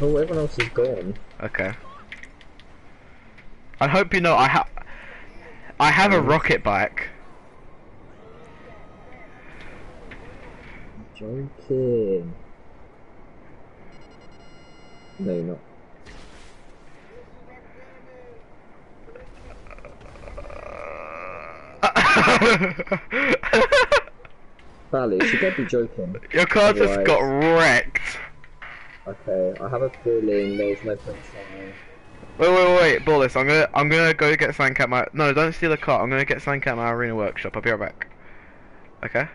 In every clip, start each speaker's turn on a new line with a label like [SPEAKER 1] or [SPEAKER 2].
[SPEAKER 1] No, everyone else is gone.
[SPEAKER 2] Okay. I hope you know I have I have a
[SPEAKER 1] Mm.
[SPEAKER 2] rocket bike.
[SPEAKER 1] Joking. No, you're not. Valley, you better be joking.
[SPEAKER 2] Your car just got wrecked.
[SPEAKER 1] Okay, I have a feeling there's no point trying.
[SPEAKER 2] Wait, wait, wait, Bullis, I'm gonna, I'm gonna go get something at my. No, don't steal a car. I'm gonna get something at my arena workshop. I'll be right back. Okay.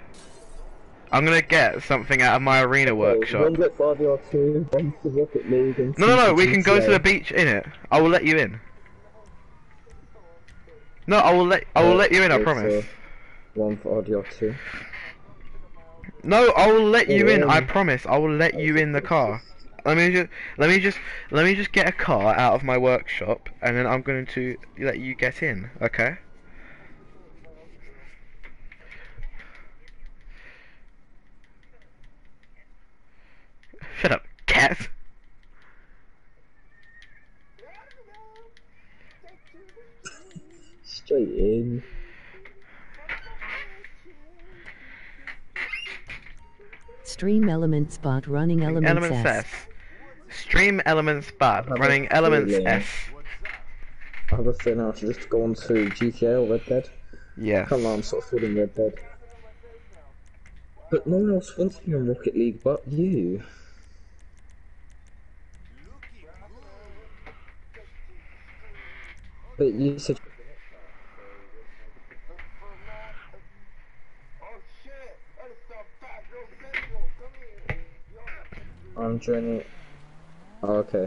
[SPEAKER 2] I'm gonna get something out of my arena workshop.
[SPEAKER 1] One's at 5R2, one's the Rocket League, and
[SPEAKER 2] No, no, no. We can go to the beach in it. I will let you in. No, I will let, I will
[SPEAKER 1] Uh,
[SPEAKER 2] let you in. I promise.
[SPEAKER 1] One for RDR2.
[SPEAKER 2] No, I will let you in. I promise. I will let you in the car. Let me just, let me just, let me just get a car out of my workshop, and then I'm going to let you get in. Okay? Shut up, cat.
[SPEAKER 1] Straight in.
[SPEAKER 3] Stream elements spot running elements,
[SPEAKER 2] Elements
[SPEAKER 3] S.
[SPEAKER 2] S. Stream Elements Bad. Running Elements
[SPEAKER 1] feeling.
[SPEAKER 2] S.
[SPEAKER 1] I have a feeling I should just go on to GTA or Red Dead.
[SPEAKER 2] Yeah.
[SPEAKER 1] Come on, I'm sort of feeling Red Dead. But no one else wants to be in Rocket League but you. But you said I'm joining. Oh, okay.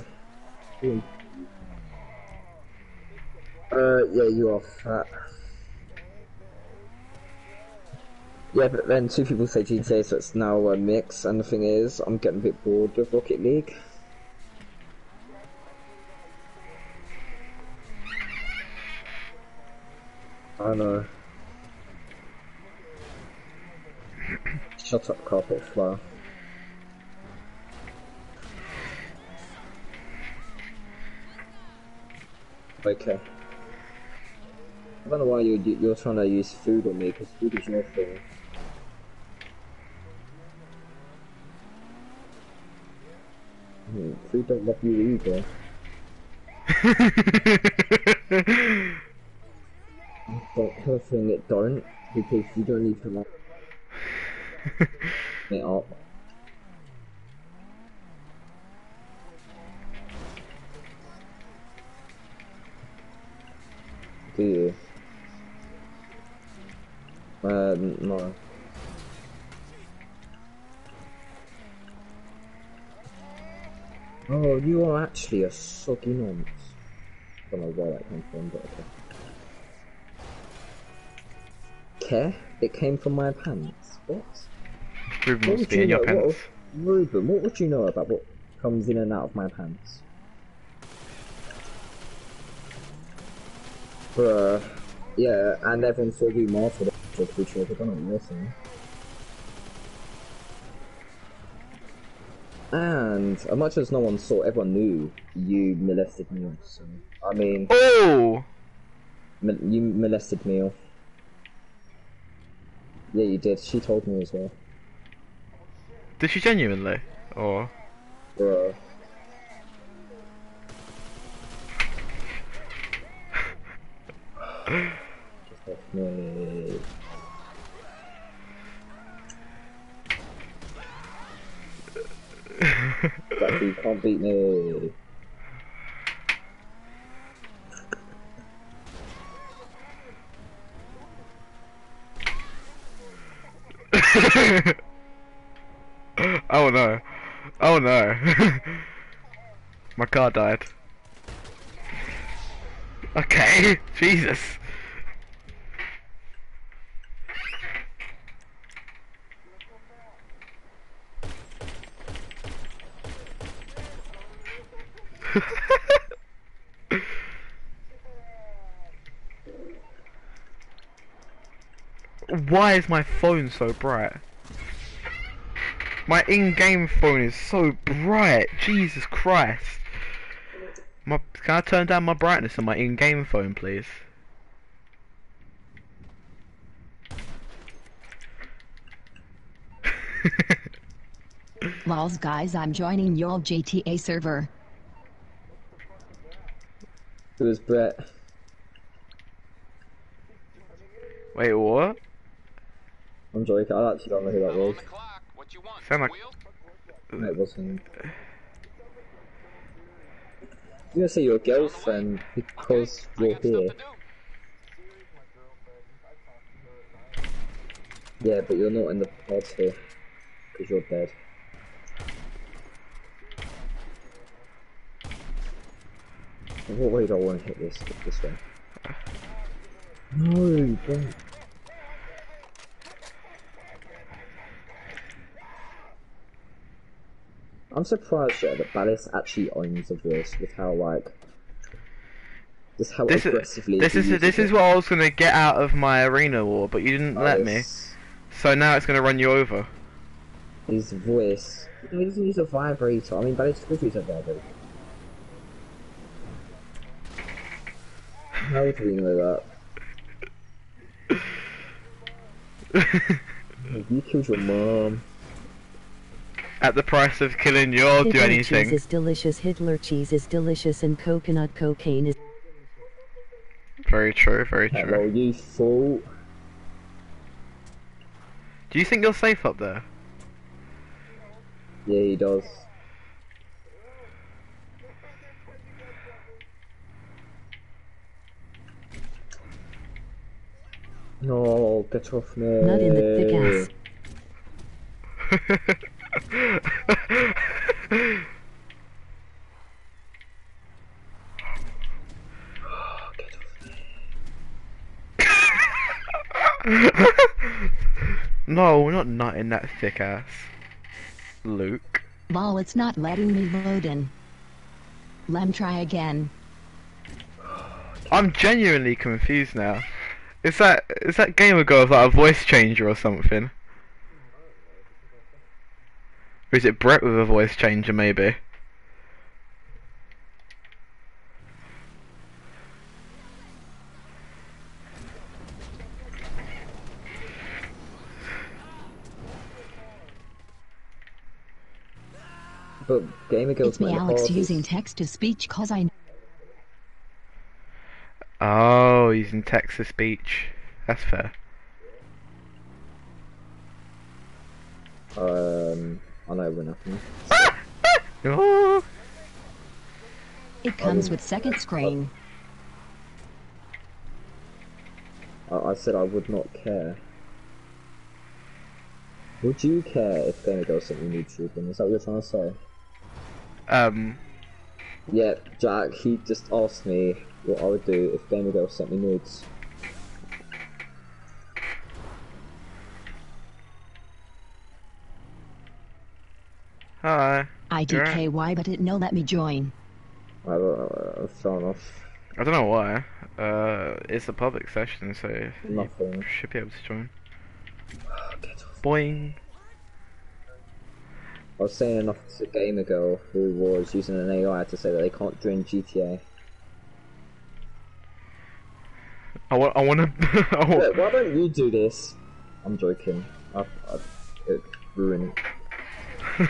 [SPEAKER 1] Uh, yeah, you are fat. Yeah, but then two people say GTA, so it's now a mix, and the thing is, I'm getting a bit bored of Rocket League. I know. Shut up, carpet flower. Okay. I don't know why you're, you're trying to use food on me, because food is your thing. Hmm, food don't love you either. But her thing it don't, because you don't need to like it up. Do you? Uh, no. Oh, you are actually a soggy nonce. Don't know where that came from, but okay. Care? It came from my pants. What?
[SPEAKER 2] Ruben
[SPEAKER 1] What
[SPEAKER 2] must be
[SPEAKER 1] you
[SPEAKER 2] in your
[SPEAKER 1] know? What
[SPEAKER 2] pants.
[SPEAKER 1] would- Ruben, what would you know about what comes in and out of my pants? Bruh. Yeah, and everyone saw you more for the for each other, don't know what you're saying. And as much as no one saw, everyone knew you molested me. So I mean,
[SPEAKER 2] Oh!
[SPEAKER 1] mo- you molested me. Off. Yeah, you did. She told me as well.
[SPEAKER 2] Did she genuinely? Or
[SPEAKER 1] Bruh. You can't beat me.
[SPEAKER 2] oh no. Oh no. My car died. Okay, Jesus. Why is my phone so bright? My in-game phone is so bright. Jesus Christ. My, can I turn down my brightness on my in-game phone, please?
[SPEAKER 4] Lols guys, I'm joining your GTA server.
[SPEAKER 1] It was Brett.
[SPEAKER 2] Wait, what?
[SPEAKER 1] I'm joking. I actually don't know who that was.
[SPEAKER 2] Sound like
[SPEAKER 1] No, it wasn't. I'm gonna say your girlfriend because you're here. Yeah, but you're not in the pod here because you're dead. What way do I want to hit this? This way. No, don't. I'm surprised yeah, that Ballis actually owns the voice with how like just how
[SPEAKER 2] this is this is this is what I was gonna get out of my arena war, but you didn't let me. So now it's gonna run you over.
[SPEAKER 1] His voice. He doesn't use a vibrator. I mean, Ballis could use a vibrator. How do we know that? You killed your mom.
[SPEAKER 2] At the price of killing you, I'll do
[SPEAKER 3] Hitler
[SPEAKER 2] anything.
[SPEAKER 3] cheese is delicious. Hitler cheese is delicious, and coconut cocaine is.
[SPEAKER 2] Very true, very
[SPEAKER 1] Hello,
[SPEAKER 2] true.
[SPEAKER 1] you fool.
[SPEAKER 2] Do you think you're safe up there?
[SPEAKER 1] Yeah, he does. No, get off me.
[SPEAKER 3] Not in the thick ass.
[SPEAKER 1] Get off me.
[SPEAKER 2] no, we're not nutting that thick ass. Luke.
[SPEAKER 4] Lol, it's not letting me load in. Lem try again.
[SPEAKER 2] I'm genuinely confused now. Is that is that gamer girl like a voice changer or something? Or is it Brett with a voice changer maybe?
[SPEAKER 1] But Gamer Girl's
[SPEAKER 4] It's me,
[SPEAKER 1] not in the
[SPEAKER 4] Alex,
[SPEAKER 1] party.
[SPEAKER 4] using text to speech cause I
[SPEAKER 2] Oh, he's in Texas Beach. That's fair.
[SPEAKER 1] Um, I know when happening.
[SPEAKER 2] Oh,
[SPEAKER 4] It comes
[SPEAKER 1] Um,
[SPEAKER 4] with second screen.
[SPEAKER 1] I, I said I would not care. Would you care if Gamer Girl sent you YouTube? And is that what you're trying to say?
[SPEAKER 2] um,
[SPEAKER 1] Yeah, Jack, he just asked me what I would do if Gamer Girl sent me nudes.
[SPEAKER 2] hi.
[SPEAKER 4] I
[SPEAKER 2] You're right.
[SPEAKER 4] DKY, but it no let me join.
[SPEAKER 1] I don't know, fair enough.
[SPEAKER 2] I don't know why. Uh, it's a public session, so you should be able to join.
[SPEAKER 1] Get off.
[SPEAKER 2] Boing.
[SPEAKER 1] I was saying enough to Gamer Girl who was using an AI to say that they can't join GTA.
[SPEAKER 2] I want. I want to. I want,
[SPEAKER 1] Look, why don't you do this? I'm joking. I, I, it ruined
[SPEAKER 2] there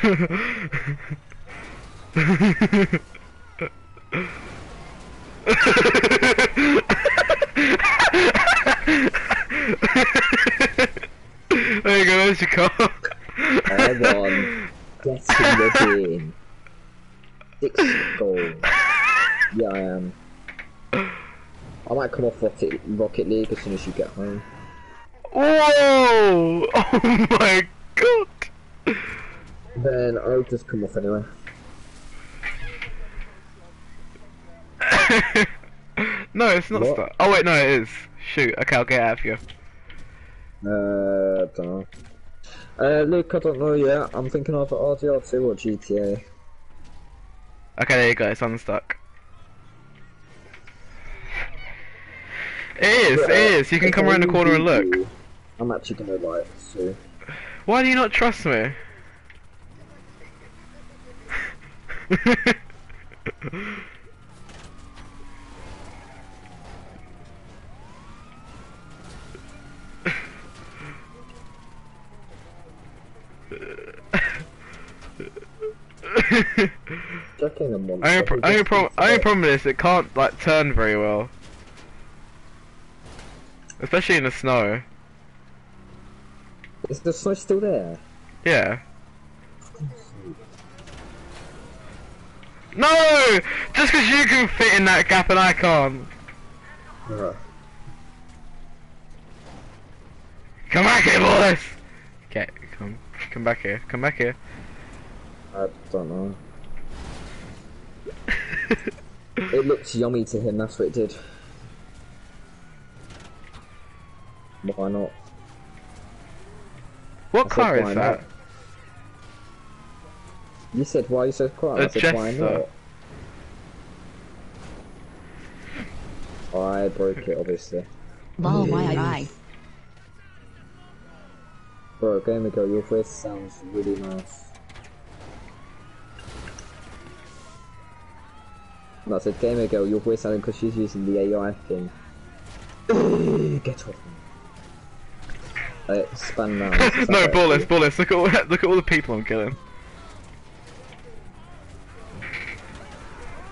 [SPEAKER 2] you go. There's your car.
[SPEAKER 1] Hold on. Get in the bin. Six gold. Yeah, I am. I might come off Rocket, Rocket League as soon as you get home.
[SPEAKER 2] Whoa! Oh my god!
[SPEAKER 1] Then I'll just come off anyway.
[SPEAKER 2] no, it's not
[SPEAKER 1] What?
[SPEAKER 2] stuck. Oh wait, no, it is. Shoot. Okay, I'll get out of here.
[SPEAKER 1] Uh, don't know. Uh, Luke, I don't know yet. I'm thinking either RDR2 or GTA.
[SPEAKER 2] Okay, there you go. It's unstuck. It is. It is. You can come around the corner and look.
[SPEAKER 1] I'm actually gonna like so.
[SPEAKER 2] Why do you not trust me?
[SPEAKER 1] A monster.
[SPEAKER 2] only, pro-
[SPEAKER 1] who
[SPEAKER 2] pro-
[SPEAKER 1] it.
[SPEAKER 2] problem is it can't like turn very well, especially in the snow.
[SPEAKER 1] Is the snow still there?
[SPEAKER 2] Yeah. No! Just because you can fit in that gap and I can't. Come back here, boys! Okay, come, come back here, come back here.
[SPEAKER 1] I don't know. It looks yummy to him, that's what it did. Why not?
[SPEAKER 2] What
[SPEAKER 1] I
[SPEAKER 2] car
[SPEAKER 1] why
[SPEAKER 2] is
[SPEAKER 1] not?
[SPEAKER 2] that?
[SPEAKER 1] You said why you so quiet?
[SPEAKER 2] A
[SPEAKER 1] I said why
[SPEAKER 2] Jester.
[SPEAKER 1] not? I broke it obviously.
[SPEAKER 4] Ball YI.
[SPEAKER 1] Bro, Game Ago, your voice sounds really nice. No, I said Game Ago, your voice sounded because she's using the AI thing. Get off me. Uh, expand now. This
[SPEAKER 2] no, bullets, bullets. Look at all, look at all the people I'm killing.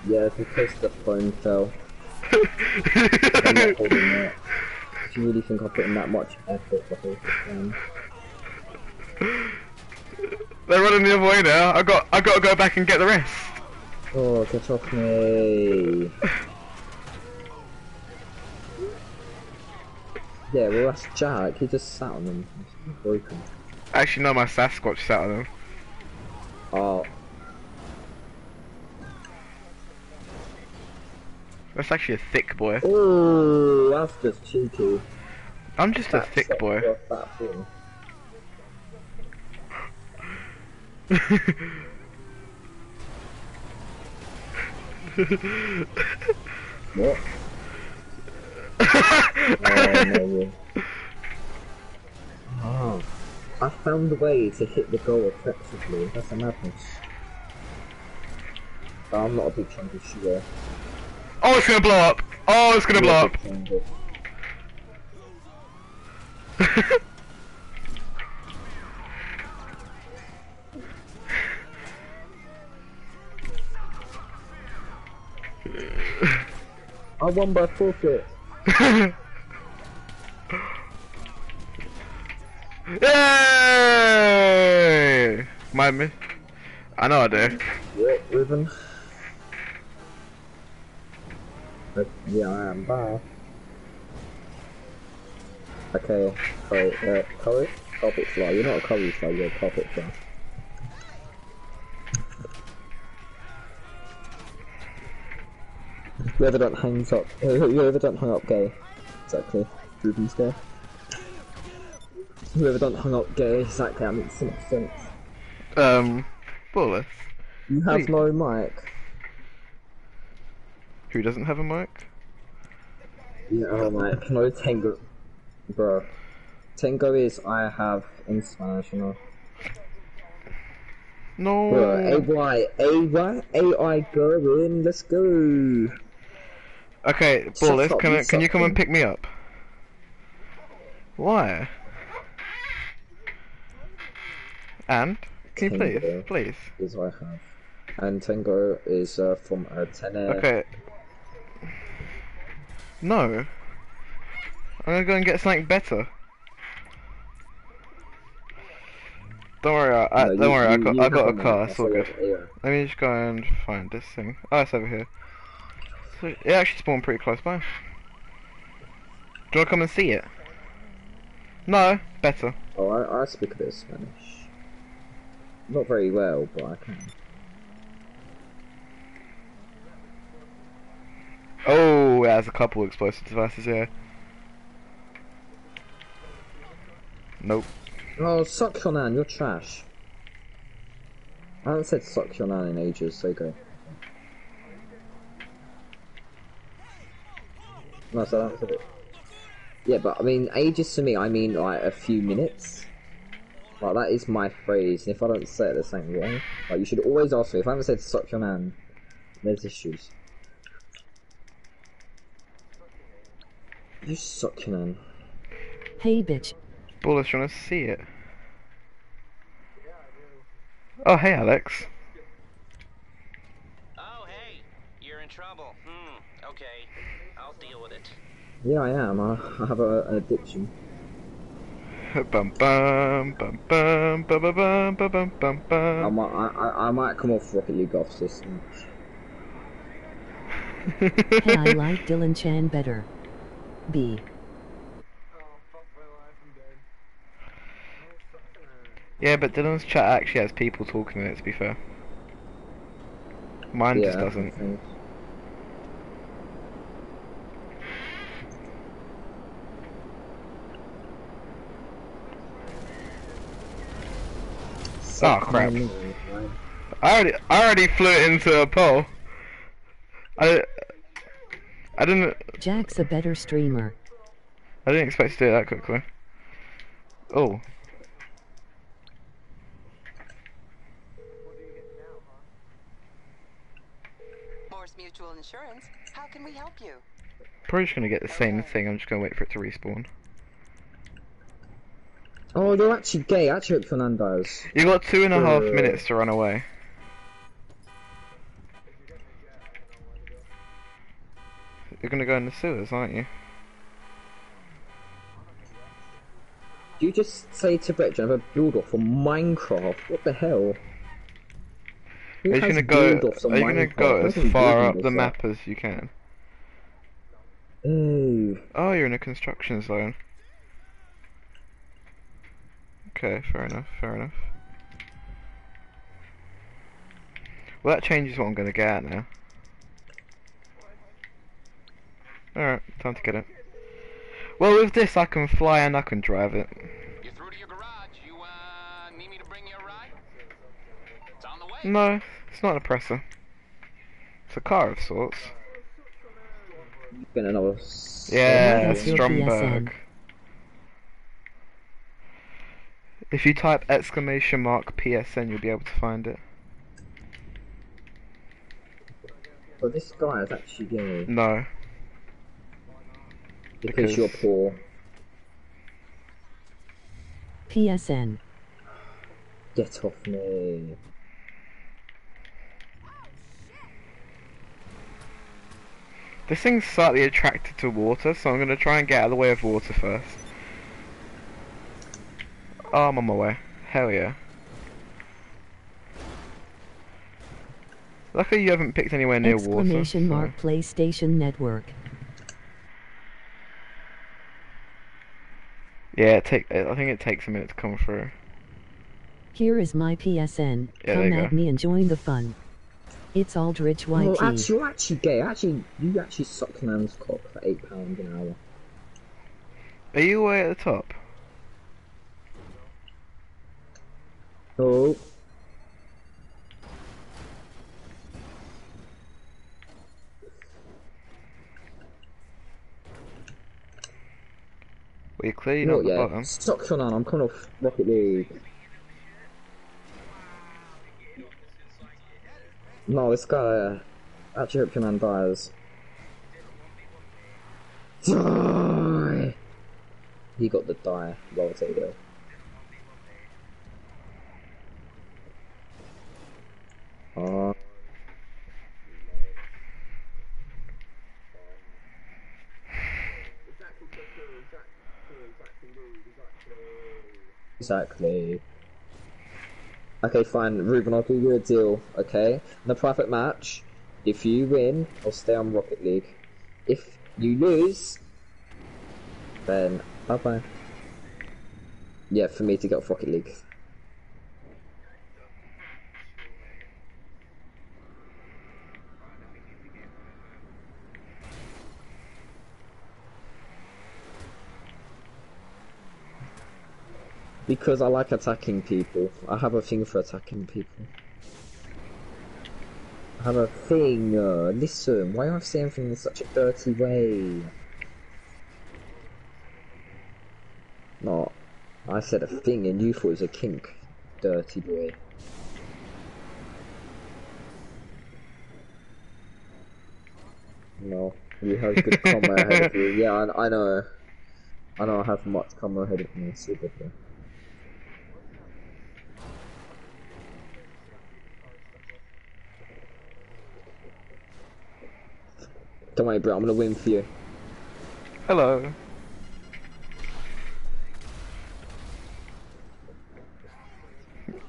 [SPEAKER 1] Yeah, because the phone fell. I'm not holding that. Do you really think I put in that much effort to hold this down?
[SPEAKER 2] They're running the other way now. I got, I got to go back and get the rest.
[SPEAKER 1] Oh, get off me! Yeah, well that's Jack, he just sat on them. Broken.
[SPEAKER 2] Actually, no, my Sasquatch sat on them.
[SPEAKER 1] Oh,
[SPEAKER 2] That's actually a thick boy.
[SPEAKER 1] oh, that's just cheeky.
[SPEAKER 2] I'm just a thick boy.
[SPEAKER 1] a fat thing. What? Oh. Oh, I found a way to hit the goal effectively. That's a madness. I'm not a big chunky shooter.
[SPEAKER 2] Oh, it's gonna blow up. Oh, it's gonna blow up.
[SPEAKER 1] I won by forfeit.
[SPEAKER 2] Yay! My mi- I know I do.
[SPEAKER 1] Yeah, Ruben. But, yeah, I am back. Okay, so, uh, curry? Carpet fly. You're not a curry fly, you're a carpet fly. Whoever don't hangs up, whoever don't hang up gay. Exactly. Ruben's gay. Whoever don't hang up gay, exactly, that makes so much sense.
[SPEAKER 2] Um, bullets.
[SPEAKER 1] You have
[SPEAKER 2] Wait.
[SPEAKER 1] no mic.
[SPEAKER 2] Who doesn't have a mic?
[SPEAKER 1] Yeah, oh my, no Tango. Bro. Tango is I have in Spanish, you know.
[SPEAKER 2] No.
[SPEAKER 1] Bro, AY, AY, AI let's go.
[SPEAKER 2] Okay, bullets.
[SPEAKER 1] up,
[SPEAKER 2] Can
[SPEAKER 1] you
[SPEAKER 2] I, can you come and pick me up? Why? And can you please,
[SPEAKER 1] Tango.
[SPEAKER 2] please?
[SPEAKER 1] Is I have. And Tango is uh, from uh, Tenere.
[SPEAKER 2] Okay. No. I'm gonna go and get something better. Don't worry, I,
[SPEAKER 1] No,
[SPEAKER 2] don't
[SPEAKER 1] you-
[SPEAKER 2] worry, I got, I got a car, it's all good. Let me just go and find this thing. Oh, it's over here. So, it actually spawned pretty close by. Do I come and see it? No, better.
[SPEAKER 1] Oh, I, I speak a bit of Spanish. Not very well, but I can.
[SPEAKER 2] Oh, it has a couple explosive devices here. Nope.
[SPEAKER 1] Oh, suck your nan, you're trash. I haven't said suck your nan in ages, so go. No, so that's a bit. Yeah, but I mean, ages to me, I mean like a few minutes. Like that is my phrase, and if I don't say it, the same way, Like you should always ask me. If I haven't said suck your man, there's issues. You suck your man.
[SPEAKER 3] Hey bitch.
[SPEAKER 2] Bullis, you wanna see it? Oh, hey, Alex.
[SPEAKER 5] Oh, hey, you're in trouble. Hmm, okay. I'll deal with it.
[SPEAKER 1] Yeah, I am. I, I have a, an addiction.
[SPEAKER 2] Bum bum bum bum bum bum bum bum bum bum
[SPEAKER 1] I might, I, I, I might come off Rocket League off system.
[SPEAKER 3] Hey, I like Dylan Chan better. B.
[SPEAKER 2] Yeah, but Dylan's chat actually has people talking in it. To be fair, mine
[SPEAKER 1] yeah,
[SPEAKER 2] just doesn't. Oh, crap. I already, I already flew it into a pole. I, I didn't,
[SPEAKER 3] Jack's a better streamer.
[SPEAKER 2] I didn't expect to do it that quickly. Oh,
[SPEAKER 6] Morse Mutual Insurance. How can we help you?
[SPEAKER 2] probably just gonna get the same thing. I'm just gonna wait for it to respawn.
[SPEAKER 1] Oh, you're actually gay. I actually hope Fernandez.
[SPEAKER 2] You got two and a half
[SPEAKER 1] Uh.
[SPEAKER 2] minutes to run away. You're gonna go in the sewers, aren't you?
[SPEAKER 1] Do you just say to Brett, "Do you have a build off for Minecraft? What the hell? Who
[SPEAKER 2] Are you gonna go? Are you gonna go as far up the map as you can?
[SPEAKER 1] Ooh.
[SPEAKER 2] Oh, you're in a construction zone. Okay, fair enough, fair enough. Well, that changes what I'm gonna get at now. Alright, time to get it. Well, with this, I can fly and I can drive it.
[SPEAKER 5] You're through to your garage. You, uh, need me to bring you a ride? It's on the way.
[SPEAKER 2] No, it's not an oppressor. It's a car of sorts.
[SPEAKER 1] Been another.
[SPEAKER 2] Yeah,
[SPEAKER 3] What's your
[SPEAKER 2] Stromberg.
[SPEAKER 3] PSN?
[SPEAKER 2] If you type exclamation mark PSN, you'll be able to find it.
[SPEAKER 1] But this guy is actually gay
[SPEAKER 2] No.
[SPEAKER 1] because,
[SPEAKER 2] Because-
[SPEAKER 1] you're poor.
[SPEAKER 3] PSN.
[SPEAKER 1] Get off me.
[SPEAKER 2] This thing's slightly attracted to water, so I'm gonna try and get out of the way of water first. Oh, I'm on my way. Hell yeah. Luckily you haven't picked anywhere near water.
[SPEAKER 3] Exclamation
[SPEAKER 2] so-
[SPEAKER 3] mark PlayStation Network.
[SPEAKER 2] Yeah, it take. I think it takes a minute to come through.
[SPEAKER 3] Here is my PSN.
[SPEAKER 2] Yeah,
[SPEAKER 3] Come at
[SPEAKER 2] go.
[SPEAKER 3] me and join the fun. It's Aldrich
[SPEAKER 1] Well, actually, you're actually gay. Actually, you actually suck man's cock for eight pounds an hour.
[SPEAKER 2] Are you way at the top?
[SPEAKER 1] Oh,
[SPEAKER 2] Well, you're clearly
[SPEAKER 1] no,
[SPEAKER 2] not the
[SPEAKER 1] yeah.
[SPEAKER 2] bottom.
[SPEAKER 1] Your man. I'm coming off Rocket League. No, this guy. Uh, actually, hope your man dies. Die. He got the die. Well taken. Uh, exactly. Okay, fine, Ruben, I'll do you a deal, okay? In the private match, if you win, I'll stay on Rocket League. If you lose, then bye bye. Yeah, for me to get off Rocket League. Because I like attacking people. I have a thing for attacking people. I have a thing. Uh, listen, why do I say everything in such a dirty way? No, I said a thing and you thought it was a kink. Dirty boy. No, you have good karma ahead of you. Yeah, I, I know. I know I have much karma ahead of me. Super. cool. Don't worry, bro. I'm gonna win for you.
[SPEAKER 2] Hello.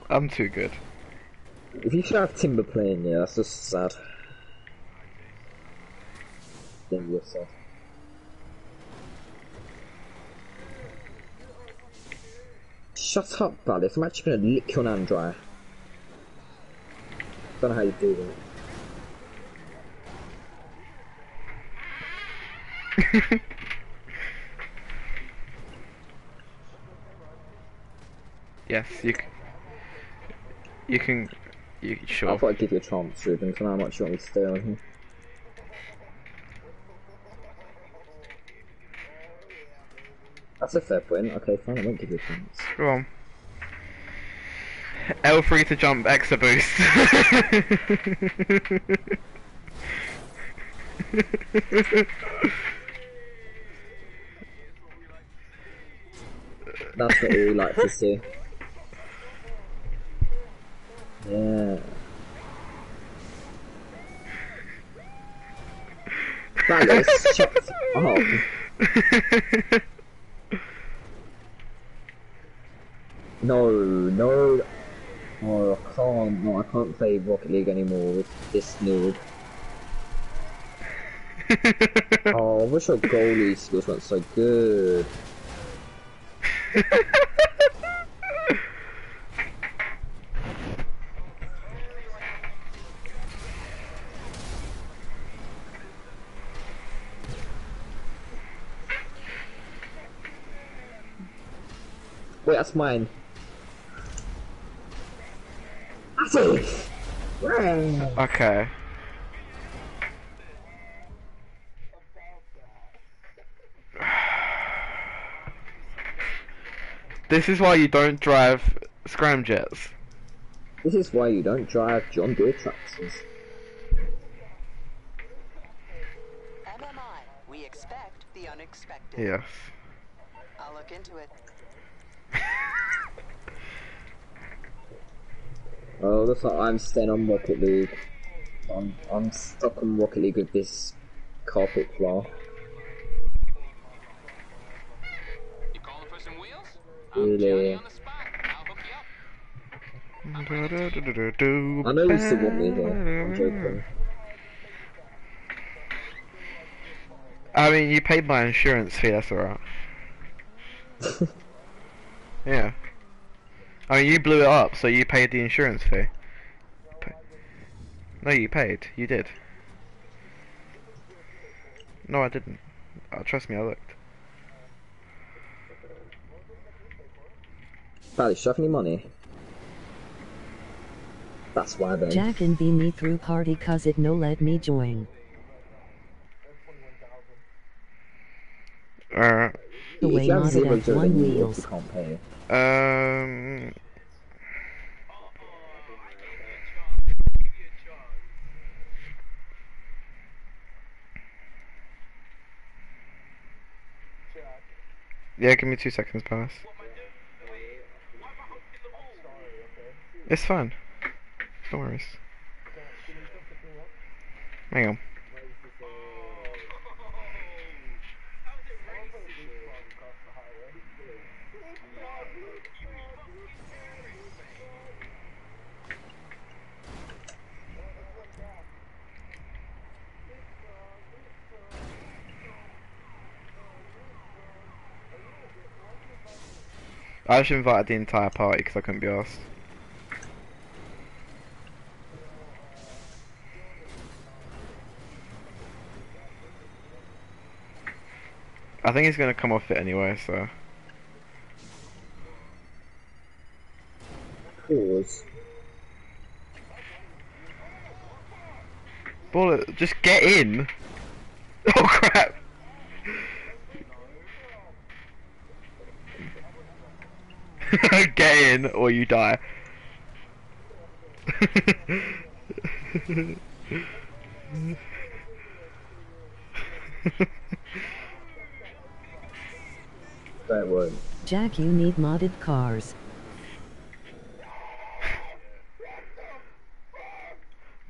[SPEAKER 2] I'm too good.
[SPEAKER 1] If you should have Timber playing, yeah, that's just sad. Then you're sad. Shut up, Ballis. I'm actually gonna lick your hand dry. Don't know how you do that.
[SPEAKER 2] Yes, you. c- You can. You
[SPEAKER 1] I
[SPEAKER 2] sure?
[SPEAKER 1] thought I'd give you a chance, Ruben, to know how much you want me to stay on here. That's a fair point. Okay, fine, I won't give you a chance.
[SPEAKER 2] Go on. L3 to jump extra boost.
[SPEAKER 1] That's what we like to see. Yeah. Ballis, shut up. No, no. Oh, I can't. No, I can't play Rocket League anymore with this noob. oh, I wish our goalie skills weren't so good. Wait, that's mine. That's it!
[SPEAKER 2] Okay. This is why you don't drive scramjets.
[SPEAKER 1] This is why you don't drive John Deere tractors.
[SPEAKER 6] MMI. We expect the unexpected.
[SPEAKER 2] Yes.
[SPEAKER 6] I'll look into it.
[SPEAKER 1] Oh, looks like I'm staying on Rocket League. I'm, I'm stuck on Rocket League with this carpet floor. Really?
[SPEAKER 5] on the spot. I'll hook you up.
[SPEAKER 1] I know you still want me here. I'm joking.
[SPEAKER 2] I mean, you paid my insurance fee, that's alright. yeah. I mean, you blew it up, so you paid the insurance fee. No, you paid. You did. No, I didn't. Uh, trust me, I looked.
[SPEAKER 1] Ballis, do you have any money? That's why then.
[SPEAKER 3] Jack and V me through party cause it no let me join.
[SPEAKER 2] Alright.
[SPEAKER 3] The way
[SPEAKER 1] you have
[SPEAKER 3] modded
[SPEAKER 1] zero
[SPEAKER 3] F1
[SPEAKER 1] zero,
[SPEAKER 3] wheels.
[SPEAKER 1] obviously can't pay.
[SPEAKER 2] Um. Yeah, give me two seconds, Palace. It's fine. No worries. Hang on. I just invited the entire party because I couldn't be asked. I think he's gonna come off it anyway, so.
[SPEAKER 1] Pause.
[SPEAKER 2] Bullet, just get in! Oh crap! Get in or you die.
[SPEAKER 1] Don't.
[SPEAKER 3] Jack, you need modded cars.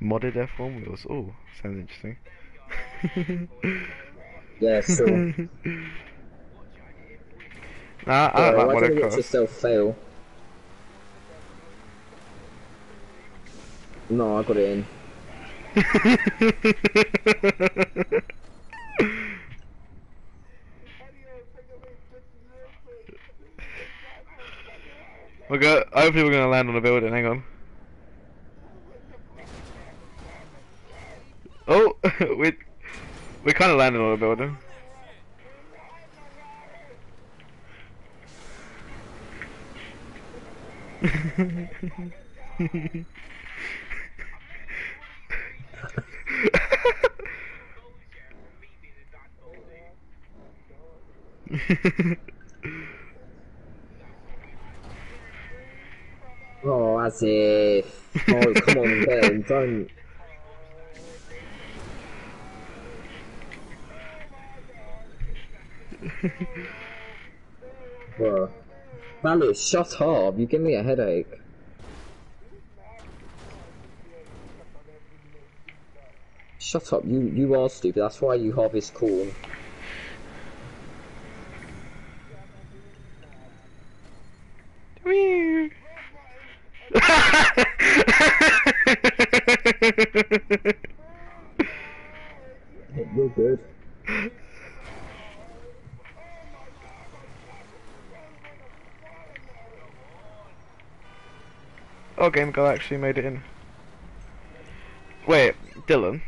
[SPEAKER 2] Modded F1 wheels. Oh, sounds interesting.
[SPEAKER 1] Yeah, sure.
[SPEAKER 2] Nah, I
[SPEAKER 1] yeah,
[SPEAKER 2] don't
[SPEAKER 1] why
[SPEAKER 2] like
[SPEAKER 1] don't you
[SPEAKER 2] modded
[SPEAKER 1] let
[SPEAKER 2] cars.
[SPEAKER 1] yourself fail? No, I got it in.
[SPEAKER 2] We're go hopefully we're gonna land on a building, hang on. Oh we we kinda landed on a building.
[SPEAKER 1] Oh, as if. Oh, come on, Ben, don't. Bro. Shut up. You give me a headache. Shut up. You you are stupid. That's why you harvest corn.
[SPEAKER 2] Whee!
[SPEAKER 1] You're good.
[SPEAKER 2] oh, Game Girl actually made it in. Wait, Dylan,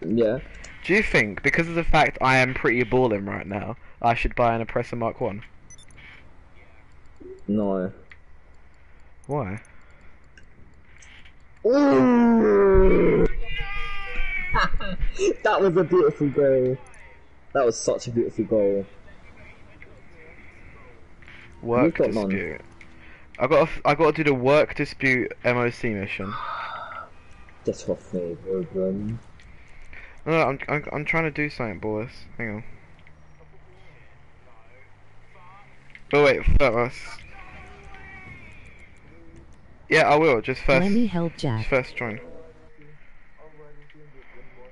[SPEAKER 1] Yeah.
[SPEAKER 2] do you think because of the fact I am pretty balling right now, I should buy an Oppressor Mark One?
[SPEAKER 1] No.
[SPEAKER 2] Why?
[SPEAKER 1] Ooh. that was a beautiful goal. That was such a beautiful goal.
[SPEAKER 2] Work
[SPEAKER 1] got none.
[SPEAKER 2] dispute. I got I got to do the work dispute MOC mission.
[SPEAKER 1] Get off me, Ruben.
[SPEAKER 2] No, no, I'm, I'm I'm trying to do something, boys. Hang on. Oh wait, first. Yeah, I will. Just first.
[SPEAKER 3] Let me help
[SPEAKER 2] just
[SPEAKER 3] Jack.
[SPEAKER 2] First join.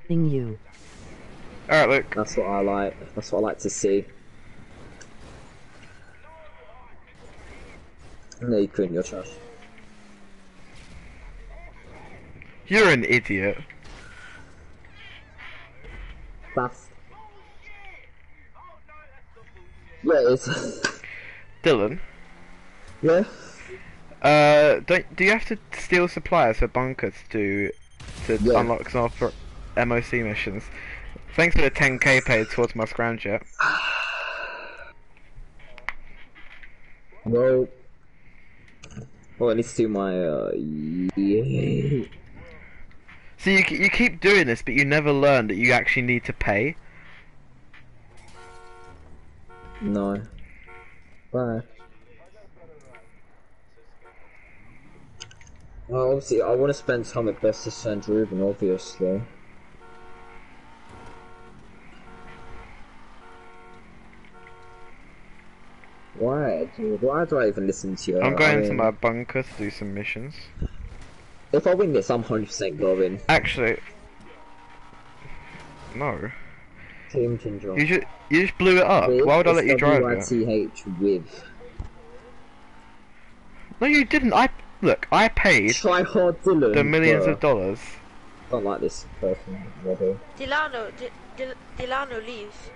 [SPEAKER 3] Thing you.
[SPEAKER 2] All right, look.
[SPEAKER 1] That's what I like. That's what I like to see. No, you couldn't. You're trash.
[SPEAKER 2] You're an idiot.
[SPEAKER 1] Fast. Yeah, it's.
[SPEAKER 2] Dylan.
[SPEAKER 1] yeah.
[SPEAKER 2] Uh, don't do you have to steal supplies for bunkers to to
[SPEAKER 1] Yeah.
[SPEAKER 2] unlock some for MOC missions? Thanks for the 10k paid towards my scramjet.
[SPEAKER 1] Well. Well, I need to do my. Uh, yeah.
[SPEAKER 2] So you you keep doing this, but you never learn that you actually need to pay.
[SPEAKER 1] No. Bye. Well, obviously, I want to spend time at Best and Ruben, obviously. Why, dude? Why do I even listen to you?
[SPEAKER 2] I'm
[SPEAKER 1] I
[SPEAKER 2] going to my bunker to do some missions.
[SPEAKER 1] If I win this, I'm 100% going.
[SPEAKER 2] Actually, no.
[SPEAKER 1] Team Ginger.
[SPEAKER 2] You just you just blew it up. Why would I let you drive it?
[SPEAKER 1] W-I-T-H with.
[SPEAKER 2] No, you didn't. I look. I paid
[SPEAKER 1] Try hard Dylan.
[SPEAKER 2] the millions
[SPEAKER 1] bruh.
[SPEAKER 2] of dollars.
[SPEAKER 1] I don't like this person, Robbie.
[SPEAKER 7] Delano, D- Del- Delano leaves.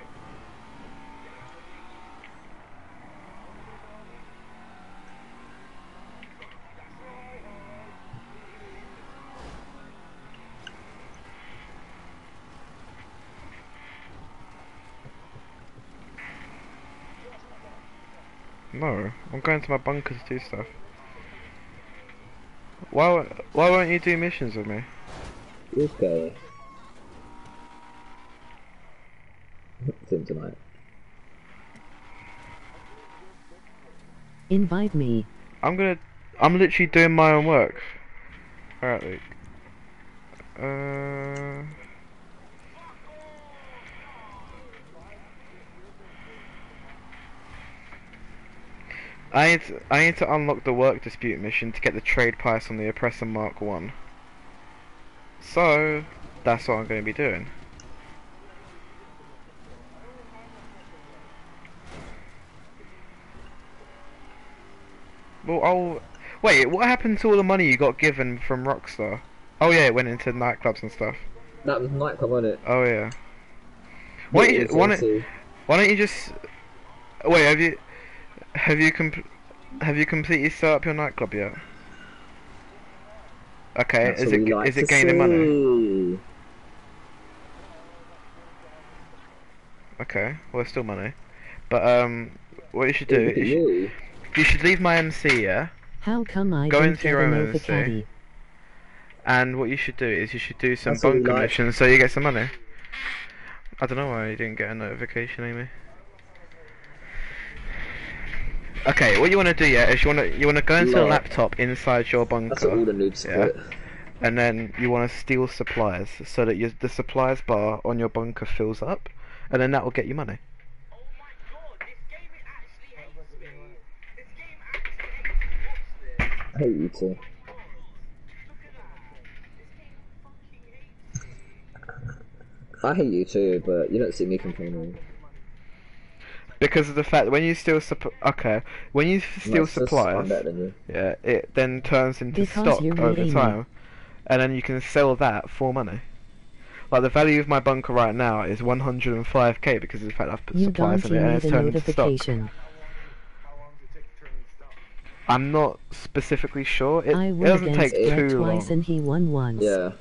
[SPEAKER 2] No, I'm going to my bunker to do stuff. Why won't- Why won't you do missions with me?
[SPEAKER 1] Okay. Tim tonight.
[SPEAKER 3] Invite me.
[SPEAKER 2] I'm gonna. I'm literally doing my own work. Alright, Luke. Uh. I need to, I need to unlock the work dispute mission to get the trade price on the Oppressor Mark 1. So, that's what I'm going to be doing. Well, I'll... Wait, what happened to all the money you got given from Rockstar? Oh yeah, it went into nightclubs and stuff.
[SPEAKER 1] That was nightclub, wasn't it?
[SPEAKER 2] Oh yeah. Why don't you, why don't, why don't you just... Wait, have you... Have you com- Have you completely set up your nightclub yet? Okay,
[SPEAKER 1] That's
[SPEAKER 2] is
[SPEAKER 1] what
[SPEAKER 2] it
[SPEAKER 1] like
[SPEAKER 2] is it
[SPEAKER 1] to
[SPEAKER 2] gaining money? Okay, well it's still money. But um, what you should do is you,
[SPEAKER 1] you.
[SPEAKER 2] you should leave my MC, yeah?
[SPEAKER 3] How come I
[SPEAKER 2] Go
[SPEAKER 3] don't
[SPEAKER 2] into
[SPEAKER 3] get
[SPEAKER 2] your
[SPEAKER 3] a
[SPEAKER 2] own
[SPEAKER 3] Nova
[SPEAKER 2] MC.
[SPEAKER 3] Caddy?
[SPEAKER 2] And what you should do is you should do some
[SPEAKER 1] That's what we
[SPEAKER 2] bunker
[SPEAKER 1] like.
[SPEAKER 2] missions so you get some money. I don't know why you didn't get a notification, Amy. Okay, what you want to do, yeah, is you want to you want to go into a laptop inside your
[SPEAKER 1] That's all
[SPEAKER 2] bunker,
[SPEAKER 1] the noobs
[SPEAKER 2] Yeah.
[SPEAKER 1] put.
[SPEAKER 2] and then you want to steal supplies so that your, the supplies bar on your bunker fills up, and then that will get you money.
[SPEAKER 1] I hate you two. I hate you too, but you don't see me complaining.
[SPEAKER 2] Because of the fact that when you steal supp- okay, when you f- steal
[SPEAKER 1] It's
[SPEAKER 2] supplies,
[SPEAKER 1] you.
[SPEAKER 2] yeah, it then turns into
[SPEAKER 3] Because
[SPEAKER 2] stock
[SPEAKER 3] you're
[SPEAKER 2] over
[SPEAKER 3] Amy.
[SPEAKER 2] time, and then you can sell that for money. Like the value of my bunker right now is 105k because of the fact I've put
[SPEAKER 3] You
[SPEAKER 2] supplies in it and it's turned into stock. I'm not specifically sure. It,
[SPEAKER 3] I
[SPEAKER 2] it
[SPEAKER 3] won
[SPEAKER 2] doesn't
[SPEAKER 3] against
[SPEAKER 2] take
[SPEAKER 3] Brett
[SPEAKER 2] too
[SPEAKER 3] twice
[SPEAKER 2] long.
[SPEAKER 3] and he won once.
[SPEAKER 1] Yeah.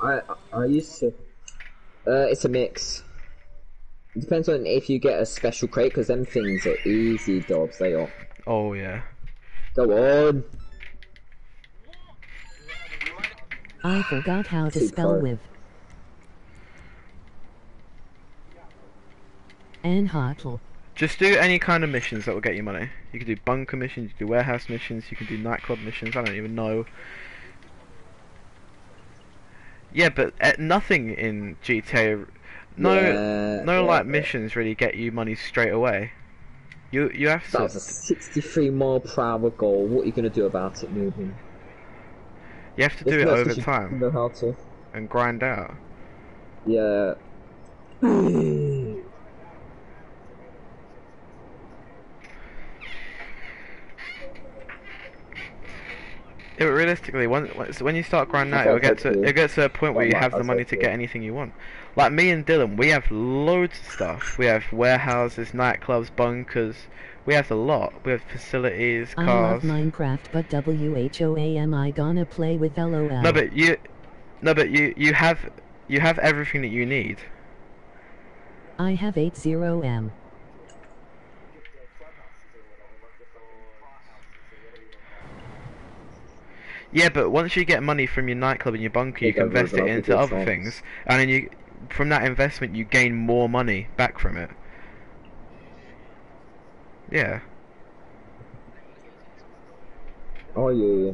[SPEAKER 1] I I used to. Uh, it's a mix. It depends on if you get a special crate, because them things are easy jobs. They are.
[SPEAKER 2] Oh yeah.
[SPEAKER 1] Go on.
[SPEAKER 3] I forgot how to spell with. And Hartle.
[SPEAKER 2] Just do any kind of missions that will get you money. You can do bunker missions, you can do warehouse missions, you can do nightclub missions. I don't even know. Yeah, but uh, nothing in GTA. No,
[SPEAKER 1] Yeah,
[SPEAKER 2] no
[SPEAKER 1] yeah,
[SPEAKER 2] like missions really get you money straight away. You you have to.
[SPEAKER 1] was a 63 mile per hour goal. What are you gonna do about it, moving?
[SPEAKER 2] You have to do it over time
[SPEAKER 1] Know how to.
[SPEAKER 2] and grind out.
[SPEAKER 1] Yeah.
[SPEAKER 2] Yeah, but realistically, when when- when you start grinding out, it'll get to it gets to a point where you have the money to get anything you want. Like me and Dylan, we have loads of stuff. We have warehouses, nightclubs, bunkers. We have a lot. We have facilities, cars.
[SPEAKER 3] I love
[SPEAKER 2] cars.
[SPEAKER 3] Minecraft, but WHOA am I gonna play with LOL?
[SPEAKER 2] No, but you, no, but you you have you have everything that you need.
[SPEAKER 3] I have 80M.
[SPEAKER 2] Yeah, but once you get money from your nightclub and your bunker, you can invest it into other things, and then you, from that investment, you gain more money back from it. Yeah.
[SPEAKER 1] Oh, Are yeah.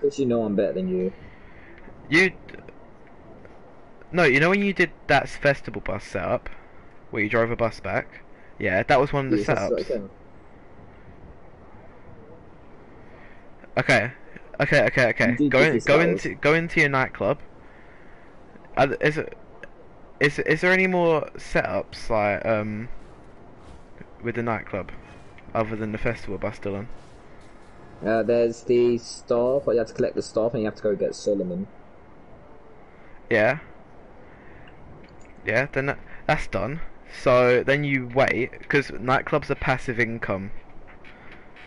[SPEAKER 1] Because you know I'm better than you.
[SPEAKER 2] You. No, you know when you did that festival bus setup, where you drove a bus back. Yeah, that was one of the
[SPEAKER 1] Yes, that's what I
[SPEAKER 2] setups. Okay, okay, okay, okay. Go in, go into go into your nightclub. Is it is is there any more setups like um with the nightclub other than the festival bus, Dylan?
[SPEAKER 1] Uh, there's the staff. You have to collect the staff, and you have to go get Solomon.
[SPEAKER 2] Yeah. Yeah, then that, that's done. So then you wait because nightclubs are passive income,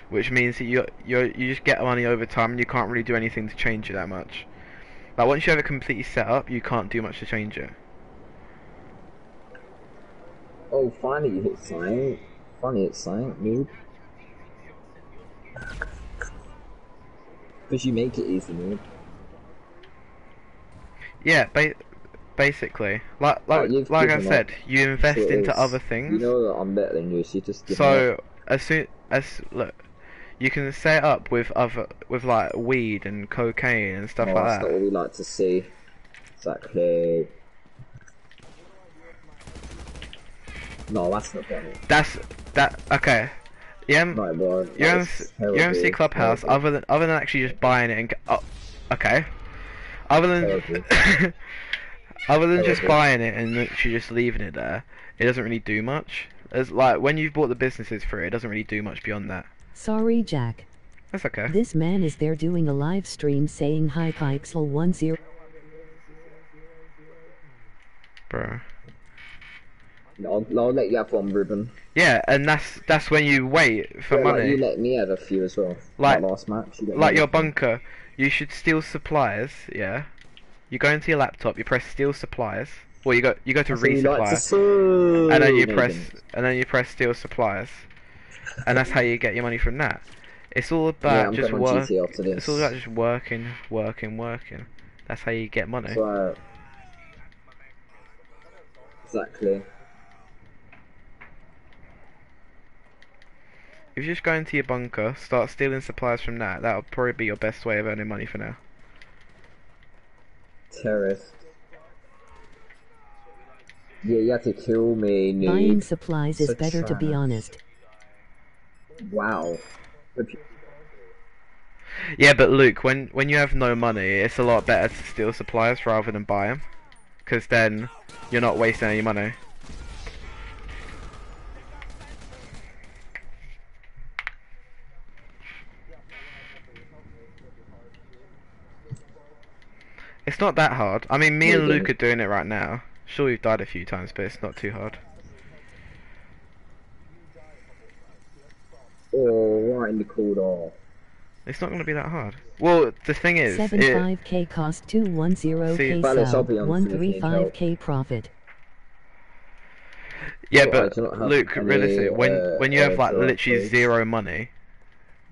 [SPEAKER 2] which means that you you you just get money over time and you can't really do anything to change it that much. Like once you have it completely set up, you can't do much to change it.
[SPEAKER 1] Oh, finally you hit sign. Finally hit sign, noob. Because you make it easy, noob.
[SPEAKER 2] Yeah, ba- basically, like like
[SPEAKER 1] you've
[SPEAKER 2] like I said, you invest into other
[SPEAKER 1] You know that I'm better than you, so you just
[SPEAKER 2] So as soon as look, you can set up with other with like weed and cocaine and stuff
[SPEAKER 1] Oh,
[SPEAKER 2] like
[SPEAKER 1] that's
[SPEAKER 2] that.
[SPEAKER 1] That's what we like to see. Exactly. No, that's not funny.
[SPEAKER 2] That's that okay. Um,
[SPEAKER 1] Right, well,
[SPEAKER 2] your
[SPEAKER 1] that
[SPEAKER 2] MC, your MC Clubhouse,
[SPEAKER 1] terrible.
[SPEAKER 2] other than other than actually just buying it and oh, okay, other than other than just buying it and literally just leaving it there, it doesn't really do much. As like when you've bought the businesses for it, it doesn't really do much beyond that.
[SPEAKER 3] Sorry, Jack.
[SPEAKER 2] That's okay.
[SPEAKER 3] This man is there doing a live stream saying hi Pixel 10.
[SPEAKER 2] Bro.
[SPEAKER 1] I'll, I'll let you have one, Ruben.
[SPEAKER 2] Yeah, and that's that's when you wait for
[SPEAKER 1] Yeah, like,
[SPEAKER 2] money.
[SPEAKER 1] you let me have a few as well.
[SPEAKER 2] Like-
[SPEAKER 1] last match. You
[SPEAKER 2] like your bunker, you should steal supplies. Yeah, you go into your laptop, you press steal supplies. Well, you go you go to
[SPEAKER 1] That's what you like
[SPEAKER 2] resupply,
[SPEAKER 1] to
[SPEAKER 2] and then you press and then you press steal supplies, and that's how you get your money from that. It's all about
[SPEAKER 1] I'm
[SPEAKER 2] just work.
[SPEAKER 1] GTA after this.
[SPEAKER 2] It's all about just working, working, working. That's how you get money.
[SPEAKER 1] So, uh, exactly.
[SPEAKER 2] If you just go into your bunker, start stealing supplies from that, that'll probably be your best way of earning money for now.
[SPEAKER 1] Terrorist. Yeah, you had to kill me,
[SPEAKER 3] Buying supplies is
[SPEAKER 1] So
[SPEAKER 3] better to be honest.
[SPEAKER 1] Wow.
[SPEAKER 2] Yeah, but Luke, when when you have no money, it's a lot better to steal supplies rather than buy them, because then you're not wasting any money. It's not that hard. I mean, me and Luke are doing it right now. Sure, we've died a few times, but it's not too hard.
[SPEAKER 1] Oh, right in the corridor.
[SPEAKER 2] It's not going to be that hard. Well, the thing is, it,
[SPEAKER 3] 75k cost 210k
[SPEAKER 2] See,
[SPEAKER 1] Balance,
[SPEAKER 3] sell,
[SPEAKER 1] I'll be honest with you,
[SPEAKER 3] 135k profit.
[SPEAKER 2] Yeah, but
[SPEAKER 1] do
[SPEAKER 2] Luke,
[SPEAKER 1] any,
[SPEAKER 2] realistically, when
[SPEAKER 1] uh,
[SPEAKER 2] when you have like
[SPEAKER 1] uh,
[SPEAKER 2] literally
[SPEAKER 1] drugs.
[SPEAKER 2] zero money,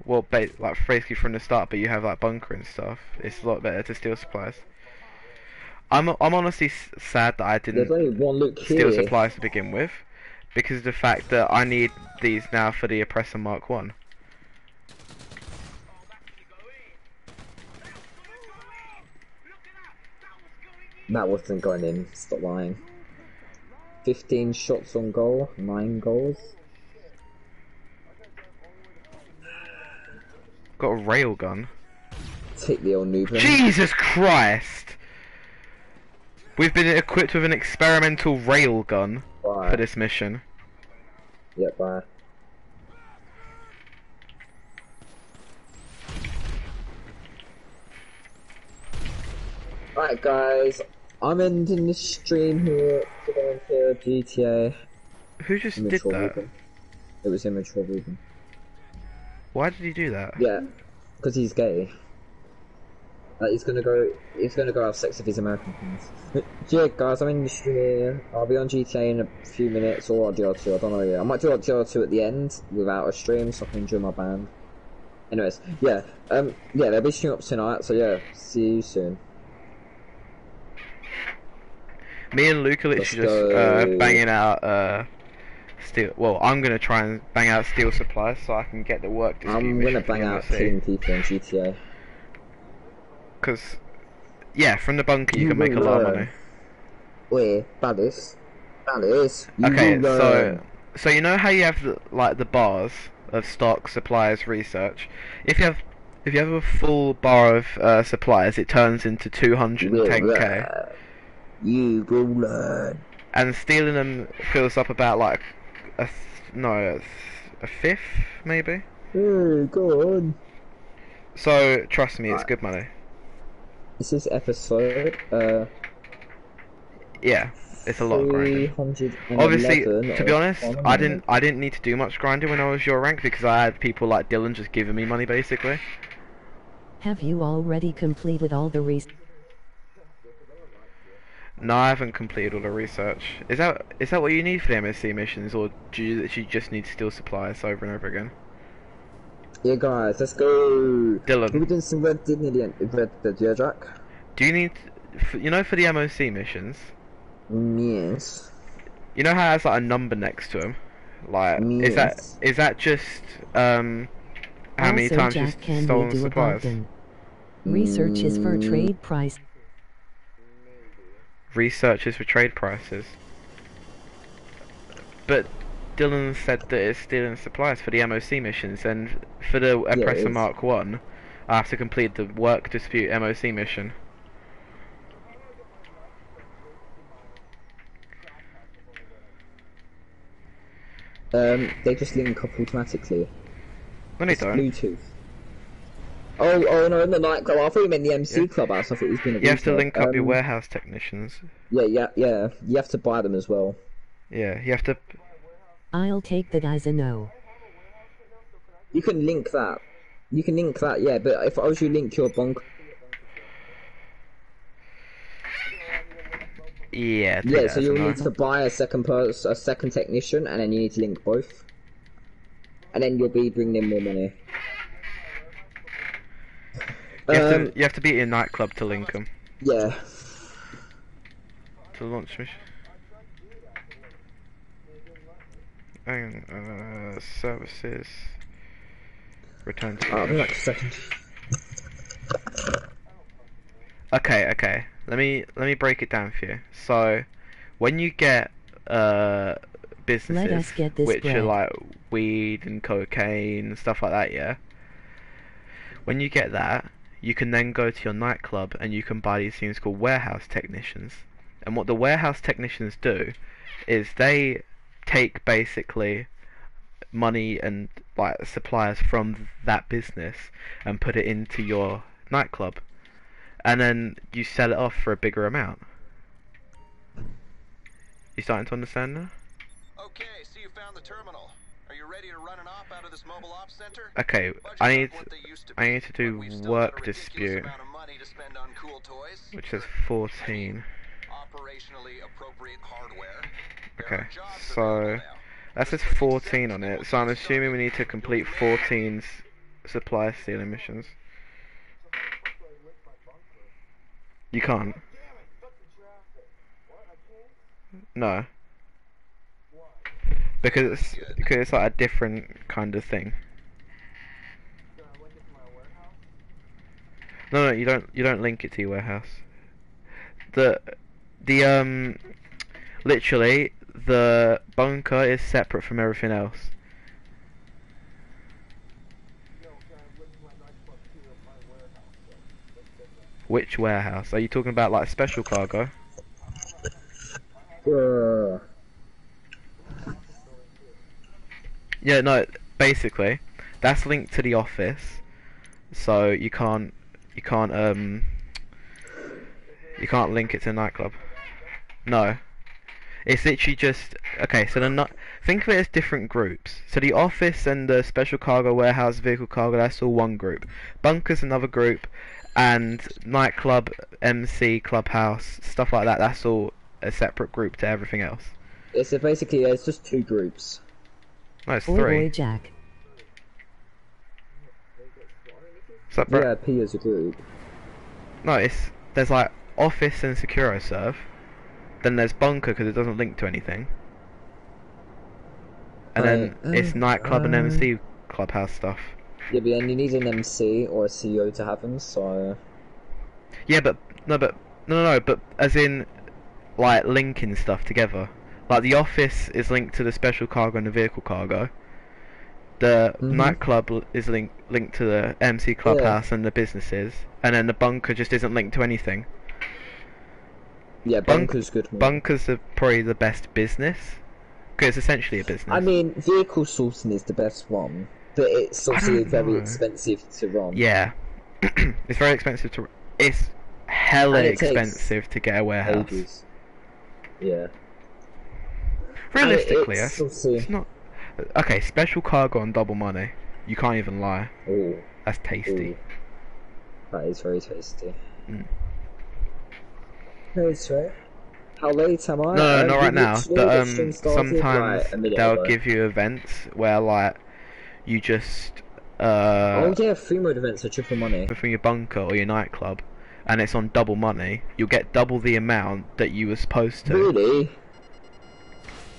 [SPEAKER 2] well, ba- like basically from the start, but you have like bunker and stuff, it's a lot better to steal supplies. I'm I'm honestly s- sad that I didn't
[SPEAKER 1] only one look
[SPEAKER 2] steal supplies to begin with, because of the fact that I need these now for the Oppressor Mark One.
[SPEAKER 1] That wasn't going in. Stop lying. 15 shots on goal, 9 goals.
[SPEAKER 2] Got a railgun.
[SPEAKER 1] Take the old noob.
[SPEAKER 2] Jesus Christ! We've been equipped with an experimental railgun
[SPEAKER 1] Bye.
[SPEAKER 2] for this mission.
[SPEAKER 1] Yeah, bye. Alright guys, I'm ending the stream here to go into GTA.
[SPEAKER 2] Who just did that?
[SPEAKER 1] It was immature.
[SPEAKER 2] Why did he do that?
[SPEAKER 1] Yeah, because he's gay. Like he's gonna go, he's gonna go have sex with his American friends. Yeah, guys, I'm in the stream here. I'll be on GTA in a few minutes or DR2. I don't know yet. I might do DR2 at the end without a stream, so I can enjoy my band. Anyways, yeah, um, yeah, they'll be streaming up tonight. So yeah, see you soon.
[SPEAKER 2] Me and Luke are
[SPEAKER 1] Let's
[SPEAKER 2] literally just uh, banging out uh, steel. Well, I'm gonna try and bang out steel supplies so I can get the work dispute
[SPEAKER 1] I'm gonna bang out
[SPEAKER 2] MSC.
[SPEAKER 1] killing people in GTA.
[SPEAKER 2] Because, yeah, from the bunker you,
[SPEAKER 1] You
[SPEAKER 2] can make a lot of money.
[SPEAKER 1] Wait, Ballis, Ballis. you
[SPEAKER 2] Okay, so so you know how you have the, like the bars of stock, supplies, research. If you have if you have a full bar of uh, supplies, it turns into 210k.
[SPEAKER 1] You will learn.
[SPEAKER 2] and stealing them fills up about like a th- no a, th- a fifth maybe.
[SPEAKER 1] Hey, go on.
[SPEAKER 2] So trust me, it's
[SPEAKER 1] Right.
[SPEAKER 2] good money.
[SPEAKER 1] This is episode uh
[SPEAKER 2] Yeah, it's a lot of grinding. Obviously, to be honest, I didn't I didn't need to do much grinding when I was your rank because I had people like Dylan just giving me money basically.
[SPEAKER 3] Have you already completed all the research?
[SPEAKER 2] No, I haven't completed all the research. Is that is that what you need for the MSC missions, or do you literally just need to steal supplies over and over again?
[SPEAKER 1] Yeah, guys, let's go.
[SPEAKER 2] Dylan.
[SPEAKER 1] We're doing some Red Dead near the. Red Dead, yeah, Jack?
[SPEAKER 2] Do you need, f you know, for the MOC missions,
[SPEAKER 1] Yes.
[SPEAKER 2] you know how it has like a number next to him? Like, is that
[SPEAKER 1] Yes.
[SPEAKER 2] is that just um how many times
[SPEAKER 3] Jack,
[SPEAKER 2] you've
[SPEAKER 3] can
[SPEAKER 2] stolen
[SPEAKER 3] we do
[SPEAKER 2] supplies?
[SPEAKER 3] Research is for
[SPEAKER 1] Mm.
[SPEAKER 3] trade price.
[SPEAKER 2] Research is for trade prices. But Dylan said that it's stealing supplies for the MOC missions, and for the Oppressor
[SPEAKER 1] is.
[SPEAKER 2] Mark One, I have to complete the work dispute MOC mission.
[SPEAKER 1] Um, they just link up automatically.
[SPEAKER 2] No, they
[SPEAKER 1] It's
[SPEAKER 2] don't.
[SPEAKER 1] Bluetooth. Oh, oh no, in the nightclub. I thought you meant the MC
[SPEAKER 2] Yeah.
[SPEAKER 1] clubhouse. I thought it was being a
[SPEAKER 2] You have to link up your
[SPEAKER 1] Um,
[SPEAKER 2] warehouse technicians.
[SPEAKER 1] Yeah, yeah, yeah. You have to buy them as well.
[SPEAKER 2] Yeah, you have to.
[SPEAKER 3] I'll take that as a no.
[SPEAKER 1] You can link that. You can link that, yeah. But if I was you, link your bunk.
[SPEAKER 2] Yeah.
[SPEAKER 1] Yeah, so you'll need to buy a second pers- a second technician, and then you need to link both. And then you'll be bringing in more money.
[SPEAKER 2] You have,
[SPEAKER 1] Um,
[SPEAKER 2] to, you have to be in a nightclub to link them.
[SPEAKER 1] yeah.
[SPEAKER 2] To launch mission. Hang on, uh, services. Return to.
[SPEAKER 1] I'll be back a second.
[SPEAKER 2] Okay, okay. Let me let me break it down for you. So, when you get uh businesses
[SPEAKER 3] get this
[SPEAKER 2] which are like weed and cocaine and stuff like that, yeah. When you get that, you can then go to your nightclub and you can buy these things called warehouse technicians. And what the warehouse technicians do is they take basically money and like suppliers from that business and put it into your nightclub and then you sell it off for a bigger amount. You starting to understand now?
[SPEAKER 8] Okay, so you found the terminal. Are you ready to run an op out of this mobile ops center?
[SPEAKER 2] Okay, I need
[SPEAKER 8] what they used to
[SPEAKER 2] I need to do
[SPEAKER 8] but we've still
[SPEAKER 2] work
[SPEAKER 8] got a ridiculous
[SPEAKER 2] dispute,
[SPEAKER 8] to cool
[SPEAKER 2] which is 14.
[SPEAKER 8] operationally appropriate hardware.
[SPEAKER 2] Okay, so that says 14 on it, so I'm assuming we need to complete 14's supply stealing missions. You can't. No. Because it's, because it's like a different kind of thing. No, no, you don't. You don't link it to your warehouse. The, the um, literally the bunker is separate from everything else. Which warehouse? Are you talking about like special cargo?
[SPEAKER 1] Uh,
[SPEAKER 2] Yeah, no. Basically, that's linked to the office, so you can't, you can't um, you can't link it to a nightclub. No, it's literally just okay. So the ni- think of it as different groups. So the office and the special cargo warehouse, vehicle cargo, that's all one group. Bunkers another group, and nightclub, MC, clubhouse, stuff like that. That's all a separate group to everything else.
[SPEAKER 1] it's a, basically it's just two groups.
[SPEAKER 2] No, it's
[SPEAKER 3] Boy,
[SPEAKER 2] three.
[SPEAKER 3] boy, Jack.
[SPEAKER 2] Separate.
[SPEAKER 1] VIP as a group.
[SPEAKER 2] No, it's there's like office and SecuroServe. Then there's bunker because it doesn't link to anything. And then
[SPEAKER 1] Right,
[SPEAKER 2] it's
[SPEAKER 1] uh,
[SPEAKER 2] nightclub and
[SPEAKER 1] um,
[SPEAKER 2] MC clubhouse stuff.
[SPEAKER 1] Yeah, but then you need an MC or a CEO to have them. So
[SPEAKER 2] Yeah, but no, but no, no, no, but as in like linking stuff together. Like the office is linked to the special cargo and the vehicle cargo. The
[SPEAKER 1] Mhm.
[SPEAKER 2] nightclub is linked linked to the MC clubhouse and the businesses, and then the bunker just isn't linked to anything.
[SPEAKER 1] Yeah,
[SPEAKER 2] Bunk-
[SPEAKER 1] bunkers good. one.
[SPEAKER 2] Bunkers are probably the best business because it's essentially a business.
[SPEAKER 1] I mean, vehicle sourcing is the best one, but it's obviously very
[SPEAKER 2] know.
[SPEAKER 1] expensive to run.
[SPEAKER 2] Yeah, it's very expensive to. It's hella
[SPEAKER 1] it
[SPEAKER 2] expensive to get a warehouse.
[SPEAKER 1] Ages. Yeah.
[SPEAKER 2] Realistically,
[SPEAKER 1] it's obviously-
[SPEAKER 2] it's not. Okay, special cargo on double money. You can't even lie.
[SPEAKER 1] Ooh,
[SPEAKER 2] That's tasty.
[SPEAKER 1] ooh. That is very tasty.
[SPEAKER 2] Mm.
[SPEAKER 1] That's right. How late am I?
[SPEAKER 2] No,
[SPEAKER 1] Um,
[SPEAKER 2] not right now. But um, sometimes
[SPEAKER 1] minute
[SPEAKER 2] they'll
[SPEAKER 1] ago.
[SPEAKER 2] give you events where like you just
[SPEAKER 1] Oh
[SPEAKER 2] uh
[SPEAKER 1] yeah, free mode events are triple money.
[SPEAKER 2] from your bunker or your nightclub, and it's on double money. You'll get double the amount that you were supposed to.
[SPEAKER 1] Really?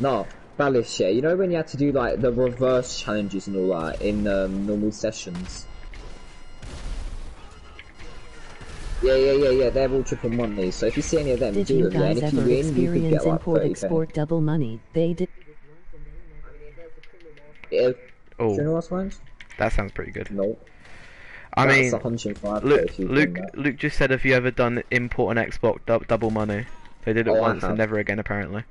[SPEAKER 1] No. Ballis, yeah, you know when you had to do like the reverse challenges and all that in um, normal sessions? Yeah, yeah, yeah, yeah, they're all triple money, so if you see any of them,
[SPEAKER 3] Did
[SPEAKER 1] do
[SPEAKER 3] you
[SPEAKER 1] them, yeah, and
[SPEAKER 3] guys
[SPEAKER 1] if you
[SPEAKER 3] ever
[SPEAKER 1] win, you could
[SPEAKER 3] experience
[SPEAKER 1] get like
[SPEAKER 3] import
[SPEAKER 1] 30k.
[SPEAKER 3] export double money? They did.
[SPEAKER 1] Yeah, oh. do you know
[SPEAKER 2] Oh,
[SPEAKER 1] what's mine?
[SPEAKER 2] that sounds pretty good.
[SPEAKER 1] No.
[SPEAKER 2] I
[SPEAKER 1] That's
[SPEAKER 2] mean, Luke, Luke. Luke just said, "Have you ever done import and export dou- double money?" They did it
[SPEAKER 1] Oh,
[SPEAKER 2] once and never again, apparently.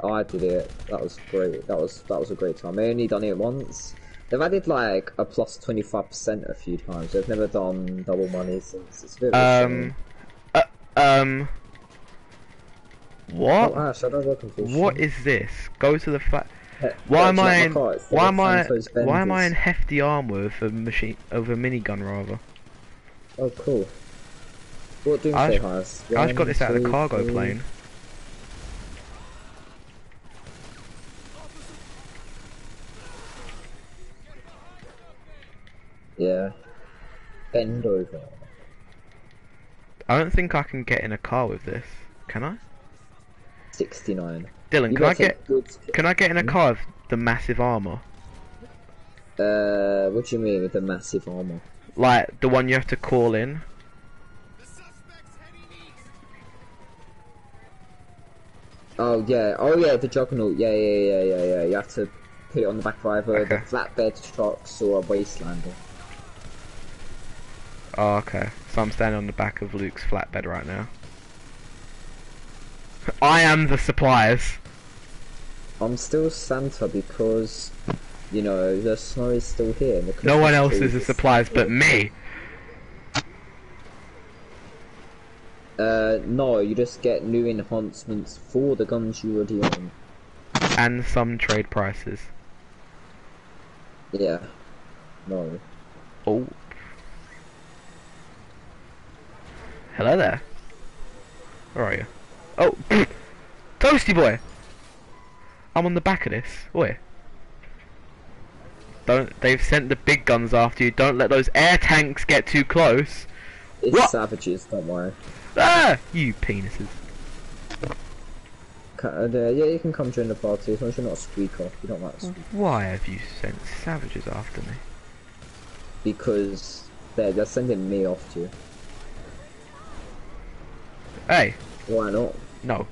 [SPEAKER 1] Oh, I did it. That was great. That was that was a great time. I only done it once. They've added like a plus twenty five percent a few times. They've never done double money since. It's a bit
[SPEAKER 2] Um, uh, um, what?
[SPEAKER 1] Oh, Ash, I don't work.
[SPEAKER 2] What is this? Go to the flat.
[SPEAKER 1] He-
[SPEAKER 2] Why am I in?
[SPEAKER 1] car?
[SPEAKER 2] Why am I? Why am I in hefty armor with a machine of a minigun rather?
[SPEAKER 1] Oh, cool. What
[SPEAKER 2] I
[SPEAKER 1] Doomsday
[SPEAKER 2] just-
[SPEAKER 1] has?
[SPEAKER 2] I just got this out of the cargo
[SPEAKER 1] three-
[SPEAKER 2] plane.
[SPEAKER 1] Yeah. Bend over.
[SPEAKER 2] I don't think I can get in a car with this. Can I?
[SPEAKER 1] Sixty nine.
[SPEAKER 2] Dylan,
[SPEAKER 1] You
[SPEAKER 2] can I get?
[SPEAKER 1] good.
[SPEAKER 2] Can I get in a
[SPEAKER 1] Hmm?
[SPEAKER 2] car with the massive armor?
[SPEAKER 1] Uh, what do you mean with the massive armor?
[SPEAKER 2] Like the one you have to call in?
[SPEAKER 1] Oh yeah, oh yeah, the Juggernaut. Yeah, yeah, yeah, yeah, yeah. You have to put it on the back of either the flatbed trucks or a wastelander.
[SPEAKER 2] Oh, okay. So I'm standing on the back of Luke's flatbed right now. I am the suppliers.
[SPEAKER 1] I'm still Santa because, you know, the snow is still here.
[SPEAKER 2] No one else is the suppliers but me.
[SPEAKER 1] Uh, no, you just get new enhancements for the guns you already own.
[SPEAKER 2] And some trade prices.
[SPEAKER 1] Yeah. No.
[SPEAKER 2] Oh. Hello there. Where are you? Oh, Toasty boy! I'm on the back of this. Oi. Don't, they've sent the big guns after you. Don't let those air tanks get too close.
[SPEAKER 1] It's
[SPEAKER 2] What?
[SPEAKER 1] savages, don't worry.
[SPEAKER 2] Ah! You penises.
[SPEAKER 1] Uh, yeah, you can come join the party as long as you're not a squeaker. You don't like.
[SPEAKER 2] Why have you sent savages after me?
[SPEAKER 1] Because they're, they're sending me off to you.
[SPEAKER 2] Hey,
[SPEAKER 1] Why not?
[SPEAKER 2] no.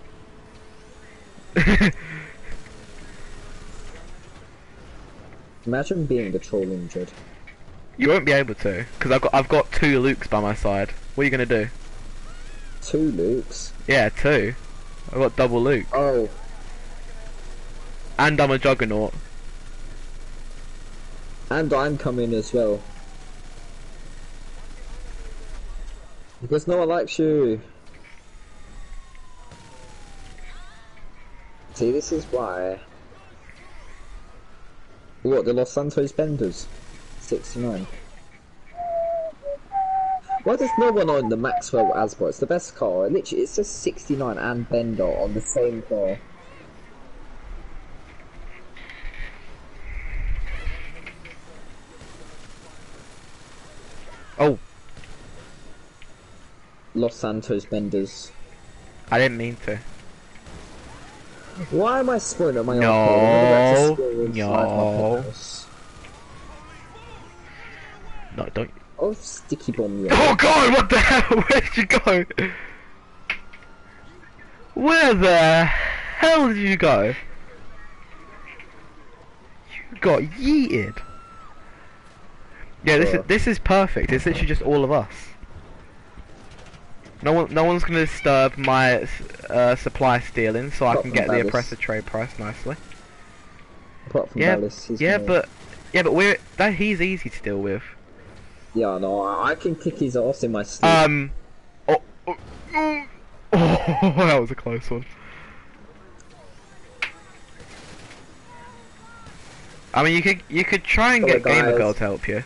[SPEAKER 1] Imagine being the troll injured.
[SPEAKER 2] you won't be able to, because I've got I've got two Lukes by my side. What are you gonna do?
[SPEAKER 1] Two Lukes.
[SPEAKER 2] Yeah, two. I've got double Luke.
[SPEAKER 1] Oh,
[SPEAKER 2] And I'm a Juggernaut.
[SPEAKER 1] and I'm coming as well. Because no one likes you. See, this is why. What, the Los Santos Benders? 69. Why does no one own the Maxwell Asbo? It's the best car. It literally, it says 69 and Bender on the same car.
[SPEAKER 2] Oh,
[SPEAKER 1] Los Santos Benders.
[SPEAKER 2] I didn't mean to.
[SPEAKER 1] Why am I spoiling at my
[SPEAKER 2] No,
[SPEAKER 1] arcade? I'm gonna go back to school inside
[SPEAKER 2] no. No, don't.
[SPEAKER 1] Oh, sticky bomb, yeah.
[SPEAKER 2] Oh God! What the hell? Where did you go? Where the hell did you go? You got yeeted. Yeah, this is this is perfect. It's literally just all of us. No one, no one's gonna disturb my uh, supply stealing, so I can get the
[SPEAKER 1] Ballas.
[SPEAKER 2] oppressor trade price nicely.
[SPEAKER 1] Apart from
[SPEAKER 2] Yeah,
[SPEAKER 1] Dallas, he's
[SPEAKER 2] yeah, but yeah, but we're that he's easy to deal with.
[SPEAKER 1] Yeah, no, I I can kick his ass in my sleep.
[SPEAKER 2] Um. Oh, oh, oh, oh, that was a close one. I mean, you could you could try and
[SPEAKER 1] Hello,
[SPEAKER 2] get Gamer. Girl to help you.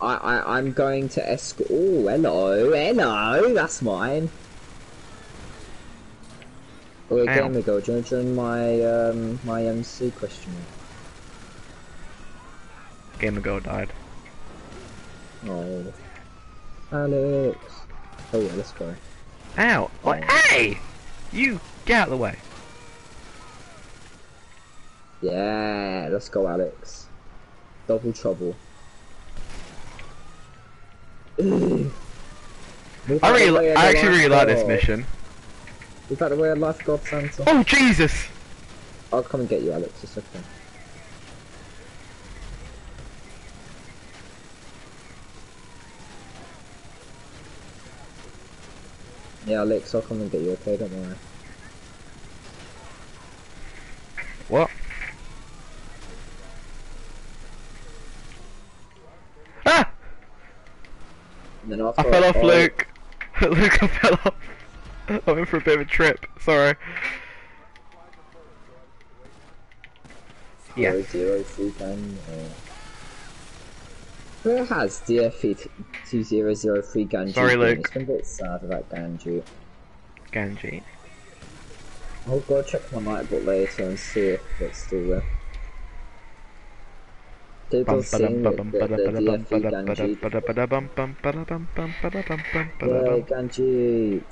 [SPEAKER 1] I, I, I'm going to escort. Oh, hello, hello, that's mine. Oh, wait,
[SPEAKER 2] Ow.
[SPEAKER 1] Gamer Girl, do you want to join my, um, my MC question?
[SPEAKER 2] Game Girl died.
[SPEAKER 1] Oh. Alex. Oh, yeah, let's go.
[SPEAKER 2] Ow!
[SPEAKER 1] Oh.
[SPEAKER 2] hey! You get out of the way.
[SPEAKER 1] Yeah, let's go, Alex. Double trouble.
[SPEAKER 2] I really, I actually really like this mission.
[SPEAKER 1] Is that the way I of lifeguard Santa.
[SPEAKER 2] Oh Jesus!
[SPEAKER 1] I'll come and get you, Alex. It's okay. Yeah, Alex, I'll come and get you, okay? Don't worry.
[SPEAKER 2] What? Ah!
[SPEAKER 1] And then
[SPEAKER 2] I fell off,
[SPEAKER 1] oh,
[SPEAKER 2] Luke. Luke, I fell off. I went for a bit of a trip. Sorry. Yeah.
[SPEAKER 1] Zero, zero, gun. Uh, who has DFE 2003 Ganju?
[SPEAKER 2] Sorry,
[SPEAKER 1] been?
[SPEAKER 2] Luke.
[SPEAKER 1] It's been a bit sad about Ganju.
[SPEAKER 2] Ganji.
[SPEAKER 1] I'll go check my nightbot later and see if it's still there. It does that the, the DFE Ganju. Yay, Ganju!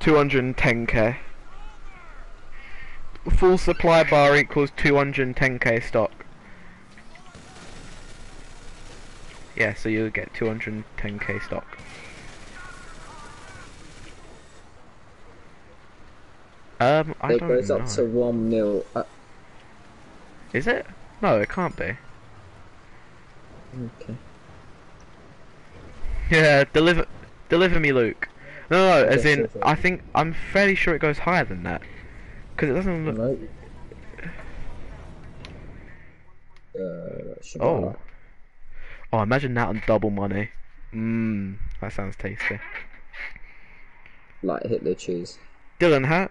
[SPEAKER 2] 210k. Full supply bar equals 210k stock. Yeah, so you'll get 210k stock. Um, I
[SPEAKER 1] It
[SPEAKER 2] don't
[SPEAKER 1] goes up to 1 mil. Uh,
[SPEAKER 2] Is it? No, it can't be.
[SPEAKER 1] Okay.
[SPEAKER 2] Yeah, deliver, deliver me, Luke. No, no, no as in. I think I'm fairly sure it goes higher than that, because it doesn't look.
[SPEAKER 1] No. Uh,
[SPEAKER 2] Oh. Oh, imagine that on double money. Mmm, that sounds tasty.
[SPEAKER 1] Like Hitler cheese.
[SPEAKER 2] Dylan, how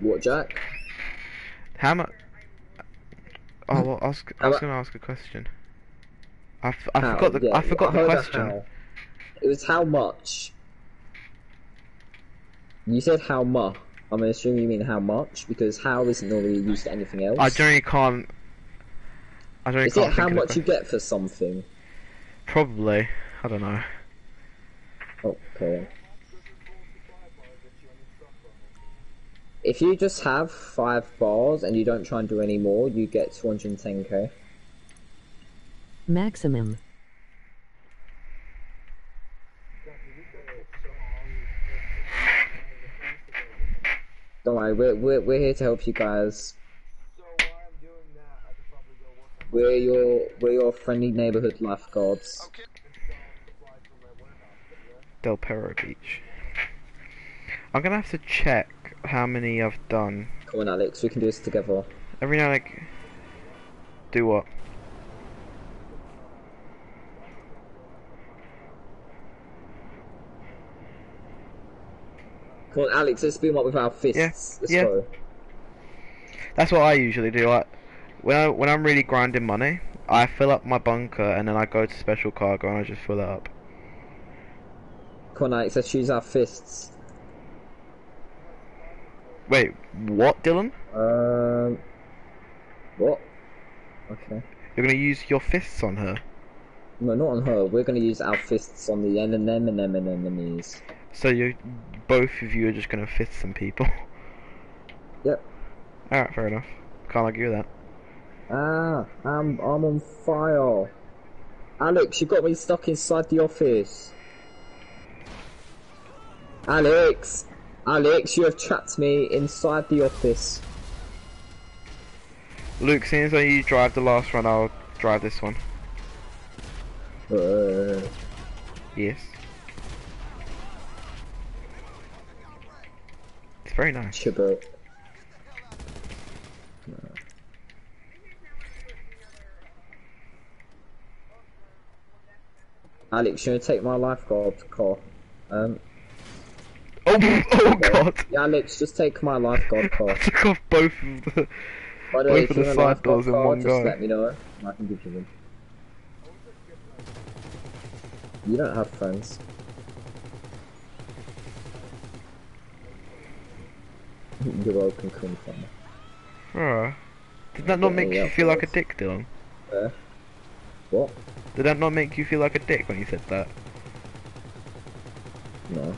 [SPEAKER 1] What, Jack?
[SPEAKER 2] how much? Oh, hmm? well, I was, I was gonna ask a question. I, f- I
[SPEAKER 1] How?
[SPEAKER 2] forgot the
[SPEAKER 1] Yeah,
[SPEAKER 2] I forgot the question.
[SPEAKER 1] It was how much. You said how much. I'm assuming you mean how much because how isn't normally used for anything else.
[SPEAKER 2] I generally can't. I generally
[SPEAKER 1] Is it
[SPEAKER 2] can't
[SPEAKER 1] how
[SPEAKER 2] think of
[SPEAKER 1] much you get for something?
[SPEAKER 2] Probably. I don't know.
[SPEAKER 1] Oh, okay. If you just have five bars and you don't try and do any more, you get 210k.
[SPEAKER 3] Maximum.
[SPEAKER 1] Don't worry, we're, we're, we're here to help you guys. We're your we're your friendly neighborhood lifeguards.
[SPEAKER 8] Okay.
[SPEAKER 2] Del Perro Beach. I'm gonna have to check how many I've done.
[SPEAKER 1] Come on, Alex, we can do this together.
[SPEAKER 2] Every now and like, do what?
[SPEAKER 1] Come on, Alex, let's beam up with our fists.
[SPEAKER 2] Yeah,
[SPEAKER 1] Let's
[SPEAKER 2] yeah.
[SPEAKER 1] go.
[SPEAKER 2] That's what I usually do. I, when I when I'm really grinding money, I fill up my bunker and then I go to special cargo and I just fill it up.
[SPEAKER 1] Come on, Alex, let's use our fists.
[SPEAKER 2] Wait, what, Dylan?
[SPEAKER 1] Um. What? Okay.
[SPEAKER 2] You're gonna use your fists on her?
[SPEAKER 1] No, not on her. We're gonna use our fists on the N and M and enemies.
[SPEAKER 2] So you, both of you are just gonna fist some people.
[SPEAKER 1] Yep.
[SPEAKER 2] Alright, fair enough. Can't argue with that.
[SPEAKER 1] Ah, I'm I'm on fire. Alex, you got me stuck inside the office. Alex, Alex, you have trapped me inside the office.
[SPEAKER 2] Luke, seeing as though you drive the last run, I'll drive this one.
[SPEAKER 1] Uh,
[SPEAKER 2] Yes. It's very nice.
[SPEAKER 1] Chibbo. Alex, you're gonna take my lifeguard car? Um,
[SPEAKER 2] Oh, oh god!
[SPEAKER 1] yeah, Alex, just take my lifeguard
[SPEAKER 2] I
[SPEAKER 1] car.
[SPEAKER 2] took off both of the.
[SPEAKER 1] By the way,
[SPEAKER 2] Both of the side doors in one
[SPEAKER 1] just
[SPEAKER 2] go.
[SPEAKER 1] let me know, and I can give you them. You don't have friends. You're welcome, come from.
[SPEAKER 2] Bruh. Did that not make you feel like a dick, Dylan?
[SPEAKER 1] Uh, what?
[SPEAKER 2] Did that not make you feel like a dick when you said that?
[SPEAKER 1] No.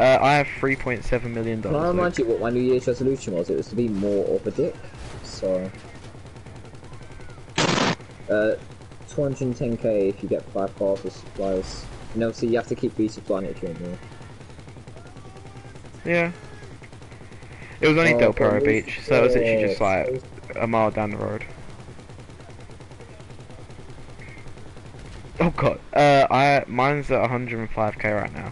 [SPEAKER 2] Uh, I have three point seven million dollars.
[SPEAKER 1] Can I remind you what my New Year's resolution was? It was to be more of a dick. So, uh, 210k if you get five bars of supplies. And obviously you have to keep resupplying it if you want more.
[SPEAKER 2] Yeah. It was only
[SPEAKER 1] Oh,
[SPEAKER 2] Del Perro Beach, so it was literally just like a mile down the road. Oh god. Uh, I mine's at 105k right now.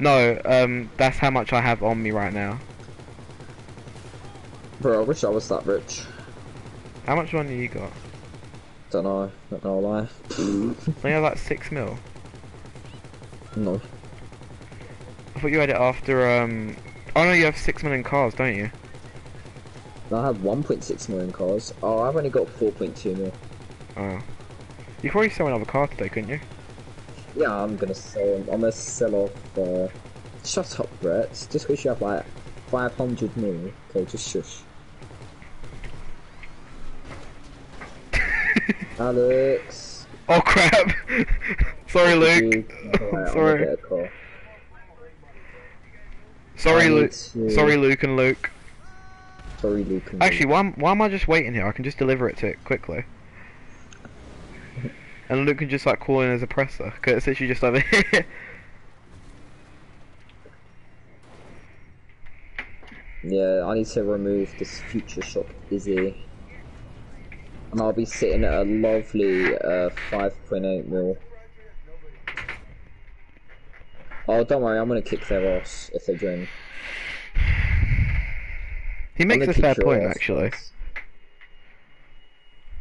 [SPEAKER 2] No, um, that's how much I have on me right now.
[SPEAKER 1] Bro, I wish I was that rich.
[SPEAKER 2] How much money you got?
[SPEAKER 1] Don't know, not gonna lie.
[SPEAKER 2] I think I have like six mil.
[SPEAKER 1] no.
[SPEAKER 2] I thought you had it after um. Oh no, you have six million cars, don't you?
[SPEAKER 1] I have 1.6 million cars. Oh, I've only got 4.2 mil.
[SPEAKER 2] Oh. You could probably sell another car today, couldn't you?
[SPEAKER 1] Yeah, I'm gonna sell. I'm gonna sell off. Uh... Shut up, Brett. Just because you have like 500 mil. Okay, just shush. Alex.
[SPEAKER 2] Oh crap! Sorry, Luke.
[SPEAKER 1] You- Alright, I'm gonna
[SPEAKER 2] Sorry.
[SPEAKER 1] get a car.
[SPEAKER 2] Sorry, Luke.
[SPEAKER 1] to-
[SPEAKER 2] Sorry, Luke and Luke.
[SPEAKER 1] Sorry, Luke. and
[SPEAKER 2] Actually, why, why am I just waiting here? I can just deliver it to it quickly. And Luke can just like call in as a presser, because it's literally just over here.
[SPEAKER 1] Yeah, I need to remove this Future Shock Issi. And I'll be sitting at a lovely uh, 5.8 mil. Oh, don't worry, I'm gonna kick their ass if they join.
[SPEAKER 2] he makes a fair point, actually.
[SPEAKER 1] guys.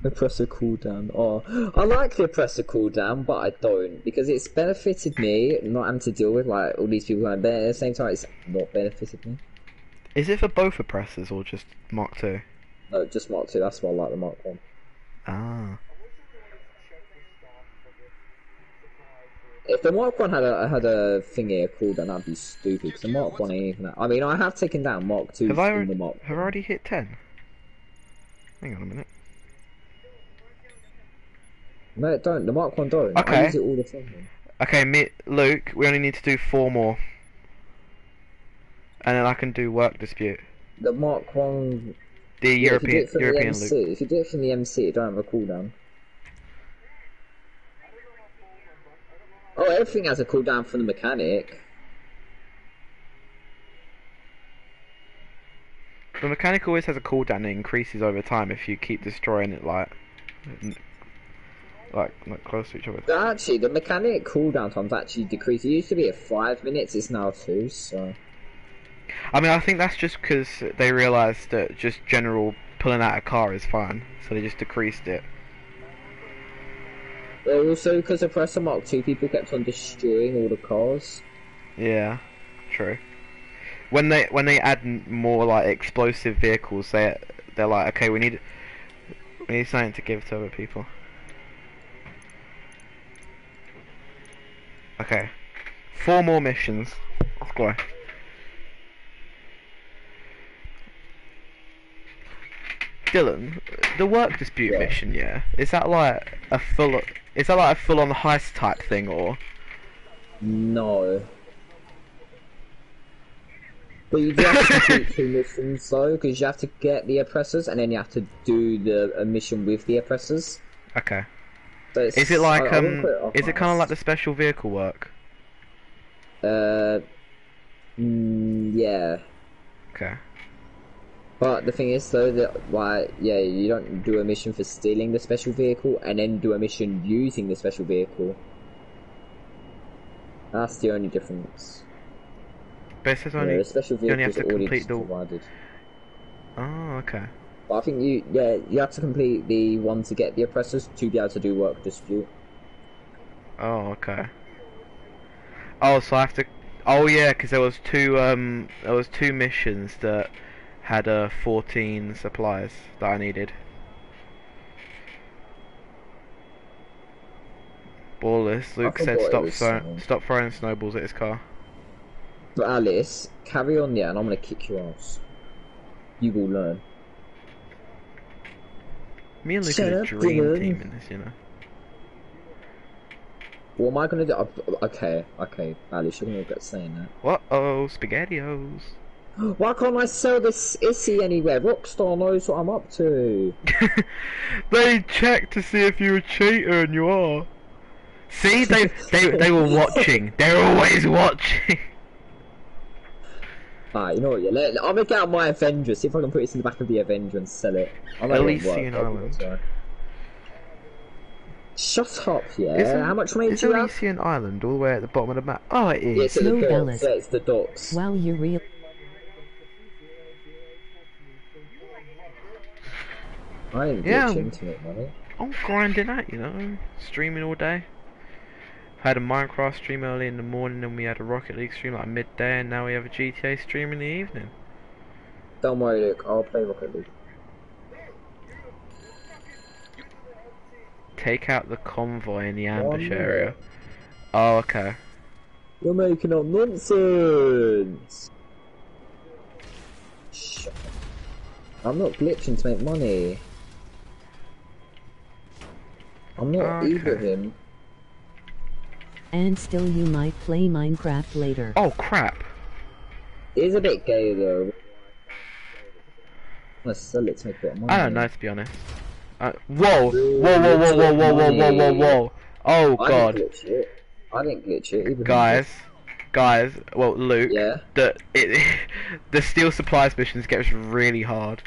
[SPEAKER 1] Oppressor cooldown. Oh, I like the oppressor cooldown, but I don't because it's benefited me not having to deal with like all these people, but at the same time, it's not benefited me.
[SPEAKER 2] Is it for both oppressors or just Mark Two?
[SPEAKER 1] No, just Mark Two. That's why I like the Mark One.
[SPEAKER 2] Ah.
[SPEAKER 1] If the Mark One had a had a thingy a cooldown, that'd be stupid. Because the Mark One ain't even. That. I mean, I have taken down Mark Two
[SPEAKER 2] Have I
[SPEAKER 1] the Mark.
[SPEAKER 2] have I already hit ten? Hang on a minute.
[SPEAKER 1] No, it don't. The Mark One don't. I
[SPEAKER 2] Okay.
[SPEAKER 1] use it all the time.
[SPEAKER 2] Okay, me, Luke, we only need to do four more. And then I can do work dispute.
[SPEAKER 1] The Mark One.
[SPEAKER 2] The
[SPEAKER 1] yeah, if
[SPEAKER 2] European
[SPEAKER 1] from
[SPEAKER 2] European
[SPEAKER 1] the
[SPEAKER 2] Luke.
[SPEAKER 1] If you do it from the MC, it don't have a cooldown. Oh, everything has a cooldown from the mechanic.
[SPEAKER 2] The mechanic always has a cooldown that increases over time if you keep destroying it like like like close to each other.
[SPEAKER 1] Actually, the mechanic cooldown time's actually decreased. It used to be at five minutes. It's now two. So
[SPEAKER 2] I mean, I think that's just because they realised that just general pulling out a car is fine, so they just decreased it.
[SPEAKER 1] But also because of Oppressor Mark Two, people kept on destroying all the cars.
[SPEAKER 2] Yeah, true. When they when they add more like explosive vehicles, they they're like, okay, we need we need something to give to other people. Okay, four more missions. Let's go. Dylan, the work dispute
[SPEAKER 1] Yeah.
[SPEAKER 2] mission, yeah, is that like a full? Is that like a full-on the heist type thing, or?
[SPEAKER 1] No. But you do have to complete two missions though, because you have to get the oppressors and then you have to do the a mission with the oppressors.
[SPEAKER 2] Okay. Is it like
[SPEAKER 1] I- I
[SPEAKER 2] um?
[SPEAKER 1] put off
[SPEAKER 2] Is it kind of like the special vehicle work?
[SPEAKER 1] Uh, mm, yeah.
[SPEAKER 2] Okay.
[SPEAKER 1] But the thing is though that why yeah you don't do a mission for stealing the special vehicle and then do a mission using the special vehicle. That's the only difference.
[SPEAKER 2] But it says
[SPEAKER 1] Yeah, the special
[SPEAKER 2] you only have to complete the-
[SPEAKER 1] provided.
[SPEAKER 2] Oh, okay.
[SPEAKER 1] But I think you yeah you have to complete the one to get the oppressors to be able to do work dispute.
[SPEAKER 2] Oh, okay. Oh, so I have to. Oh yeah, because there was two um there was two missions that had uh 14 supplies that I needed. Ballless. Luke said stop
[SPEAKER 1] was
[SPEAKER 2] throw-
[SPEAKER 1] someone.
[SPEAKER 2] stop throwing snowballs at his car.
[SPEAKER 1] But Alice, carry on yeah, and I'm gonna kick your ass. You will learn.
[SPEAKER 2] Me and Luke
[SPEAKER 1] Shut
[SPEAKER 2] are a dream team in this, you know.
[SPEAKER 1] What am I gonna do? Okay, okay, Alice, you're gonna regret saying that.
[SPEAKER 2] What? Oh, spaghettios.
[SPEAKER 1] Why can't I sell this Issi anywhere? Rockstar knows what I'm up to.
[SPEAKER 2] they check to see if you're a cheater, and you are. See, they they they were watching. They're always watching.
[SPEAKER 1] Alright, you know what? Yeah, let, I'll make out my Avenger. See if I can put this in the back of the Avenger and sell it. I know it won't
[SPEAKER 2] Elysian
[SPEAKER 1] work,
[SPEAKER 2] Island.
[SPEAKER 1] Shut up, yeah.
[SPEAKER 2] Isn't-
[SPEAKER 1] How much money do you have?
[SPEAKER 2] Elysian Island all the way at the bottom of the map? Oh, it
[SPEAKER 1] Yeah,
[SPEAKER 2] is.
[SPEAKER 1] it's at the
[SPEAKER 3] Snow
[SPEAKER 1] docks. Yeah, it's the docks.
[SPEAKER 3] Well, you real.
[SPEAKER 1] I ain't
[SPEAKER 2] Yeah.
[SPEAKER 1] glitching internet money.
[SPEAKER 2] I'm grinding out, you know, streaming all day. Had a Minecraft stream early in the morning, and we had a Rocket League stream like midday, and now we have a GTA stream in the evening.
[SPEAKER 1] Don't worry, Luke. I'll play Rocket League.
[SPEAKER 2] Take out the convoy in the ambush area. Oh, okay.
[SPEAKER 1] You're making up nonsense. Up. I'm not glitching to make money. I'm not
[SPEAKER 2] Okay.
[SPEAKER 1] either him.
[SPEAKER 3] And still you might play Minecraft later.
[SPEAKER 2] Oh crap!
[SPEAKER 1] It is a bit gay though. Let's sell it to make a bit of money.
[SPEAKER 2] I don't know to be honest. Uh, whoa! Whoa! Whoa! Whoa! Whoa! Whoa! Whoa! Whoa! Whoa! Whoa! Oh
[SPEAKER 1] I
[SPEAKER 2] god,
[SPEAKER 1] didn't glitch it. I didn't glitch it. Even
[SPEAKER 2] guys, guys. Well, Luke.
[SPEAKER 1] Yeah.
[SPEAKER 2] The it the steel supplies missions gets really hard.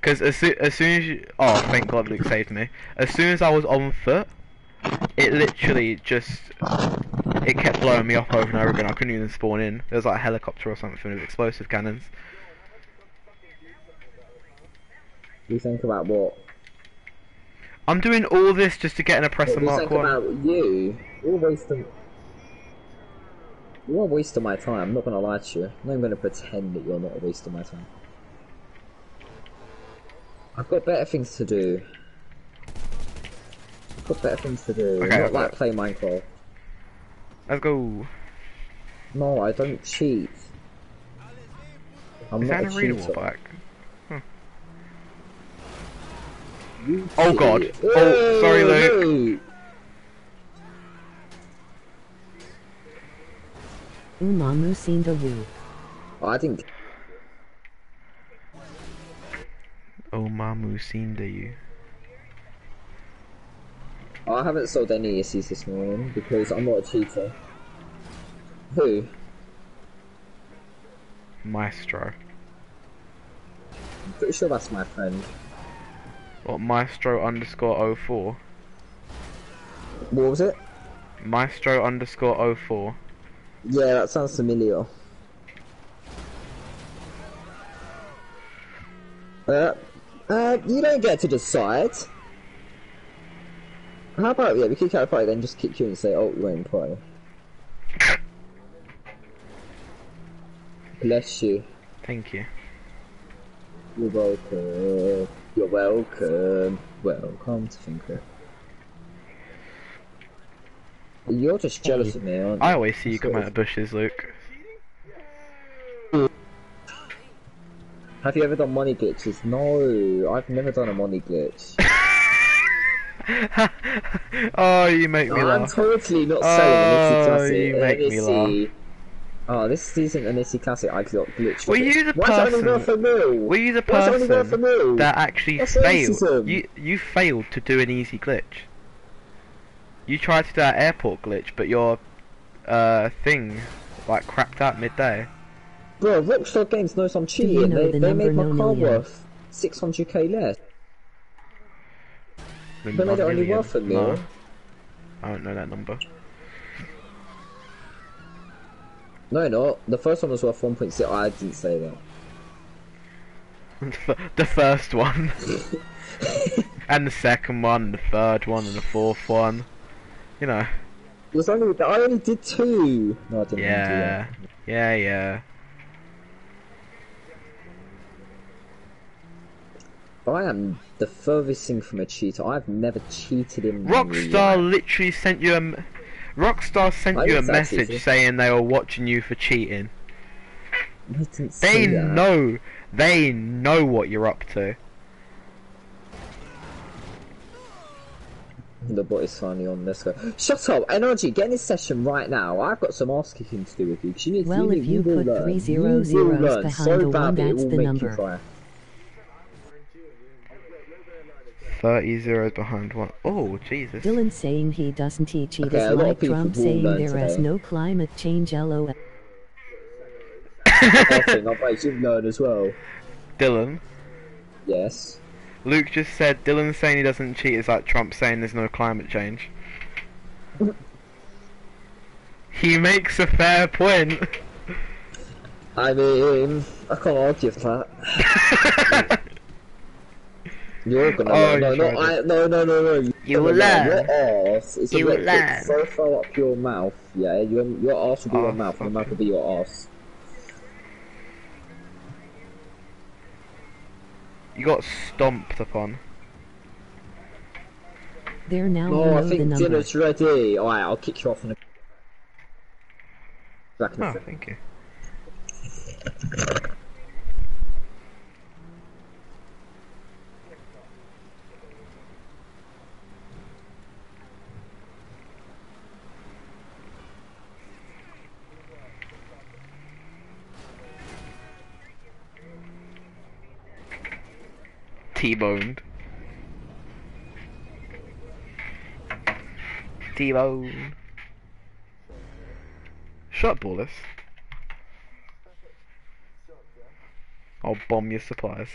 [SPEAKER 2] Because as, soo- as soon as you, oh thank God Luke saved me. As soon as I was on foot, it literally just it kept blowing me up over and over again. I couldn't even spawn in. There was like a helicopter or something with explosive cannons.
[SPEAKER 1] You think about what?
[SPEAKER 2] I'm doing all this just to get an oppressor mark
[SPEAKER 1] think
[SPEAKER 2] one.
[SPEAKER 1] about you? You're wasting. You're a waste of my time. I'm not gonna lie to you. I'm not even gonna pretend that you're not a waste of my time. I've got better things to do. I've got better things to do.
[SPEAKER 2] Okay,
[SPEAKER 1] not like play Minecraft.
[SPEAKER 2] Let's go.
[SPEAKER 1] No, I don't cheat. I'm
[SPEAKER 2] Is
[SPEAKER 1] not
[SPEAKER 2] that
[SPEAKER 1] a
[SPEAKER 2] an arena
[SPEAKER 1] cheater.
[SPEAKER 2] back?
[SPEAKER 1] You
[SPEAKER 2] Oh, God.
[SPEAKER 1] cheat.
[SPEAKER 2] Oh, sorry, oh, Luke.
[SPEAKER 1] Luke.
[SPEAKER 3] Umamu Sindalu.
[SPEAKER 1] Oh, I didn't.
[SPEAKER 2] Oh, Mamu seen to you.
[SPEAKER 1] Oh, I haven't sold any issues this morning because I'm not a cheater. Who?
[SPEAKER 2] Maestro.
[SPEAKER 1] I'm pretty sure that's my friend.
[SPEAKER 2] What, Maestro underscore 04?
[SPEAKER 1] What was it?
[SPEAKER 2] Maestro underscore 04.
[SPEAKER 1] Yeah, that sounds familiar. Uh, uh, you don't get to decide. How about, yeah, we kick out a party, then just kick you and say, oh, you won't play. Bless you.
[SPEAKER 2] Thank you.
[SPEAKER 1] You're welcome. You're welcome. Welcome to Finker. You're just jealous of me, aren't you?
[SPEAKER 2] I always see you come out of bushes, Luke.
[SPEAKER 1] Have you ever done money glitches? No, I've never done a money glitch.
[SPEAKER 2] oh, you make me laugh.
[SPEAKER 1] I'm totally not selling
[SPEAKER 2] Oh,
[SPEAKER 1] an Issi Classic.
[SPEAKER 2] you
[SPEAKER 1] an
[SPEAKER 2] make me
[SPEAKER 1] Issi- Oh, this isn't an Issi Classic. I got glitched.
[SPEAKER 2] Were
[SPEAKER 1] off it.
[SPEAKER 2] you the
[SPEAKER 1] Why is
[SPEAKER 2] person-
[SPEAKER 1] worth a mil?
[SPEAKER 2] Were you the
[SPEAKER 1] Why is it only worth a
[SPEAKER 2] person that actually
[SPEAKER 1] That's
[SPEAKER 2] failed?
[SPEAKER 1] racism.
[SPEAKER 2] You you failed to do an easy glitch. You tried to do that airport glitch, but your uh thing like crapped out midday.
[SPEAKER 1] Bro, Rockstar Games knows I'm
[SPEAKER 3] you
[SPEAKER 1] cheating.
[SPEAKER 3] know
[SPEAKER 1] they
[SPEAKER 3] the
[SPEAKER 1] they made my car worth 600k less.
[SPEAKER 2] The
[SPEAKER 1] They made it only worth a mil.
[SPEAKER 2] No, I don't know that number.
[SPEAKER 1] No, not. The first one was worth 1.6. I didn't say that.
[SPEAKER 2] the first one, and the second one, the third one, and the fourth one. You know.
[SPEAKER 1] It was only I only did two. No, I didn't.
[SPEAKER 2] Yeah. Yeah, yeah.
[SPEAKER 1] I am the furthest thing from a cheater. I've never cheated in
[SPEAKER 2] Rockstar
[SPEAKER 1] real-
[SPEAKER 2] literally sent you a. m- Rockstar sent
[SPEAKER 1] I
[SPEAKER 2] you a message
[SPEAKER 1] cheating.
[SPEAKER 2] saying they were watching you for cheating.
[SPEAKER 1] I didn't
[SPEAKER 2] They
[SPEAKER 1] say that.
[SPEAKER 2] know. They know what you're up to.
[SPEAKER 1] The bot is finally on. Let's go. Shut up, NRG. Get in this session right now. I've got some ass kicking to do with you. 'cause you need,
[SPEAKER 3] Well,
[SPEAKER 1] you
[SPEAKER 3] if
[SPEAKER 1] need,
[SPEAKER 3] you put
[SPEAKER 1] learn.
[SPEAKER 3] three
[SPEAKER 1] You
[SPEAKER 3] zero
[SPEAKER 1] will
[SPEAKER 3] zeros behind
[SPEAKER 1] so
[SPEAKER 3] the one, that's the number.
[SPEAKER 1] You cry.
[SPEAKER 2] Thirty zeros behind one. Oh Jesus.
[SPEAKER 3] Dylan saying he doesn't teach it
[SPEAKER 1] Okay,
[SPEAKER 3] is
[SPEAKER 1] a lot of
[SPEAKER 3] like Trump saying
[SPEAKER 1] learn
[SPEAKER 3] there is
[SPEAKER 1] today.
[SPEAKER 3] no climate change lol.
[SPEAKER 1] I think I bet you've learned as well.
[SPEAKER 2] Dylan.
[SPEAKER 1] Yes.
[SPEAKER 2] Luke just said Dylan saying he doesn't cheat is like Trump saying there's no climate change. he makes a fair point.
[SPEAKER 1] I mean, I can't argue with that. You're gonna
[SPEAKER 2] Oh,
[SPEAKER 1] learn. No, no, I, no, no, no, no. You're
[SPEAKER 2] You will learn.
[SPEAKER 1] Your arse is
[SPEAKER 2] You
[SPEAKER 1] a
[SPEAKER 2] will learn.
[SPEAKER 1] so far up your mouth. Yeah, your, your arse will be your
[SPEAKER 2] Oh,
[SPEAKER 1] mouth, and your mouth will be your arse.
[SPEAKER 2] You got stomped upon.
[SPEAKER 3] There now
[SPEAKER 1] Oh,
[SPEAKER 3] you
[SPEAKER 1] I
[SPEAKER 3] know the
[SPEAKER 1] think
[SPEAKER 3] number.
[SPEAKER 1] dinner's ready. Alright, I'll kick you off in a. Back in
[SPEAKER 2] Oh,
[SPEAKER 1] sec.
[SPEAKER 2] thank you. T-boned. T-bone. Shut up, Ballers. I'll bomb your supplies.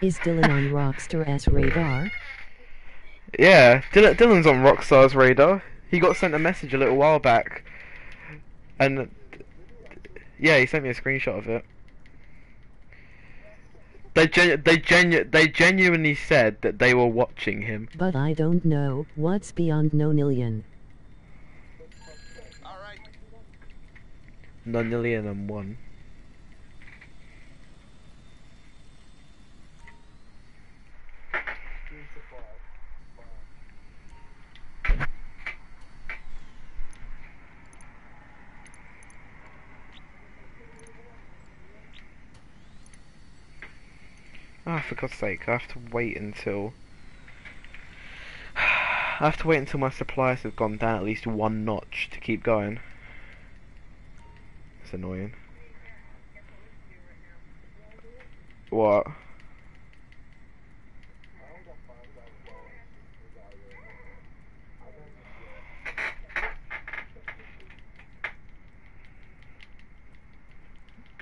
[SPEAKER 3] Is Dylan on Rockstar's radar?
[SPEAKER 2] Yeah, Dylan, Dylan's on Rockstar's radar. He got sent a message a little while back, and yeah, he sent me a screenshot of it. They genu- they genu- they genuinely said that they were watching him.
[SPEAKER 3] But I don't know what's beyond nonillion.
[SPEAKER 8] All right.
[SPEAKER 2] Nonillion and one. Ah, for God's sake, I have to wait until... I have to wait until my supplies have gone down at least one notch to keep going. It's annoying. What?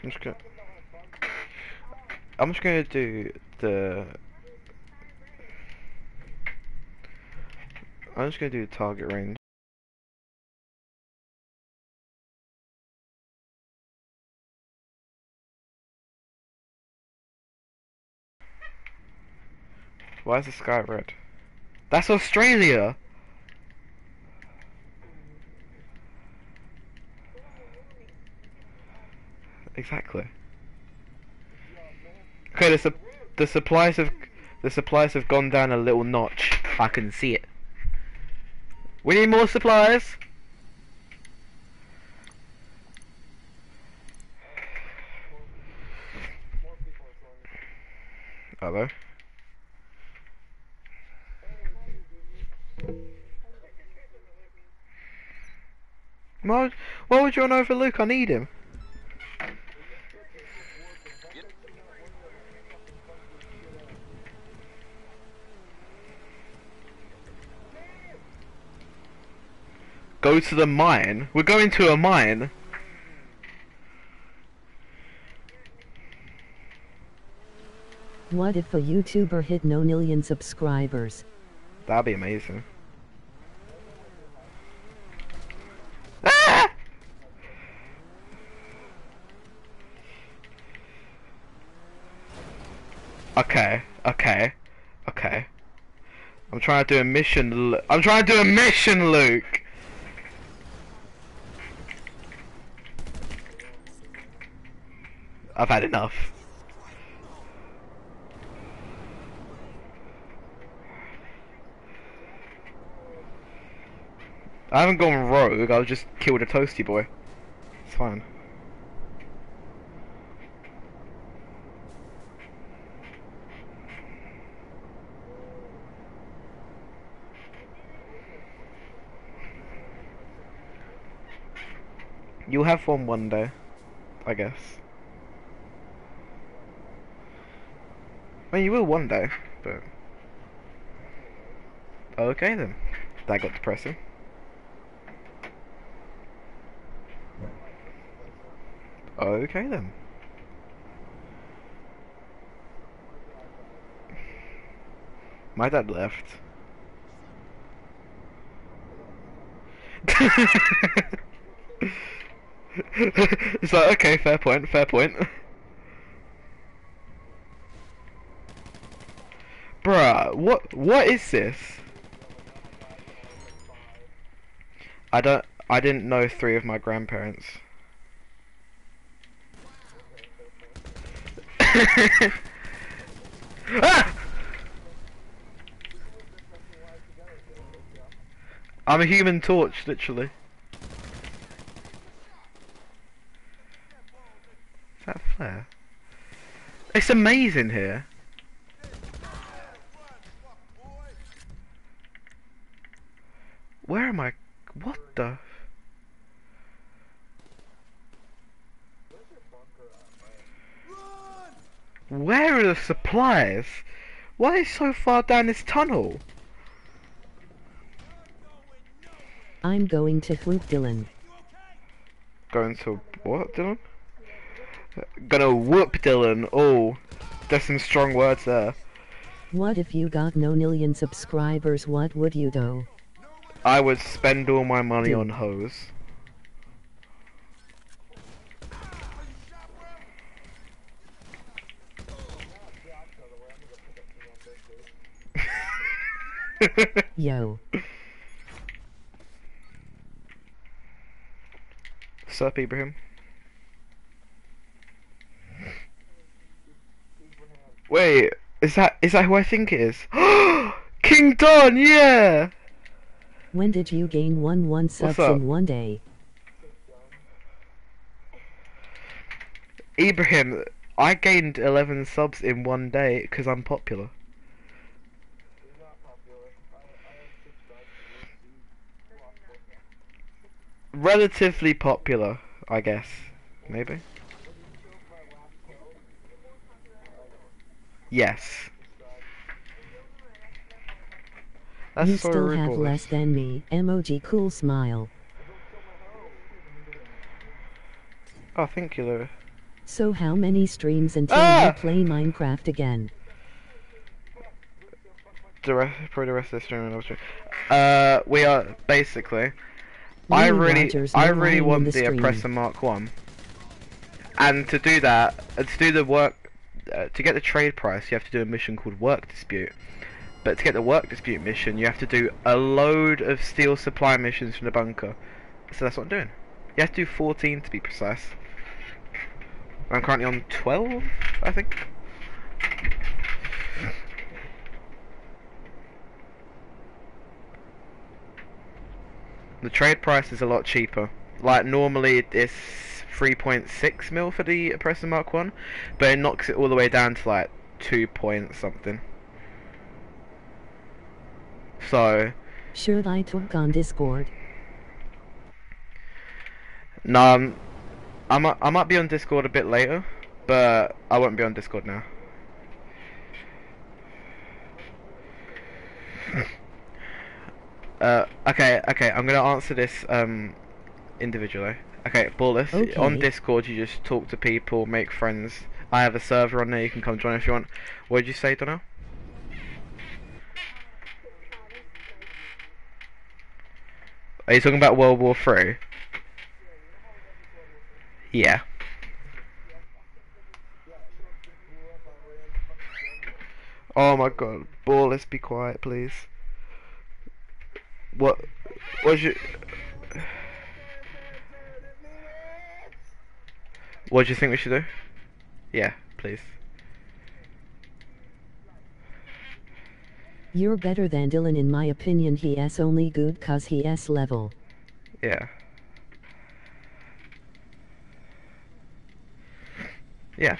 [SPEAKER 2] I'm just gonna. I'm just gonna do the. I'm just gonna do the target range. Why is the sky red? That's Australia! Exactly. Okay, the, sup- the supplies have the supplies have gone down a little notch. I can see it. We need more supplies. Hello. Why, why would you run over Luke? I need him. Go to the mine? We're going to a mine.
[SPEAKER 3] What if a YouTuber hit no million subscribers?
[SPEAKER 2] That'd be amazing. Ah! Okay, okay, okay. I'm trying to do a mission. I'm trying to do a mission, Luke. I've had enough. I haven't gone rogue, I've just killed a toasty boy. It's fine. You'll have one one day, I guess. I mean, you will one day, but okay then. That got depressing. Okay then. My dad left. it's like, okay, fair point, fair point. Bruh, what, what is this? I don't, I didn't know three of my grandparents. ah! I'm a human torch, literally. Is that flare? It's amazing here. Where am I? What the? Where are the supplies? Why is so far down this tunnel?
[SPEAKER 3] I'm going to whoop Dylan.
[SPEAKER 2] Going to what, Dylan? Gonna whoop Dylan. Oh, there's some strong words there.
[SPEAKER 3] What if you got no million subscribers? What would you do?
[SPEAKER 2] I would spend all my money on hoes.
[SPEAKER 3] Yo.
[SPEAKER 2] Sup, Ibrahim? Wait, is that is that who I think it is? King Don, yeah.
[SPEAKER 3] When did you gain 1 1 subs in one day?
[SPEAKER 2] Ibrahim, I gained 11 subs in one day because I'm popular. Relatively popular, I guess. Maybe. Yes. That's
[SPEAKER 3] you still have less than me. Emoji cool smile.
[SPEAKER 2] Oh, thank you, Louis.
[SPEAKER 3] So how many streams until
[SPEAKER 2] Ah!
[SPEAKER 3] you play Minecraft again?
[SPEAKER 2] The rest, probably the rest of the stream and stream. Uh, we are basically. I really, I really want
[SPEAKER 3] the
[SPEAKER 2] the. Oppressor Mark One. And to do that, uh, to do the work, uh, to get the trade price, you have to do a mission called Work Dispute. But to get the Work Dispute mission, you have to do a load of steel supply missions from the bunker. So that's what I'm doing. You have to do 14 to be precise. I'm currently on 12, I think. The trade price is a lot cheaper. Like normally it's 3.6 mil for the Oppressor Mark 1, but it knocks it all the way down to like 2 point something. So,
[SPEAKER 3] Should I talk on Discord?
[SPEAKER 2] no, um, I might, I might be on Discord a bit later, but I won't be on Discord now. Uh, okay, okay, I'm gonna answer this um individually. Okay, Ballis, on Discord you just talk to people, make friends. I have a server on there, you can come join if you want. What did you say, Donna? Are you talking about World War Three? Yeah. Oh my god, Ballis, be quiet, please. What? What's your? What do you think we should do? Yeah, please.
[SPEAKER 3] You're better than Dylan in my opinion. He is only good cause he is level.
[SPEAKER 2] Yeah. Yeah.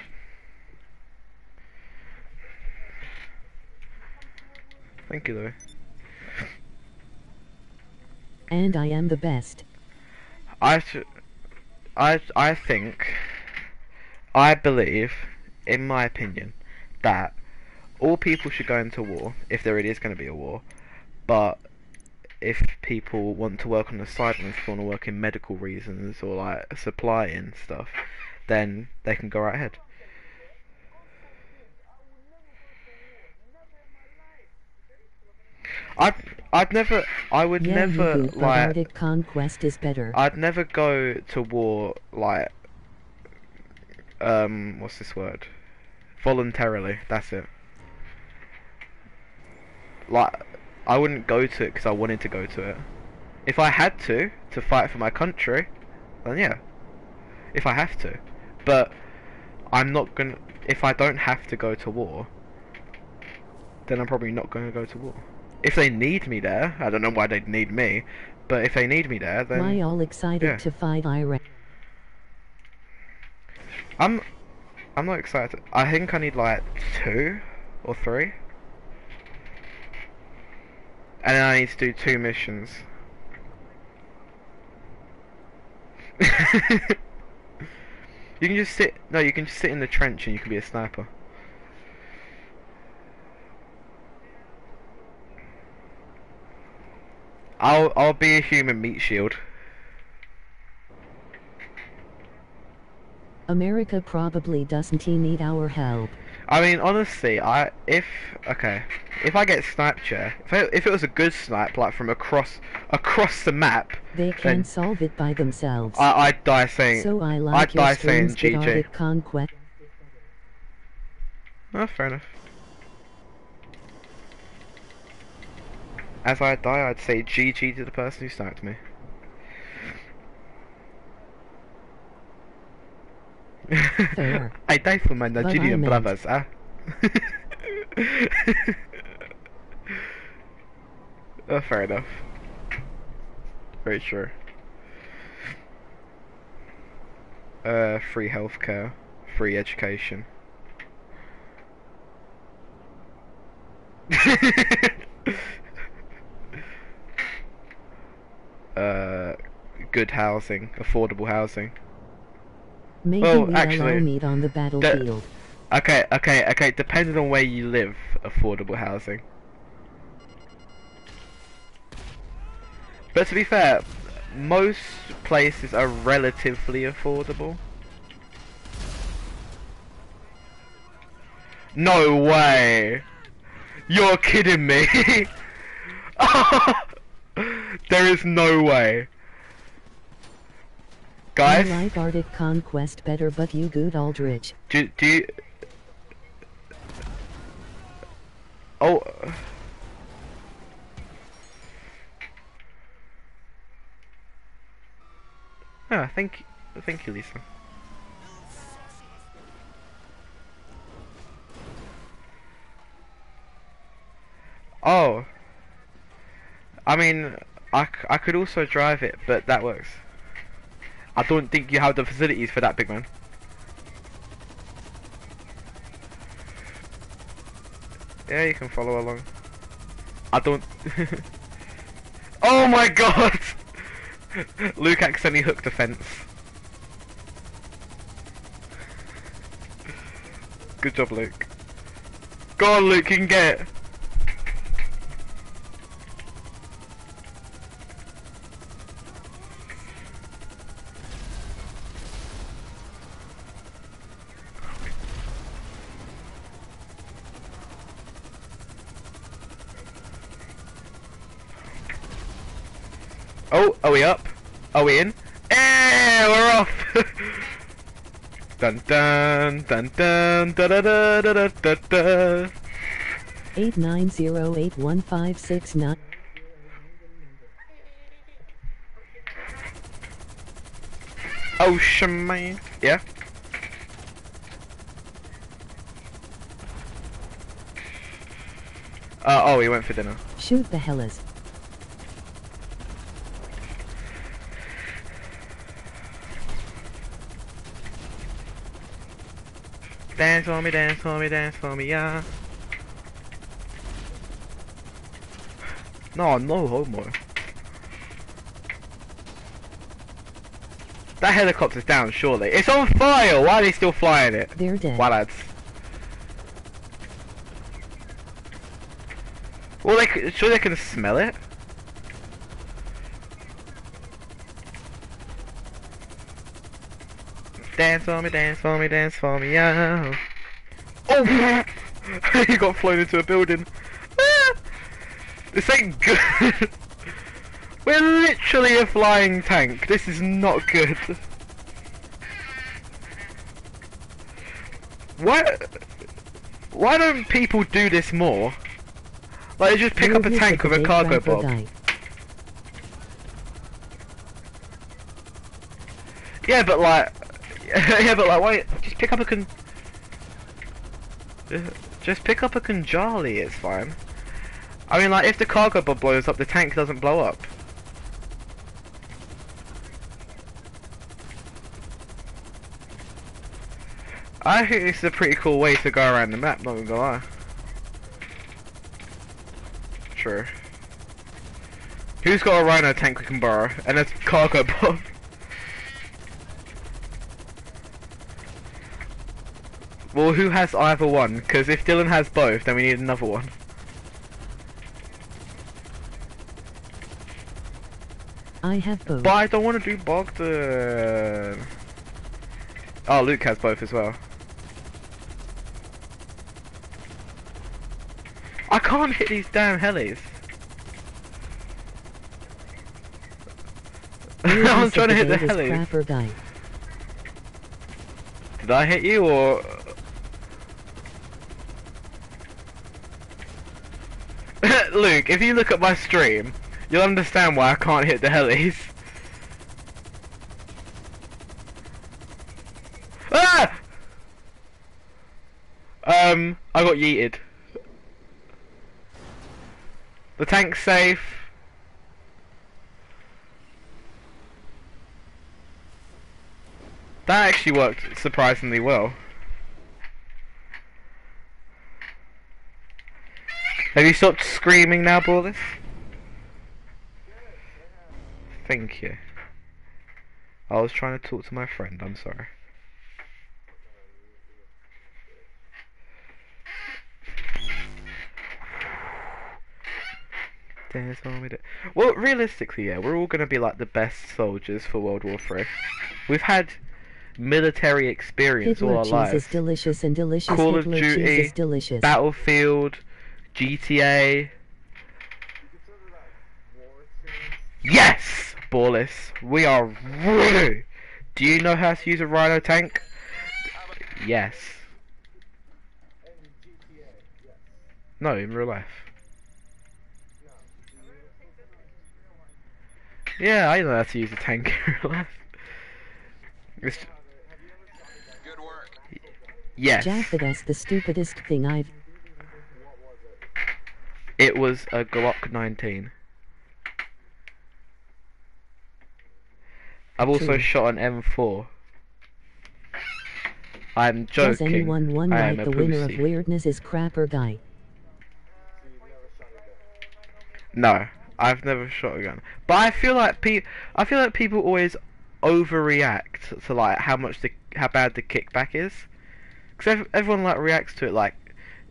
[SPEAKER 2] Thank you, Louis.
[SPEAKER 3] And I am the best.
[SPEAKER 2] I. I I think I believe, in my opinion, that all people should go into war if there really is going to be a war. But if people want to work on the side and if want to work in medical reasons or like supplying stuff, then they can go right ahead. I'd I'd never I would
[SPEAKER 3] yeah,
[SPEAKER 2] never
[SPEAKER 3] you do, but
[SPEAKER 2] like
[SPEAKER 3] Arctic conquest is better.
[SPEAKER 2] I'd never go to war like um what's this word? Voluntarily. That's it. Like I wouldn't go to it because I wanted to go to it. If I had to to fight for my country, then yeah. If I have to, but I'm not gonna. If I don't have to go to war, then I'm probably not going to go to war. If they need me there, I don't know why they'd need me, but if they need me there, then
[SPEAKER 3] Why all excited
[SPEAKER 2] yeah.
[SPEAKER 3] to fight Iraq?
[SPEAKER 2] I'm I'm not excited. I think I need like two or three. And then I need to do two missions. you can just sit no, you can just sit in the trench and you can be a sniper. I'll I'll be a human meat shield.
[SPEAKER 3] America probably doesn't need our help.
[SPEAKER 2] I mean, honestly, I if okay, if I get sniped, yeah, if, I, if it was a good snipe, like from across across the map,
[SPEAKER 3] They can solve it by themselves.
[SPEAKER 2] I, I'd die saying.
[SPEAKER 3] so I
[SPEAKER 2] I'd
[SPEAKER 3] like your
[SPEAKER 2] die saying GG.
[SPEAKER 3] Conquest.
[SPEAKER 2] Oh, fair enough. As I die, I'd say GG to the person who sniped me. I die for my Nigerian brothers, ah. oh, fair enough. Very true. Uh, free healthcare, free education. uh, good housing, affordable housing.
[SPEAKER 3] Maybe
[SPEAKER 2] Well,
[SPEAKER 3] we
[SPEAKER 2] actually,
[SPEAKER 3] allow meet on the battlefield.
[SPEAKER 2] Okay, okay, okay. Depending on where you live, affordable housing. But to be fair, most places are relatively affordable. No way! You're kidding me! there is no way. Guys,
[SPEAKER 3] I like Arctic conquest better, but you good Aldrich.
[SPEAKER 2] do, do you... Oh... Ah, thank, thank you, Lisa. Oh. I mean, I, I could also drive it, but that works. I don't think you have the facilities for that, big man. Yeah, you can follow along. I don't... oh my god! Luke accidentally hooked a fence. Good job, Luke. Go on, Luke, you can get it. Oh, are we up? Are we in? Eh, we're off! dun dun dun dun da da da da da da da.
[SPEAKER 3] Eight nine zero eight one five six nine.
[SPEAKER 2] Oh, shaman. Yeah? Uh, oh, he went for dinner.
[SPEAKER 3] Shoot the hellas.
[SPEAKER 2] Dance for me, dance for me, dance for me, yeah. No, no homo. That helicopter's down, surely. It's on fire! Why are they still flying it?
[SPEAKER 3] They're dead.
[SPEAKER 2] Why, lads? Well, they c- sure they can smell it. Dance for me, dance for me, dance for me, yeah. Oh, he got flown into a building. Ah! This ain't good. We're literally a flying tank. This is not good. Why? Why don't people do this more? Like, they just pick up a tank with a cargo bomb. Yeah, but like, yeah, but like, wait, just pick up a con. Just- pick up a Khanjali, it's fine. I mean, like, if the cargo bomb blows up, the tank doesn't blow up. I think this is a pretty cool way to go around the map, not gonna lie. True. Who's got a rhino tank we can borrow? And a cargo bomb? Well, who has either one? Because if Dylan has both, then we need another one.
[SPEAKER 3] I have both.
[SPEAKER 2] But I don't want to do Bogdan. Oh, Luke has both as well. I can't hit these damn helis. I was trying to hit the helis. Did I hit you or? Luke, if you look at my stream, you'll understand why I can't hit the helis. Ah! Um, I got yeeted. The tank's safe. That actually worked surprisingly well. Have you stopped screaming now, Borlis? Thank you. I was trying to talk to my friend, I'm sorry. Dance on with it. Well, realistically, yeah, we're all gonna be like the best soldiers for World War Three. We've had military experience all our lives.
[SPEAKER 3] is delicious and delicious
[SPEAKER 2] Call of Duty,
[SPEAKER 3] is delicious.
[SPEAKER 2] Battlefield, GTA. Yes, Ballis, we are ready. Do you know how to use a Rhino tank? Yes. No, in real life. Yeah, I know how to use a tank in real life. It's,
[SPEAKER 8] Good work.
[SPEAKER 2] yes.
[SPEAKER 3] Jaffa, that's the stupidest thing I've.
[SPEAKER 2] It was a Glock 19. I've also
[SPEAKER 3] True.
[SPEAKER 2] shot an M4. I'm joking.
[SPEAKER 3] Does anyone one
[SPEAKER 2] I
[SPEAKER 3] like the winner of weirdness is Crapper guy?
[SPEAKER 2] No, I've never shot a gun. But I feel like pe- I feel like people always overreact to like how much the how bad the kickback is. Because everyone like reacts to it like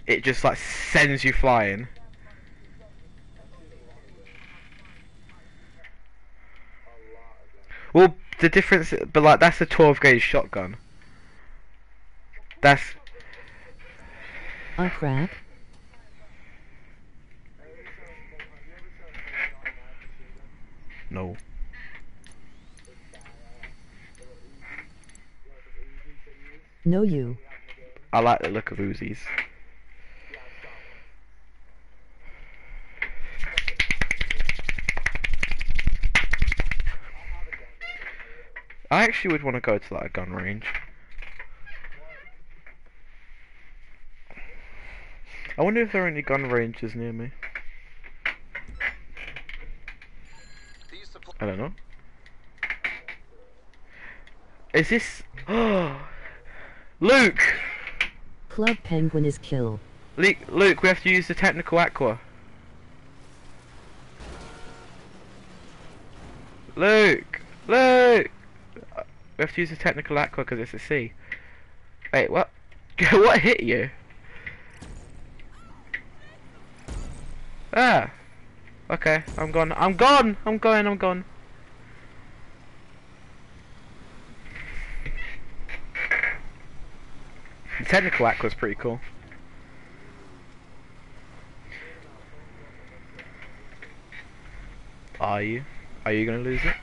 [SPEAKER 2] it just like sends you flying. Well, the difference, but like that's a 12 gauge shotgun. That's
[SPEAKER 3] Ah crap.
[SPEAKER 2] no.
[SPEAKER 3] No you.
[SPEAKER 2] I like the look of Uzis. I actually would want to go to like a gun range. I wonder if there are any gun ranges near me. I don't know. Is this? Luke!
[SPEAKER 3] Club Penguin is kill.
[SPEAKER 2] Luke, Luke, we have to use the technical aqua. Luke, Luke. We have to use the technical aqua because it's a C. Wait, what? what hit you? Ah. Okay, I'm gone. I'm gone. I'm going. I'm gone. The technical act was pretty cool. Are you? Are you gonna lose it?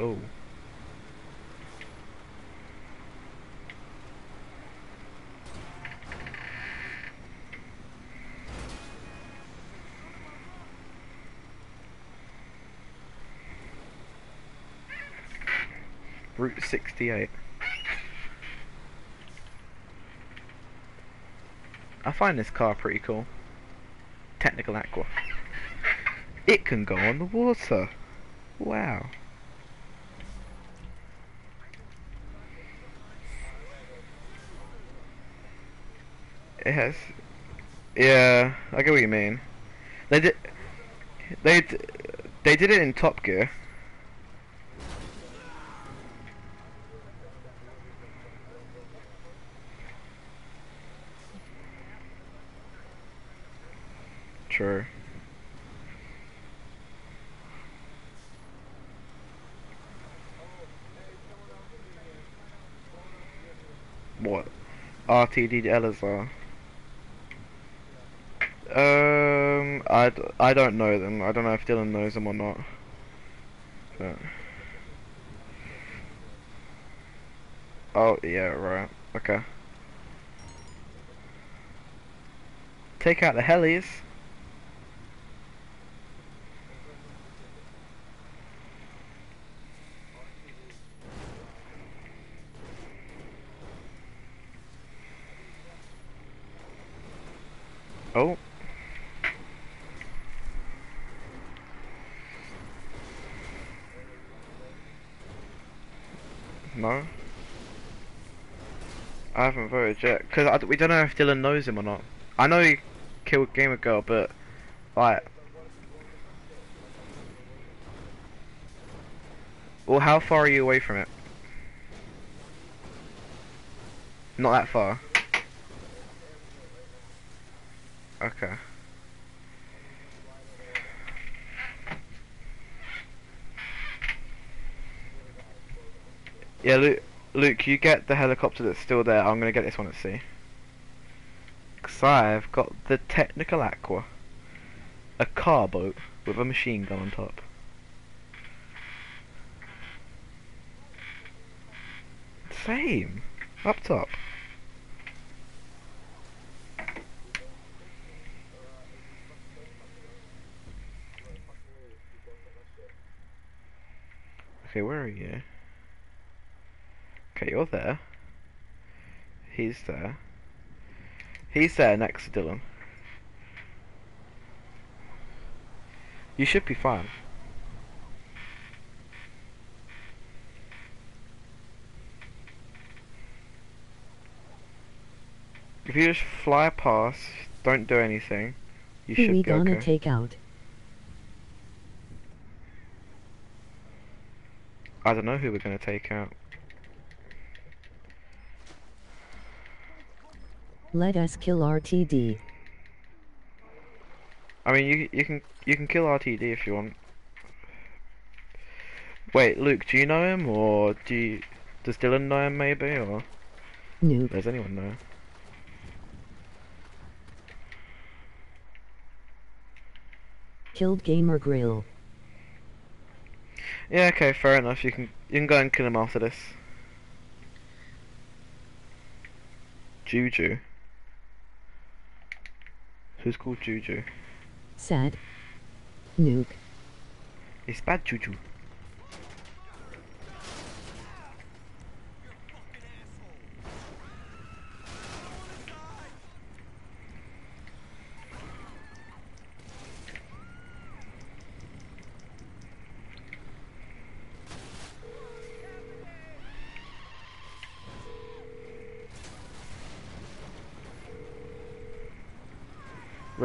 [SPEAKER 2] Oh. Route 68. I find this car pretty cool. Technical Aqua. It can go on the water. Wow. It has. Yeah, I get what you mean. They did. They they did it in Top Gear. True. What? RTD Elazar. Um, I, I don't know them. I don't know if Dylan knows them or not. But. Oh, yeah, right. Okay. Take out the helis. Oh. No. I haven't voted yet because we don't know if Dylan knows him or not. I know he killed Gamer Girl, but like, well, how far are you away from it? Not that far. Okay. Yeah, Luke, Luke, you get the helicopter that's still there. I'm gonna get this one at sea. Cause I've got the Technical Aqua. A car boat with a machine gun on top. Same. Up top. Okay, where are you? Okay, you're there. He's there. He's there next to Dylan. You should be fine. If you just fly past, don't do anything, you
[SPEAKER 3] Who
[SPEAKER 2] should
[SPEAKER 3] we
[SPEAKER 2] be
[SPEAKER 3] gonna take out?
[SPEAKER 2] I don't know who we're gonna take out.
[SPEAKER 3] Let us kill RTD.
[SPEAKER 2] I mean, you you can you can kill RTD if you want. Wait, Luke, do you know him, or do you, does Dylan know him maybe, or
[SPEAKER 3] Noob.
[SPEAKER 2] does anyone know?
[SPEAKER 3] Killed Gamer Grill.
[SPEAKER 2] Yeah, okay, fair enough. You can you can go and kill him after this. Juju. Who's called Juju?
[SPEAKER 3] Sad. Nuke.
[SPEAKER 2] It's bad Juju.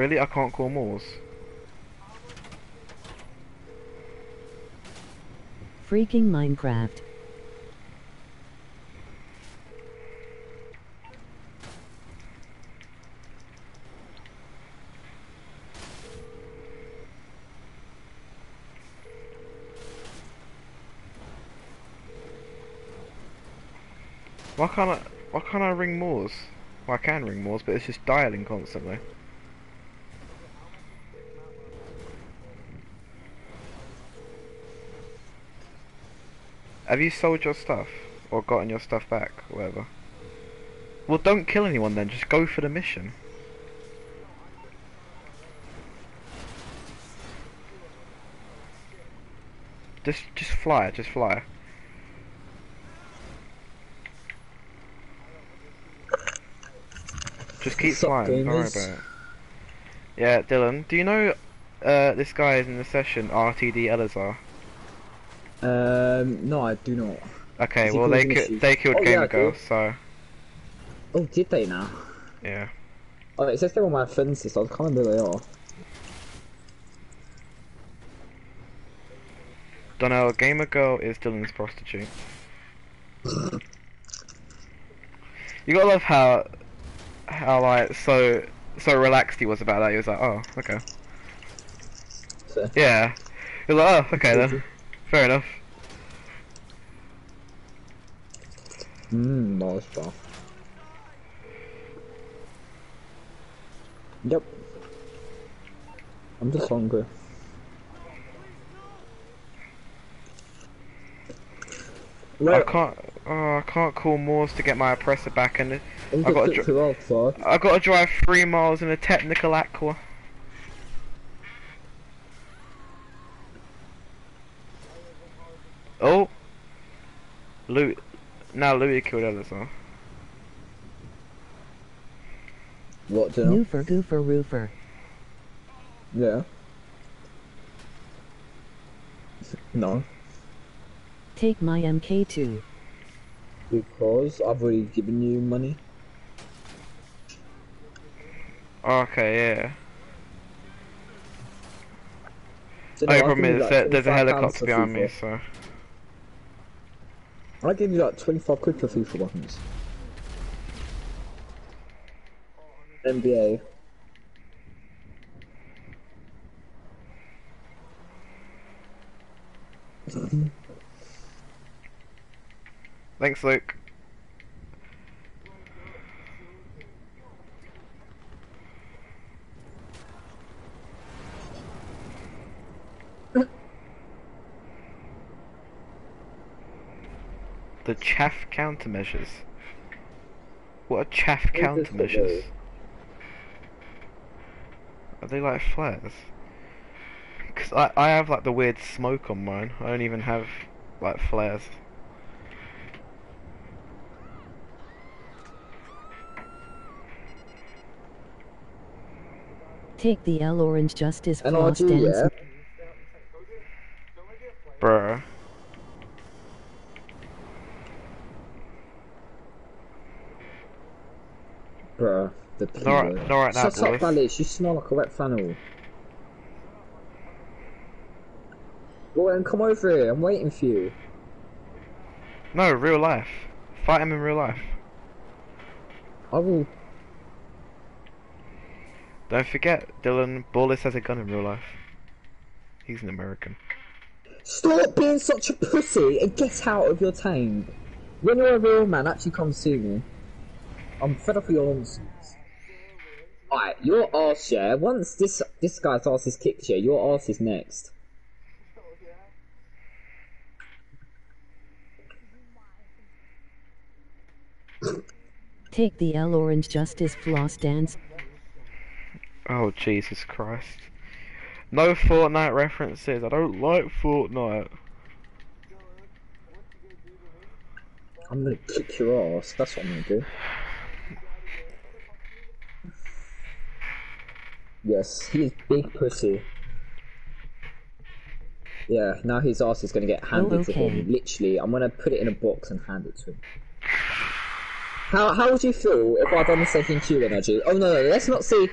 [SPEAKER 2] Really? I can't call Mors.
[SPEAKER 3] Freaking Minecraft.
[SPEAKER 2] Why can't I, why can't I ring Mors? Well, I can ring Mors, but it's just dialing constantly. Have you sold your stuff or gotten your stuff back, or whatever? Well, don't kill anyone then. Just go for the mission. Just, just fly. Just fly. Just keep
[SPEAKER 1] Sup,
[SPEAKER 2] flying. Don't worry about it. Yeah, Dylan. Do you know uh, this guy is in the session? RTD Elazar.
[SPEAKER 1] Um, no, I do not.
[SPEAKER 2] Okay, well they ki- they killed
[SPEAKER 1] Oh, yeah,
[SPEAKER 2] Girl, so
[SPEAKER 1] Oh, did they now?
[SPEAKER 2] yeah.
[SPEAKER 1] Oh, it says they're on my friends list. I can't remember who they are.
[SPEAKER 2] Don't know. Gamer Girl is Dylan's prostitute. you gotta love how how like so so relaxed he was about that. He was like, oh, okay,
[SPEAKER 1] So,
[SPEAKER 2] yeah. He was like, oh, okay then, fair enough.
[SPEAKER 1] Mmm, Mars bar. Yep. I'm just hungry.
[SPEAKER 2] I can't. Oh, I can't call Mors to get my oppressor back, and I got a
[SPEAKER 1] just
[SPEAKER 2] dr-
[SPEAKER 1] to.
[SPEAKER 2] I got to drive three miles in a technical aqua. Oh, Louis. Now Louis killed Elazar.
[SPEAKER 1] What do you know?
[SPEAKER 3] Noofer goofer roofer.
[SPEAKER 1] Yeah. No,
[SPEAKER 3] Take my MK2.
[SPEAKER 1] because I've already given you money.
[SPEAKER 2] Okay, yeah.
[SPEAKER 1] So,
[SPEAKER 2] Only
[SPEAKER 1] no, I
[SPEAKER 2] problem
[SPEAKER 1] give you
[SPEAKER 2] is
[SPEAKER 1] like
[SPEAKER 2] there's a helicopter behind me, so.
[SPEAKER 1] I gave you like 25 quid for FIFA buttons. NBA.
[SPEAKER 2] Thanks, Luke. The chaff countermeasures. What are chaff
[SPEAKER 1] What is this
[SPEAKER 2] countermeasures? Are they like flares? Cause I I have like the weird smoke on mine. I don't even have like flares.
[SPEAKER 3] Take the L orange justice
[SPEAKER 1] And I
[SPEAKER 3] floss
[SPEAKER 1] do,
[SPEAKER 3] dance.
[SPEAKER 1] yeah. The P
[SPEAKER 2] Alright- now,
[SPEAKER 1] Shut up. Alice. You smell like a wet flannel. Go and come over here. I'm waiting for you.
[SPEAKER 2] No, real life. Fight him in real life.
[SPEAKER 1] I will.
[SPEAKER 2] Don't forget, Dylan Ballis has a gun in real life. He's an American.
[SPEAKER 1] Stop being such a pussy and get out of your tank. When you're a real man, actually come see me. I'm fed up with your nonsense. Alright, your arse, yeah. Once this this guy's arse is kicked, yeah, your arse is next.
[SPEAKER 3] Take the L orange justice floss dance.
[SPEAKER 2] Oh Jesus Christ. No Fortnite references. I don't like Fortnite.
[SPEAKER 1] I'm gonna kick your ass. That's what I'm gonna do. Yes, he is big pussy. Yeah, now his ass is gonna get oh, handed to
[SPEAKER 3] okay.
[SPEAKER 1] him. Literally, I'm gonna put it in a box and hand it to him. How how would you feel if I'd done the same thing to you, Energy? Oh no, no, let's not see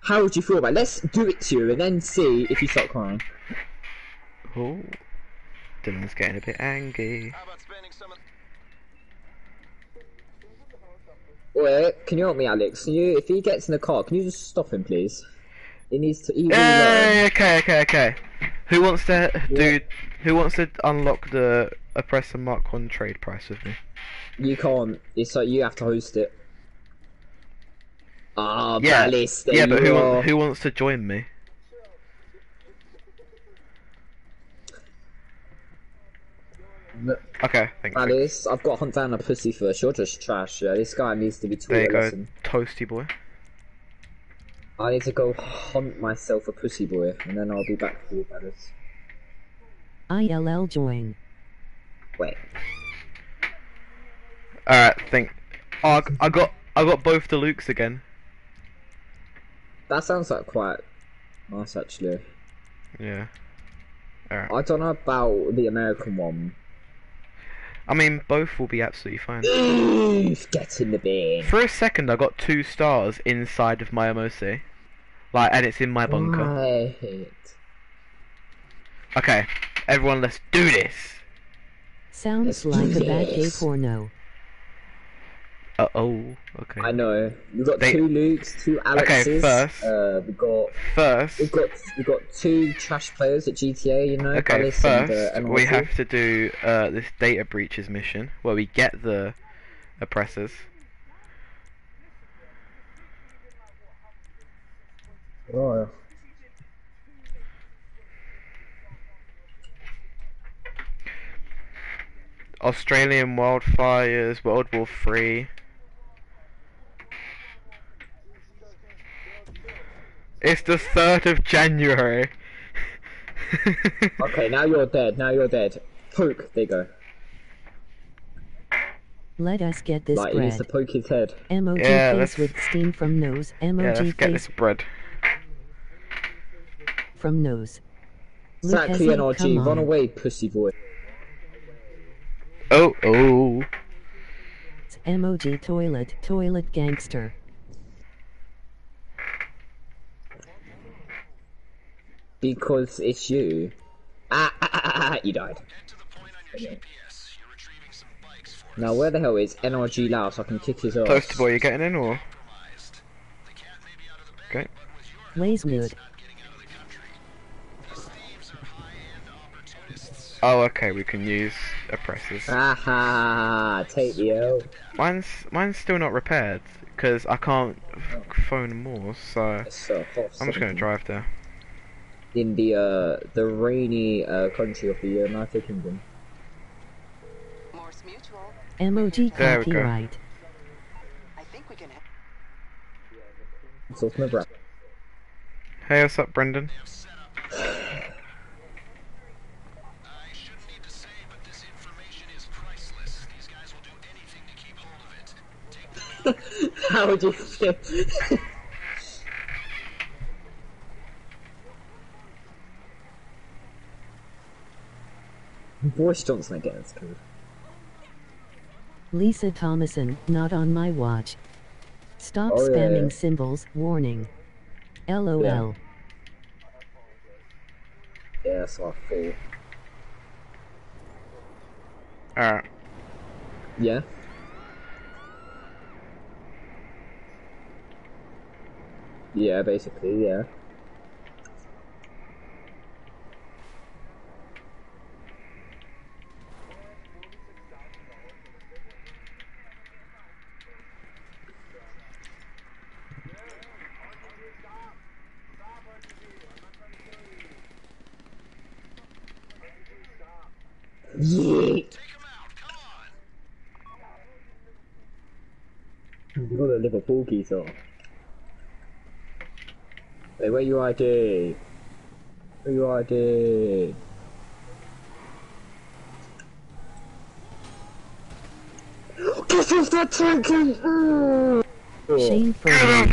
[SPEAKER 1] how would you feel about. it. Let's do it to you and then see if you start crying.
[SPEAKER 2] Oh. Dylan's getting a bit angry.
[SPEAKER 8] How about spending some of
[SPEAKER 1] Wait, can you help me, Alex? Can you, if he gets in the car, can you just stop him, please? He needs to. He really
[SPEAKER 2] okay, okay, okay. Who wants to do? Who wants to unlock the Oppressor Mark One trade price with me?
[SPEAKER 1] You can't. It's like you have to host it. Ah,
[SPEAKER 2] Yeah,
[SPEAKER 1] Palace, there
[SPEAKER 2] yeah, but who
[SPEAKER 1] are.
[SPEAKER 2] who wants to join me? Okay, thanks. thanks.
[SPEAKER 1] Alice, I've got to hunt down a pussy first. You're just trash. Yeah, this guy needs to be taught
[SPEAKER 2] There you
[SPEAKER 1] a
[SPEAKER 2] go,
[SPEAKER 1] lesson.
[SPEAKER 2] toasty boy.
[SPEAKER 1] I need to go hunt myself a pussy boy, and then I'll be back for you, Alice.
[SPEAKER 3] ILL join.
[SPEAKER 1] Wait,
[SPEAKER 2] Alright, think. Oh, I, I got I got both the Lukes again.
[SPEAKER 1] that sounds like quite nice actually.
[SPEAKER 2] Yeah. Alright.
[SPEAKER 1] I don't know about the American one.
[SPEAKER 2] I mean, both will be absolutely fine.
[SPEAKER 1] Get in the bin.
[SPEAKER 2] For a second, I got two stars inside of my MOC. Like, and it's in my bunker.
[SPEAKER 1] Right.
[SPEAKER 2] Okay, everyone, let's do this.
[SPEAKER 3] Sounds
[SPEAKER 1] Let's
[SPEAKER 3] like a bad gay
[SPEAKER 1] this.
[SPEAKER 3] porno.
[SPEAKER 2] Uh oh. Okay.
[SPEAKER 1] I know. We've got
[SPEAKER 2] They-
[SPEAKER 1] two Lukes, two Alexes.
[SPEAKER 2] Okay,
[SPEAKER 1] Alexes.
[SPEAKER 2] first-
[SPEAKER 1] Uh, we got
[SPEAKER 2] First.
[SPEAKER 1] we've got we've got two trash players at GTA. You know,
[SPEAKER 2] Okay,
[SPEAKER 1] Palace and,
[SPEAKER 2] first
[SPEAKER 1] uh,
[SPEAKER 2] we have to do uh, this data breaches mission where we get the oppressors.
[SPEAKER 1] Oh,
[SPEAKER 2] Australian wildfires, World War Three. It's the third of January.
[SPEAKER 1] Okay, now you're dead. Now you're dead. Poke. There you go.
[SPEAKER 3] Let us get this
[SPEAKER 1] Like he needs to poke his head.
[SPEAKER 3] Emoji
[SPEAKER 2] Yeah,
[SPEAKER 3] face
[SPEAKER 2] let's-
[SPEAKER 3] with steam from nose.
[SPEAKER 2] yeah, let's get this bread.
[SPEAKER 3] from nose.
[SPEAKER 1] Exactly,
[SPEAKER 3] Lucchese,
[SPEAKER 1] NRG.
[SPEAKER 3] come
[SPEAKER 1] Run
[SPEAKER 3] on.
[SPEAKER 1] away, pussy boy.
[SPEAKER 2] Oh, oh.
[SPEAKER 3] Emoji toilet. Toilet gangster.
[SPEAKER 1] Because it's you. Ah, ah, ah, ah, ah, you died.
[SPEAKER 8] Get to the point on your GPS. You're retrieving some bikes for us.
[SPEAKER 1] Now where the hell is NRG Lao so I can kick his ass?
[SPEAKER 2] Toasty boy, you getting in or?
[SPEAKER 8] Compromised. The cat may be out of the bag,
[SPEAKER 2] Okay.
[SPEAKER 8] but with your
[SPEAKER 3] Blazemood.
[SPEAKER 8] not getting out of the country. These thieves are high-end opportunists.
[SPEAKER 2] Oh, okay, we can use oppressors.
[SPEAKER 1] Ah ha! Take the L.
[SPEAKER 2] Mine's mine's still not repaired because I can't f- phone more, so
[SPEAKER 1] so.
[SPEAKER 2] I'm just gonna drive there.
[SPEAKER 1] In the uh the rainy uh country of the United Kingdom.
[SPEAKER 6] Mors Mutual.
[SPEAKER 3] Emoji
[SPEAKER 2] There we go.
[SPEAKER 3] copyright.
[SPEAKER 6] I think we can. ha-
[SPEAKER 1] So it's my bra.
[SPEAKER 2] Hey, what's up, Brendan?
[SPEAKER 8] I shouldn't need to say, but this information is priceless. These guys will do anything to keep hold of it. Take them
[SPEAKER 1] How would you feel? Boris Johnson again, it's good.
[SPEAKER 3] Lisa Thomason, not on my watch. Stop
[SPEAKER 1] Oh,
[SPEAKER 3] spamming
[SPEAKER 1] yeah.
[SPEAKER 3] symbols, warning. LOL.
[SPEAKER 1] Yeah. Yeah, that's what I thought.
[SPEAKER 2] Alright.
[SPEAKER 1] Yeah? Yeah, basically, yeah. Yeah. You got a Liverpool geese on. Hey, where you ID? Where you ID? Get off that tank! and-
[SPEAKER 3] Shane Furman.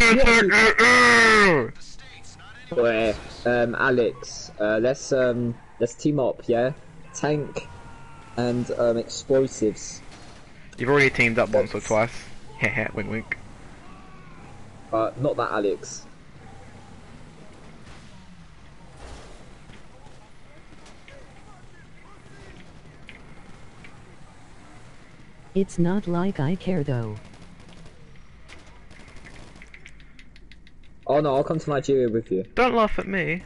[SPEAKER 1] Where, um, Alex, uh, let's um, let's team up, yeah. Tank and um, explosives.
[SPEAKER 2] You've already teamed up once or twice. Heh wink wink.
[SPEAKER 1] Uh, not that, Alex.
[SPEAKER 3] It's not like I care though.
[SPEAKER 1] Oh no, I'll come to Nigeria with you.
[SPEAKER 2] Don't laugh at me.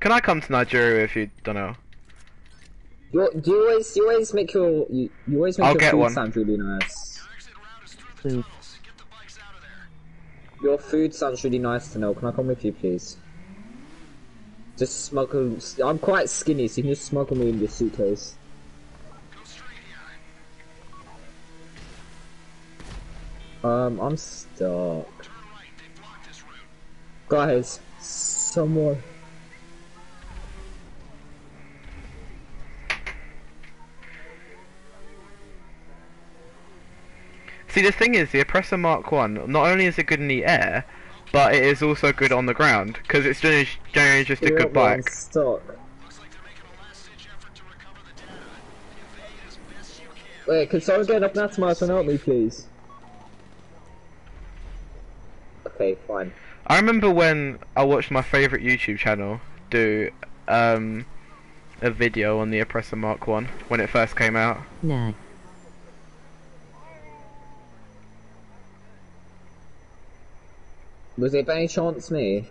[SPEAKER 2] Can I come to Nigeria if you don't know?
[SPEAKER 1] You, do you always, you always make your, you, you always make
[SPEAKER 2] I'll
[SPEAKER 1] your
[SPEAKER 2] get
[SPEAKER 1] food
[SPEAKER 2] one.
[SPEAKER 1] sound really nice.
[SPEAKER 8] Exit route is through the
[SPEAKER 3] Boof.
[SPEAKER 8] tunnels. Get the bikes out of there.
[SPEAKER 1] Your food sounds really nice to know. Can I come with you, please? Just smuggle. I'm quite skinny, so you can just smuggle me in your suitcase.
[SPEAKER 8] Go straight here.
[SPEAKER 1] Um, I'm stuck.
[SPEAKER 8] Turn right. They blocked this route.
[SPEAKER 1] Guys, someone.
[SPEAKER 2] See, the thing is, the Oppressor Mark One not only is it good in the air, but it is also good on the ground because it's generally, generally just a
[SPEAKER 1] Yeah,
[SPEAKER 2] good
[SPEAKER 1] but I'm
[SPEAKER 2] bike.
[SPEAKER 1] stuck.
[SPEAKER 8] Looks like they're making a last-ditch effort to recover the data. Evade as best you can.
[SPEAKER 1] Wait, can someone get up Natomize and help me, please? Okay, fine.
[SPEAKER 2] I remember when I watched my favorite YouTube channel do um, a video on the Oppressor Mark One when it first came out.
[SPEAKER 3] Nah.
[SPEAKER 1] Was it by any chance me?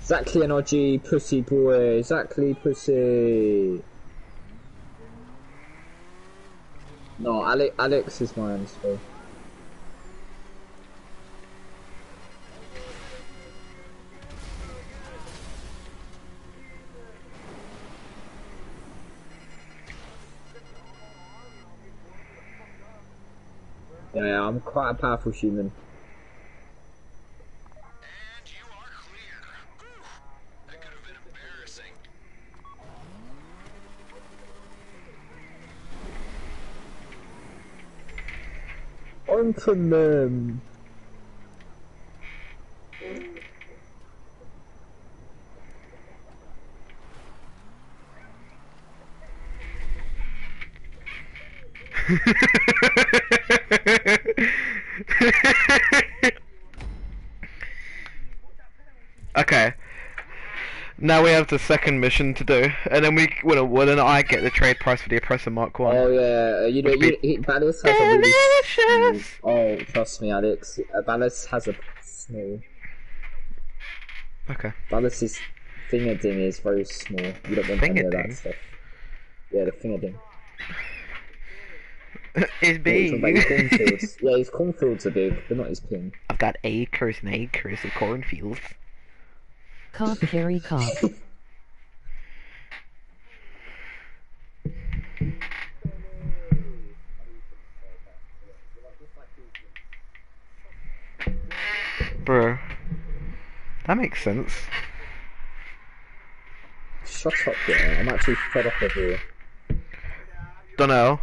[SPEAKER 1] Exactly NRG, pussy boy, exactly pussy. No, Alex, Alex is my answer. Yeah, yeah, I'm quite a powerful human.
[SPEAKER 8] And you are
[SPEAKER 2] okay. Now we have the second mission to do, and then we well, well then I get the trade price for the Oppressor Mark One.
[SPEAKER 1] Oh yeah, you know, you,
[SPEAKER 2] be
[SPEAKER 1] he, Ballas has a really
[SPEAKER 2] delicious.
[SPEAKER 1] small. Oh, trust me, Alex. Uh, Ballas has a small.
[SPEAKER 2] Okay.
[SPEAKER 1] Ballas's finger ding is very small. You don't want any of that stuff. Yeah, the finger ding.
[SPEAKER 2] it's
[SPEAKER 1] Yeah, he's his
[SPEAKER 2] big.
[SPEAKER 1] cornfields. yeah, his cornfields are big, but not his ping.
[SPEAKER 2] I've got acres and acres of cornfields.
[SPEAKER 3] Cough, carry, cough.
[SPEAKER 2] Bro. That makes sense.
[SPEAKER 1] Shut up, yeah. I'm actually fed up of you.
[SPEAKER 2] Dunno.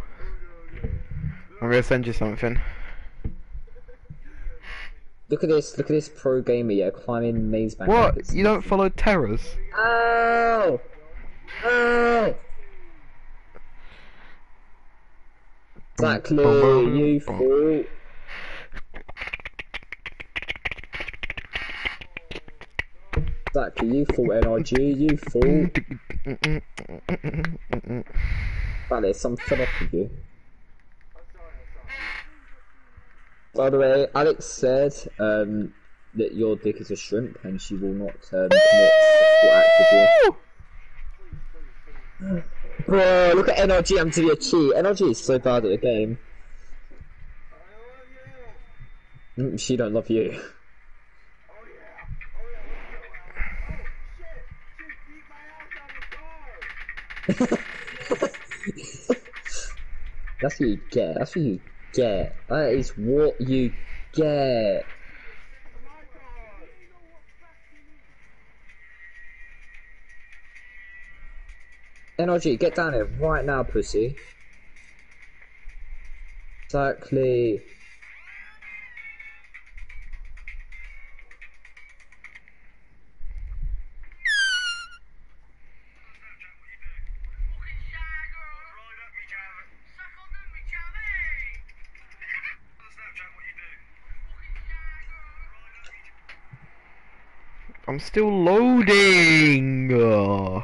[SPEAKER 2] I'm gonna send you something.
[SPEAKER 1] Look at this. Look at this pro gamer. Yeah, climbing maze bank.
[SPEAKER 2] What?
[SPEAKER 1] like
[SPEAKER 2] You don't follow terrors?
[SPEAKER 1] Ow! Ow! Exactly, you fool. Exactly, you fool, NRG, you fool. Ballas, I'm fed up with you. By the way, Alex said um, that your dick is a shrimp and she will not um, commit sexual. Bro, look at NRG, I'm to be a cheat. NRG is so bad at the game. Mm, She don't love you. That's what you get. That's what you get. That is what you get. NRG, get down here right now, pussy. Exactly.
[SPEAKER 2] I'm still loading. Uh.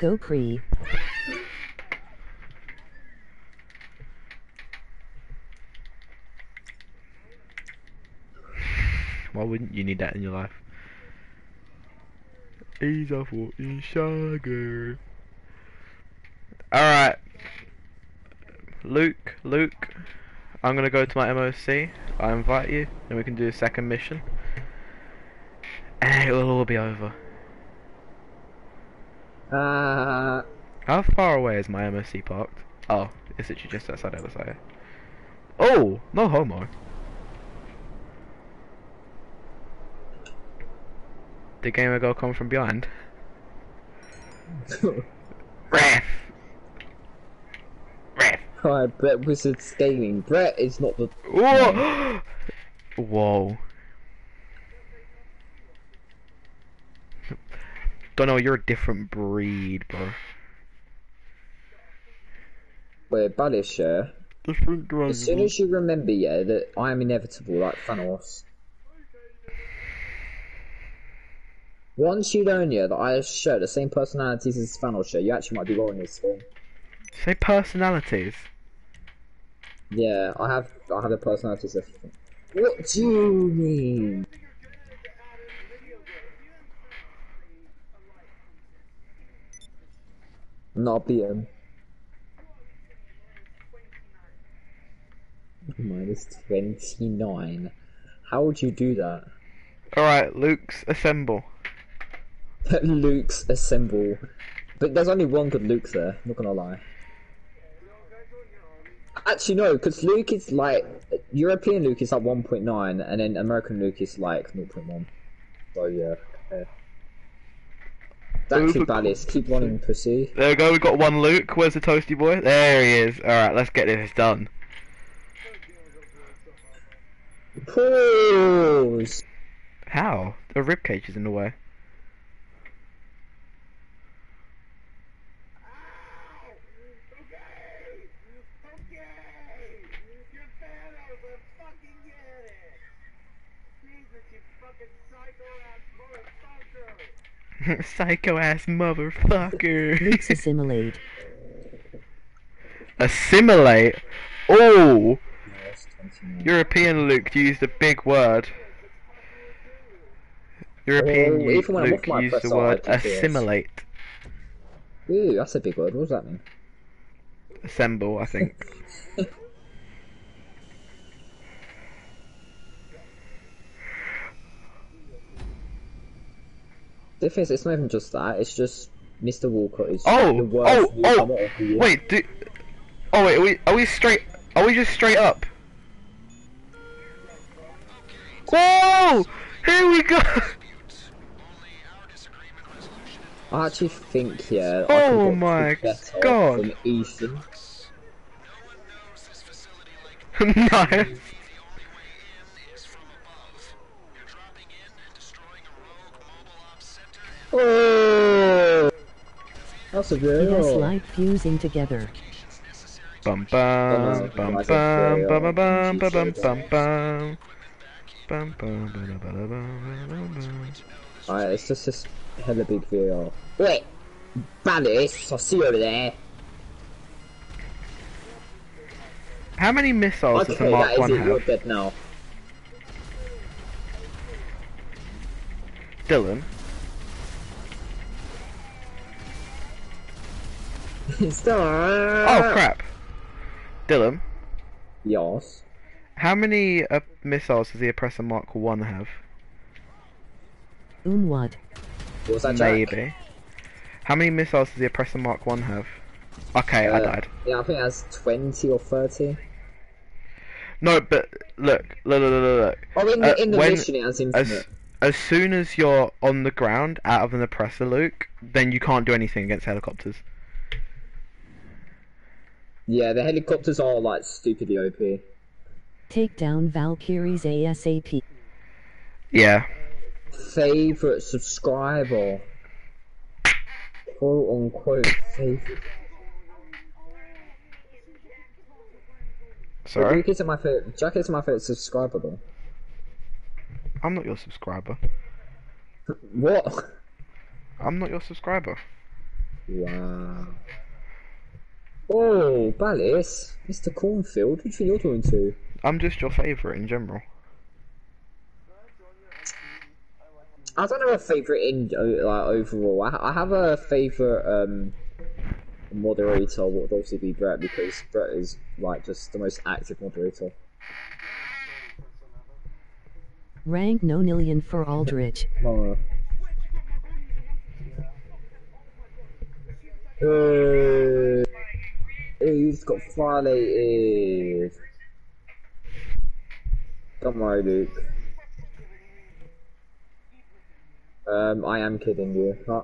[SPEAKER 3] Go Cree.
[SPEAKER 2] Why wouldn't you need that in your life? He's a fucking sugar. Alright. Luke, Luke, I'm gonna go to my MOC. I invite you, and we can do a second mission. And it will all be over.
[SPEAKER 1] Uh,
[SPEAKER 2] How far away is my MOC parked? Oh, it's literally just outside Oversight. Oh, no homo. Did Gamer Girl come from behind? Ref!
[SPEAKER 1] Alright, Brett Wizard scaling. Brett is not the.
[SPEAKER 2] Whoa! Whoa. Don't know, you're a different breed, bro.
[SPEAKER 1] Yeah?
[SPEAKER 2] Different
[SPEAKER 1] As soon as you remember, yeah, that I am inevitable, like Thanos. Once you learn, yeah, that I share the same personalities as Thanos, yeah, you actually might be well in this game.
[SPEAKER 2] Say personalities.
[SPEAKER 1] Yeah, I have, I have the personality of. What do you mean? Not beat him. Minus 29. How would you do that?
[SPEAKER 2] Alright, Luke's assemble.
[SPEAKER 1] Luke's assemble. But there's only one good Luke there, not gonna lie. Actually, no, because Luke is like. European Luke is like 1.9, and then American Luke is like 0.1. So, yeah. yeah. Actually,
[SPEAKER 2] Over-
[SPEAKER 1] Ballis, keep running, pussy.
[SPEAKER 2] There we go, We've got one Luke. Where's the toasty boy? There he is. Alright, let's get this done.
[SPEAKER 1] Pause!
[SPEAKER 2] How? The ribcage is in the way. Psycho ass motherfucker.
[SPEAKER 3] Luke's assimilate.
[SPEAKER 2] Assimilate? Oh! European Luke used a big word. European
[SPEAKER 1] Oh,
[SPEAKER 2] Lu-
[SPEAKER 1] even when I'm
[SPEAKER 2] Luke
[SPEAKER 1] off my
[SPEAKER 2] used the word assimilate.
[SPEAKER 1] Ooh, that's a big word. What does that mean?
[SPEAKER 2] Assemble, I think.
[SPEAKER 1] The thing is, it's not even just that. It's just Mr. Walcott is
[SPEAKER 2] Oh,
[SPEAKER 1] the worst
[SPEAKER 2] oh, oh,
[SPEAKER 1] newcomer of the year.
[SPEAKER 2] Wait, do, oh wait, are we, are we straight, are we just straight up? Whoa! Here we go!
[SPEAKER 1] I actually think, yeah.
[SPEAKER 2] Oh my God.
[SPEAKER 1] From Ethan.
[SPEAKER 2] nice.
[SPEAKER 1] Oh, that's a
[SPEAKER 3] It has light fusing together.
[SPEAKER 2] Bum bum bum bum bum bum bum bum bum bum bum. Bum bum ba da ba bum bum bum.
[SPEAKER 1] Alright, it's just this hella big VR. Wait, Ballis, I see you over there.
[SPEAKER 2] How many missiles does
[SPEAKER 1] Okay,
[SPEAKER 2] the Mark
[SPEAKER 1] that is
[SPEAKER 2] One
[SPEAKER 1] it. You're
[SPEAKER 2] have?
[SPEAKER 1] dead now.
[SPEAKER 2] Dylan,
[SPEAKER 1] Stop.
[SPEAKER 2] oh crap. Dylan,
[SPEAKER 1] Yes.
[SPEAKER 2] how many uh, missiles does the Oppressor Mark One have?
[SPEAKER 3] Unwat.
[SPEAKER 1] What was that, Jack?
[SPEAKER 2] Maybe. How many missiles does the Oppressor Mark One have? Okay, I
[SPEAKER 1] Uh,
[SPEAKER 2] died.
[SPEAKER 1] Yeah, I think it has 20 or 30.
[SPEAKER 2] No, but look, look, look, look, look.
[SPEAKER 1] Oh, in
[SPEAKER 2] Uh,
[SPEAKER 1] the, in the
[SPEAKER 2] when-
[SPEAKER 1] mission it has infinite.
[SPEAKER 2] As as soon as you're on the ground out of an oppressor, Luke, then you can't do anything against helicopters.
[SPEAKER 1] Yeah, the helicopters are like stupidly OP.
[SPEAKER 3] Take down Valkyries ASAP.
[SPEAKER 2] Yeah.
[SPEAKER 1] Favorite subscriber. Quote unquote favorite.
[SPEAKER 2] Sorry,
[SPEAKER 1] Luke isn't my favorite. Jack isn't my favorite subscriber though.
[SPEAKER 2] I'm not your subscriber.
[SPEAKER 1] What?
[SPEAKER 2] I'm not your subscriber.
[SPEAKER 1] Wow. Oh, Ballis, Mr. Cornfield, who do you think you're talking to?
[SPEAKER 2] I'm just your favourite in general.
[SPEAKER 1] I don't have a favourite in uh, like overall. I, I have a favourite um moderator. What would obviously be Brett because Brett is like just the most active moderator.
[SPEAKER 3] Rank no nillion for Aldrich.
[SPEAKER 1] Oh. Uh, he's got violated. Don't worry, Luke. Um, I am kidding you. Huh?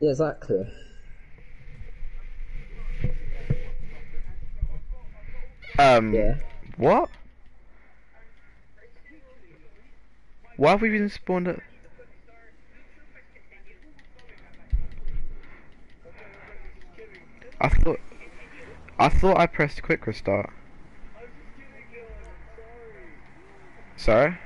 [SPEAKER 1] Yeah, exactly.
[SPEAKER 2] Um,
[SPEAKER 1] Yeah.
[SPEAKER 2] what? Why have we been spawned at... I thought... I thought I pressed quick restart. Sorry?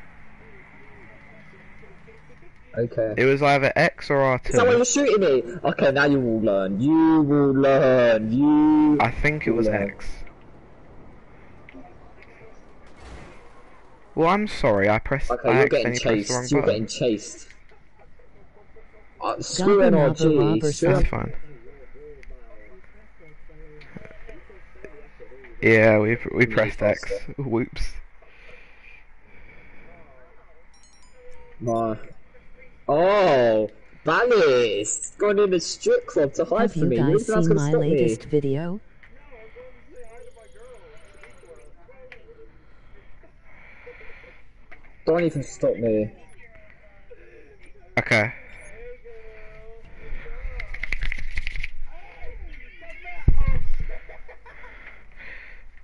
[SPEAKER 1] Okay.
[SPEAKER 2] It was either X or
[SPEAKER 1] Is that why
[SPEAKER 2] R2.
[SPEAKER 1] you're shooting me? Okay, now you will learn. You will learn. You.
[SPEAKER 2] I think it was
[SPEAKER 1] Yeah.
[SPEAKER 2] X. Well, I'm sorry, I pressed...
[SPEAKER 1] Okay,
[SPEAKER 2] I
[SPEAKER 1] you're getting
[SPEAKER 2] accidentally the wrong
[SPEAKER 1] chased. You're
[SPEAKER 2] button.
[SPEAKER 1] getting chased. Uh, screw
[SPEAKER 3] Gabba Nabba
[SPEAKER 1] NRG. Screw
[SPEAKER 2] That's fine. Yeah, we we pressed X. Whoops.
[SPEAKER 1] My. Oh, Ballis! Going in a strip club to hide
[SPEAKER 3] Have
[SPEAKER 1] from
[SPEAKER 3] you
[SPEAKER 1] me. You
[SPEAKER 3] guys
[SPEAKER 1] think that's
[SPEAKER 3] seen my latest
[SPEAKER 1] me?
[SPEAKER 3] video?
[SPEAKER 1] Don't even stop me.
[SPEAKER 2] Okay.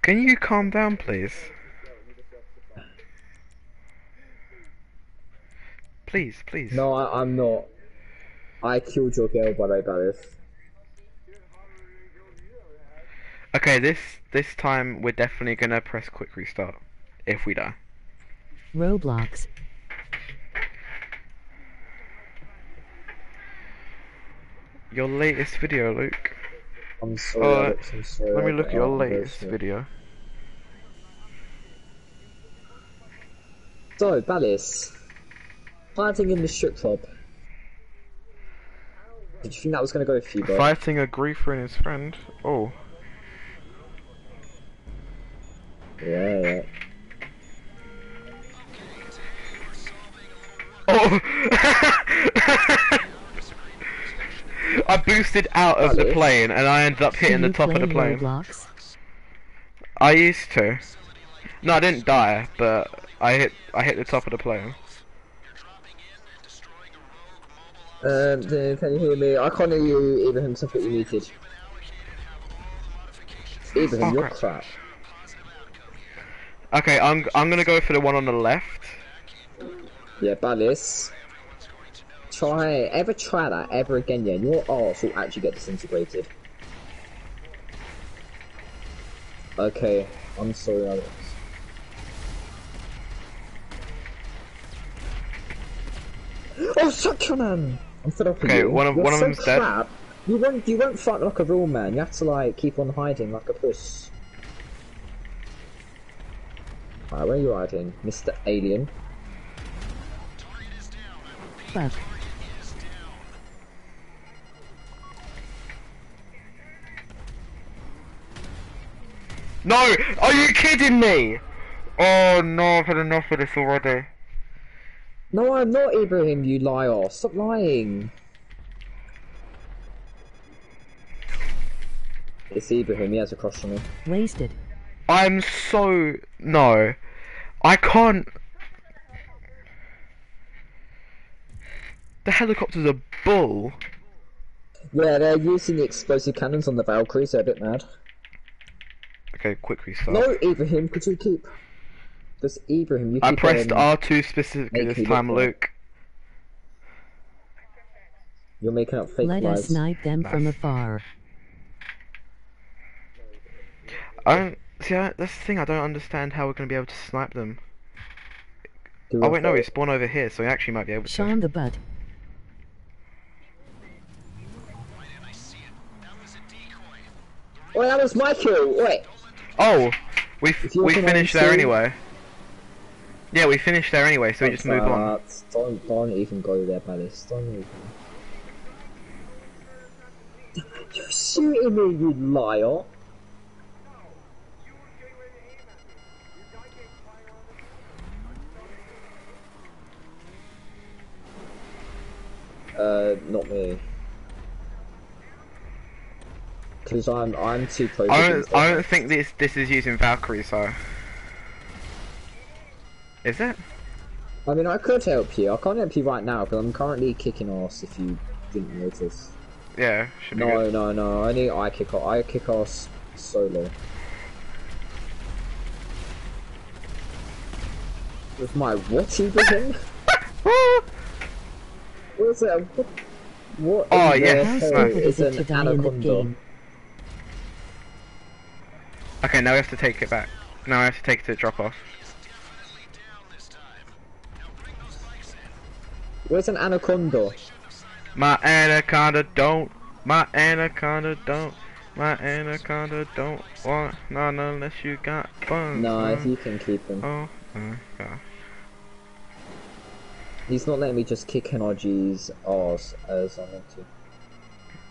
[SPEAKER 2] Can you calm down, please? Please, please.
[SPEAKER 1] No, I, I'm not. I killed your girl, by the way.
[SPEAKER 2] Okay, this this time we're definitely gonna press quick restart if we die.
[SPEAKER 3] Roblox.
[SPEAKER 2] Your latest video, Luke.
[SPEAKER 1] I'm sorry,
[SPEAKER 2] Uh,
[SPEAKER 1] Alex. I'm sorry.
[SPEAKER 2] Let me look at your latest
[SPEAKER 1] sorry.
[SPEAKER 2] video.
[SPEAKER 1] So, Ballis, fighting in the strip club. Did you think that was going to go for you, bro?
[SPEAKER 2] Fighting a griefer and his friend. Oh.
[SPEAKER 1] Yeah, yeah.
[SPEAKER 2] Oh! I boosted out of the plane and I ended up hitting the top of the plane.
[SPEAKER 3] Roblox?
[SPEAKER 2] I used to. No, I didn't die, but I hit I hit the top of the plane.
[SPEAKER 1] Um, can you hear me? I can't hear you, Ibrahim, so I you muted. Ibrahim,
[SPEAKER 2] Oh,
[SPEAKER 1] you're
[SPEAKER 2] crap.
[SPEAKER 1] crap.
[SPEAKER 2] Okay, I'm I'm gonna go for the one on the left.
[SPEAKER 1] Yeah, Ballis. Try, ever try that ever again, yeah, and your arse will actually get disintegrated. Okay, I'm sorry, Alex. Oh, man! I'm fed up with
[SPEAKER 2] Okay,
[SPEAKER 1] you.
[SPEAKER 2] one of-
[SPEAKER 1] You're
[SPEAKER 2] one of
[SPEAKER 1] so
[SPEAKER 2] them's dead.
[SPEAKER 1] crap. You won't, you won't fight like a real man. You have to like keep on hiding like a puss. Alright, where are you hiding, Mr. Alien?
[SPEAKER 3] Fuck.
[SPEAKER 2] No! Are you kidding me? Oh no, I've had enough of this already.
[SPEAKER 1] No, I'm not Ibrahim, you liar. Stop lying. It's Ibrahim, he has a crush on me.
[SPEAKER 3] Wasted.
[SPEAKER 2] I'm so no. I can't. The helicopter's a bull.
[SPEAKER 1] Yeah, they're using the explosive cannons on the Valkyries, they're a bit mad.
[SPEAKER 2] Okay, quick restart.
[SPEAKER 1] No, Ibrahim, could you keep... Just Ibrahim, you keep
[SPEAKER 2] I pressed
[SPEAKER 1] um,
[SPEAKER 2] R2 specifically this time. Luke.
[SPEAKER 1] You're making up fake
[SPEAKER 3] Let us snipe them from afar.
[SPEAKER 2] I don't See, I, that's the thing. I don't understand how we're gonna be able to snipe them.
[SPEAKER 1] Do
[SPEAKER 2] Oh
[SPEAKER 1] a
[SPEAKER 2] wait, no, we spawn over here, so we actually might be able to.
[SPEAKER 3] Sean the butt.
[SPEAKER 1] Oh, that was my kill. Wait.
[SPEAKER 2] Oh, we f- we finished there anyway. Yeah, we finished there anyway, so we just move on.
[SPEAKER 1] Don't don't even go there, Palace. Don't even. You're shooting me, you liar. Uh, not me. Cause I'm I'm too close.
[SPEAKER 2] I don't I don't think this this is using Valkyrie, so. Is it?
[SPEAKER 1] I mean, I could help you. I can't help you right now because I'm currently kicking ass. If you didn't notice.
[SPEAKER 2] Yeah, should be
[SPEAKER 1] No,
[SPEAKER 2] good.
[SPEAKER 1] no, no. Only I kick off. I kick ass solo. With my what even? What's that? What? what
[SPEAKER 2] Oh,
[SPEAKER 1] in the
[SPEAKER 2] yes,
[SPEAKER 3] How
[SPEAKER 1] hell
[SPEAKER 2] no.
[SPEAKER 3] stupid
[SPEAKER 1] is
[SPEAKER 3] is it
[SPEAKER 1] an
[SPEAKER 3] die in the
[SPEAKER 1] anaconda?
[SPEAKER 2] Okay, now we have to take it back. Now I have to take it to drop off.
[SPEAKER 1] Where's an anaconda?
[SPEAKER 2] My anaconda don't. My anaconda don't. My anaconda don't want none unless you got fun.
[SPEAKER 1] No, if you can keep him.
[SPEAKER 2] Oh my god.
[SPEAKER 1] He's not letting me just kick NRG's ass as I want to.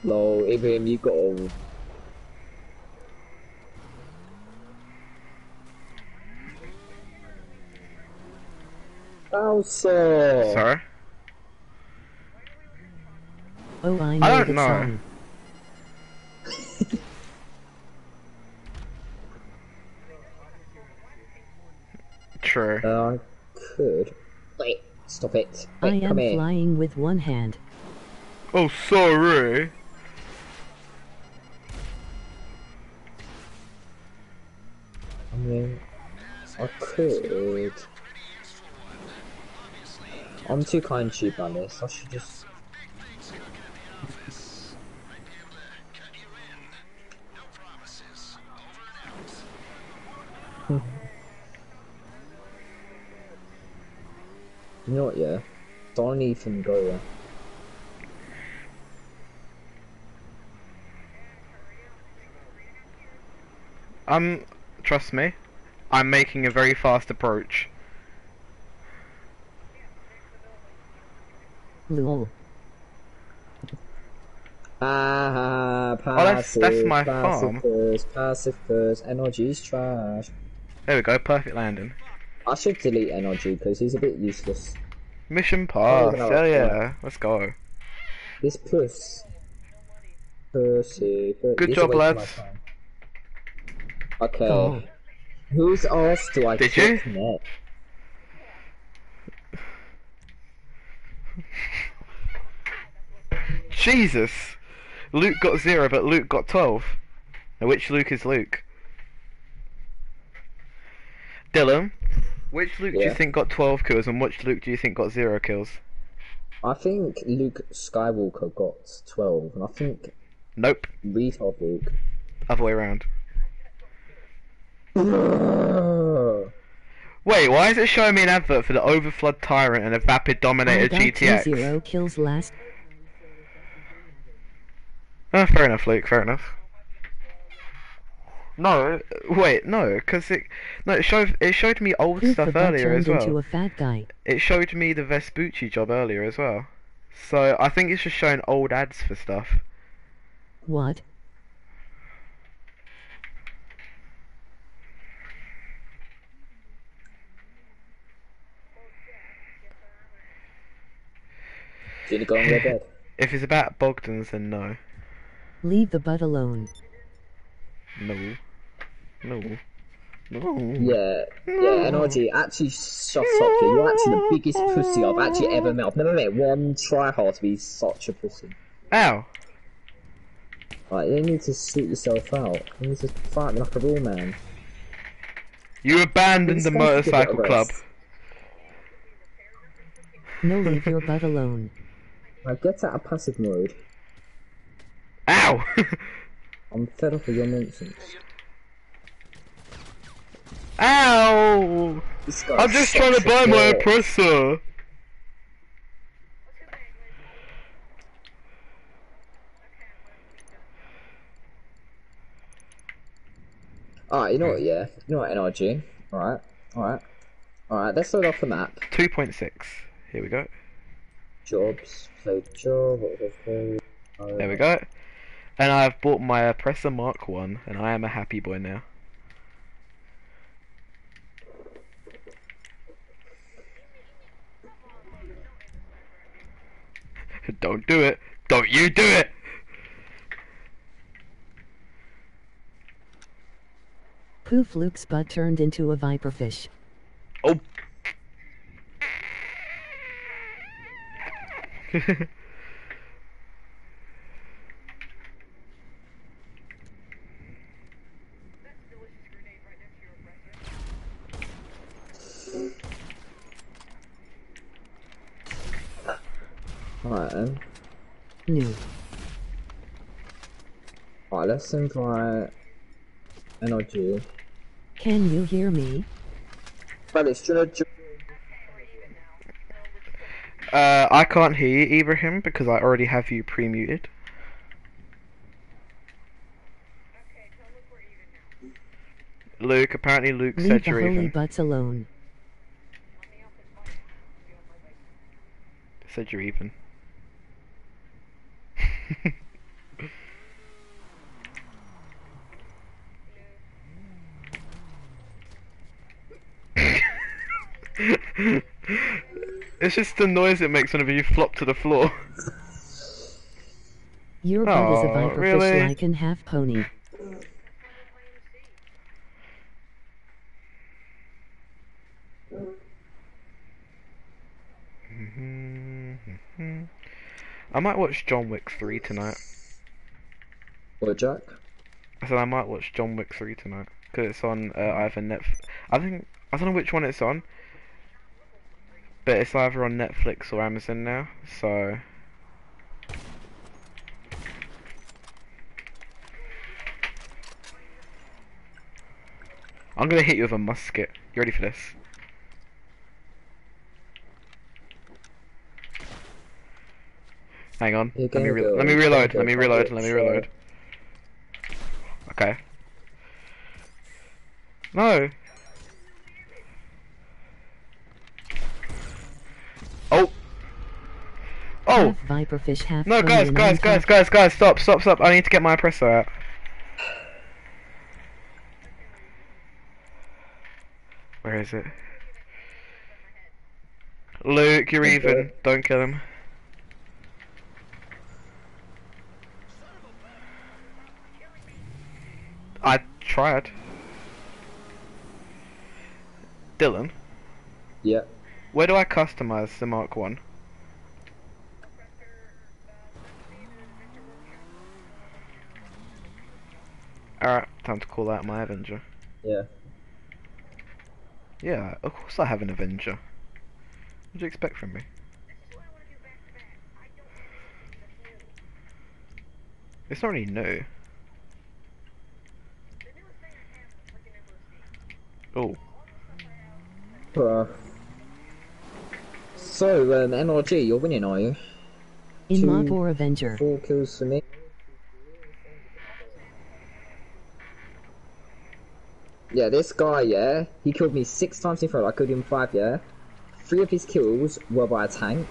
[SPEAKER 1] Lol, Ibrahim, you got all. Elsa!
[SPEAKER 2] Sorry?
[SPEAKER 3] Oh, I know
[SPEAKER 2] I
[SPEAKER 3] don't
[SPEAKER 2] know. True.
[SPEAKER 1] Uh, I could. Wait, stop it.
[SPEAKER 3] I am
[SPEAKER 1] here.
[SPEAKER 3] flying with one hand.
[SPEAKER 2] Oh, sorry.
[SPEAKER 1] I mean, I could. I'm too kind to you, Alice. I should just. You know what, yeah? Don't even go there.
[SPEAKER 2] Um, trust me. I'm making a very fast approach.
[SPEAKER 3] Lol.
[SPEAKER 1] Ah, passive,
[SPEAKER 2] Oh, that's- that's my
[SPEAKER 1] passive
[SPEAKER 2] farm.
[SPEAKER 1] First, passive first, NRG's trash.
[SPEAKER 2] There we go, perfect landing.
[SPEAKER 1] I should delete NRG because he's a bit useless.
[SPEAKER 2] Mission passed.
[SPEAKER 1] even
[SPEAKER 2] Hell
[SPEAKER 1] what's
[SPEAKER 2] yeah, let's go.
[SPEAKER 1] This puss. Pussy. puss-
[SPEAKER 2] Good
[SPEAKER 1] he's
[SPEAKER 2] job,
[SPEAKER 1] a waste of
[SPEAKER 2] lads.
[SPEAKER 1] Okay.
[SPEAKER 3] Oh.
[SPEAKER 1] Whose ass do I
[SPEAKER 2] Did you?
[SPEAKER 1] next?
[SPEAKER 2] Jesus! Luke got zero, but Luke got twelve. Now, which Luke is Luke? Dylan, which Luke do you think got twelve kills, and which Luke do you think got zero kills?
[SPEAKER 1] I think Luke Skywalker got 12, and I think
[SPEAKER 2] Nope,
[SPEAKER 1] retard Luke.
[SPEAKER 2] other way around. Wait, why is it showing me an advert for the Overflod Tyrant and a Vapid Dominator
[SPEAKER 3] got two
[SPEAKER 2] GTX?
[SPEAKER 3] zero kills last.
[SPEAKER 2] Oh, fair enough, Luke. Fair enough. No, wait, no, because it no, it showed it showed me old
[SPEAKER 3] Who
[SPEAKER 2] stuff earlier as
[SPEAKER 3] turned into
[SPEAKER 2] well.
[SPEAKER 3] a fat guy?
[SPEAKER 2] It showed me the Vespucci job earlier as well. So I think it's just showing old ads for stuff.
[SPEAKER 3] What?
[SPEAKER 1] Do you need to go on their bed?
[SPEAKER 2] If it's about Bogdans, then no,
[SPEAKER 3] Leave the butt alone.
[SPEAKER 2] no, no, no.
[SPEAKER 1] Yeah, yeah, NRG, actually shut up, yeah. You're actually the biggest pussy I've actually ever met. I've never met one tryhard to be such a pussy.
[SPEAKER 2] Ow!
[SPEAKER 1] Like, you need to sort yourself out. You need to fight me like a real man.
[SPEAKER 2] You abandoned the
[SPEAKER 1] It's time to give it a
[SPEAKER 2] motorcycle club.
[SPEAKER 3] No, leave your butt alone.
[SPEAKER 1] Now get out of passive mode.
[SPEAKER 2] Ow!
[SPEAKER 1] I'm fed up with your nonsense.
[SPEAKER 2] Ow! I'm just trying to buy my oppressor.
[SPEAKER 1] Alright, you know what, yeah. You know what, NRG? Alright, alright. Alright, let's load off the map.
[SPEAKER 2] 2.6. Here we go.
[SPEAKER 1] Jobs, play job, what was? Um,
[SPEAKER 2] there we go. And I've bought my oppressor Mark 1, and I am a happy boy now. Don't do it. Don't you do it.
[SPEAKER 3] Poof Luke's butt turned into a viperfish.
[SPEAKER 2] Oh.
[SPEAKER 1] Alright then.
[SPEAKER 3] New.
[SPEAKER 1] Alright, let's invite NRG.
[SPEAKER 3] Can you hear me?
[SPEAKER 1] But it's just
[SPEAKER 2] Uh, I can't hear you, Ibrahim, because I already have you pre-muted. Luke, apparently Luke
[SPEAKER 3] Leave
[SPEAKER 2] said
[SPEAKER 3] the
[SPEAKER 2] you're
[SPEAKER 3] holy
[SPEAKER 2] even.
[SPEAKER 3] butts alone.
[SPEAKER 2] Said you're even. it's just the noise it makes whenever you flop to the floor.
[SPEAKER 3] Your butt is a
[SPEAKER 2] Aw,
[SPEAKER 3] viperfish
[SPEAKER 2] really?
[SPEAKER 3] like and half pony.
[SPEAKER 2] I might watch John Wick 3 tonight.
[SPEAKER 1] What, Jack?
[SPEAKER 2] I said I might watch John Wick 3 tonight. Because it's on uh, either Netflix. I think. I don't know which one it's on. But it's either on Netflix or Amazon now. So. I'm gonna hit you with a musket. You ready for this? Hang on. Let me
[SPEAKER 1] go-
[SPEAKER 2] let me reload. Let me reload. Let me reload. Okay. No. Oh.
[SPEAKER 3] Half viperfish, half
[SPEAKER 2] No, guys, guys, guys,
[SPEAKER 3] half-
[SPEAKER 2] guys, guys, stop, stop, stop. I need to get my oppressor out. Where is it? Luke, you're
[SPEAKER 1] Okay.
[SPEAKER 2] even. Don't kill him. I tried. Dylan,
[SPEAKER 1] Yeah.
[SPEAKER 2] where do I customize the Mark 1? Alright, time to call out my Avenger.
[SPEAKER 1] Yeah.
[SPEAKER 2] Yeah, of course I have an Avenger. What do you expect from me? It's not really new. Oh,
[SPEAKER 1] so, um, NRG, you're winning, are you?
[SPEAKER 3] In mob
[SPEAKER 1] two-
[SPEAKER 3] or Avenger.
[SPEAKER 1] Four kills for me. Yeah, this guy, yeah, he killed me six times in front. row. I killed him five, yeah. Three of his kills were by a tank.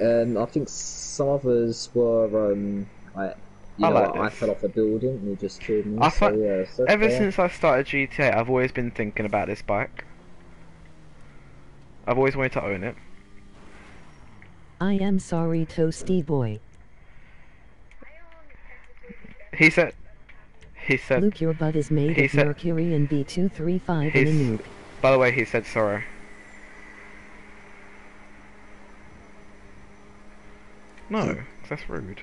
[SPEAKER 1] Um, I think some others were, um, like, you
[SPEAKER 2] I
[SPEAKER 1] know,
[SPEAKER 2] like
[SPEAKER 1] I fell off a building and he just killed me.
[SPEAKER 2] I
[SPEAKER 1] so,
[SPEAKER 2] fi-
[SPEAKER 1] yeah, so
[SPEAKER 2] ever
[SPEAKER 1] fair.
[SPEAKER 2] since I started GTA, I've always been thinking about this bike. I've always wanted to own it.
[SPEAKER 3] I am sorry, Toasty Boy.
[SPEAKER 2] He said, he said,
[SPEAKER 3] Luke, your butt is made
[SPEAKER 2] he
[SPEAKER 3] of
[SPEAKER 2] said-
[SPEAKER 3] mercury and B235 in a
[SPEAKER 2] He's-
[SPEAKER 3] nuke.
[SPEAKER 2] by the way, he said sorry. No, that's rude.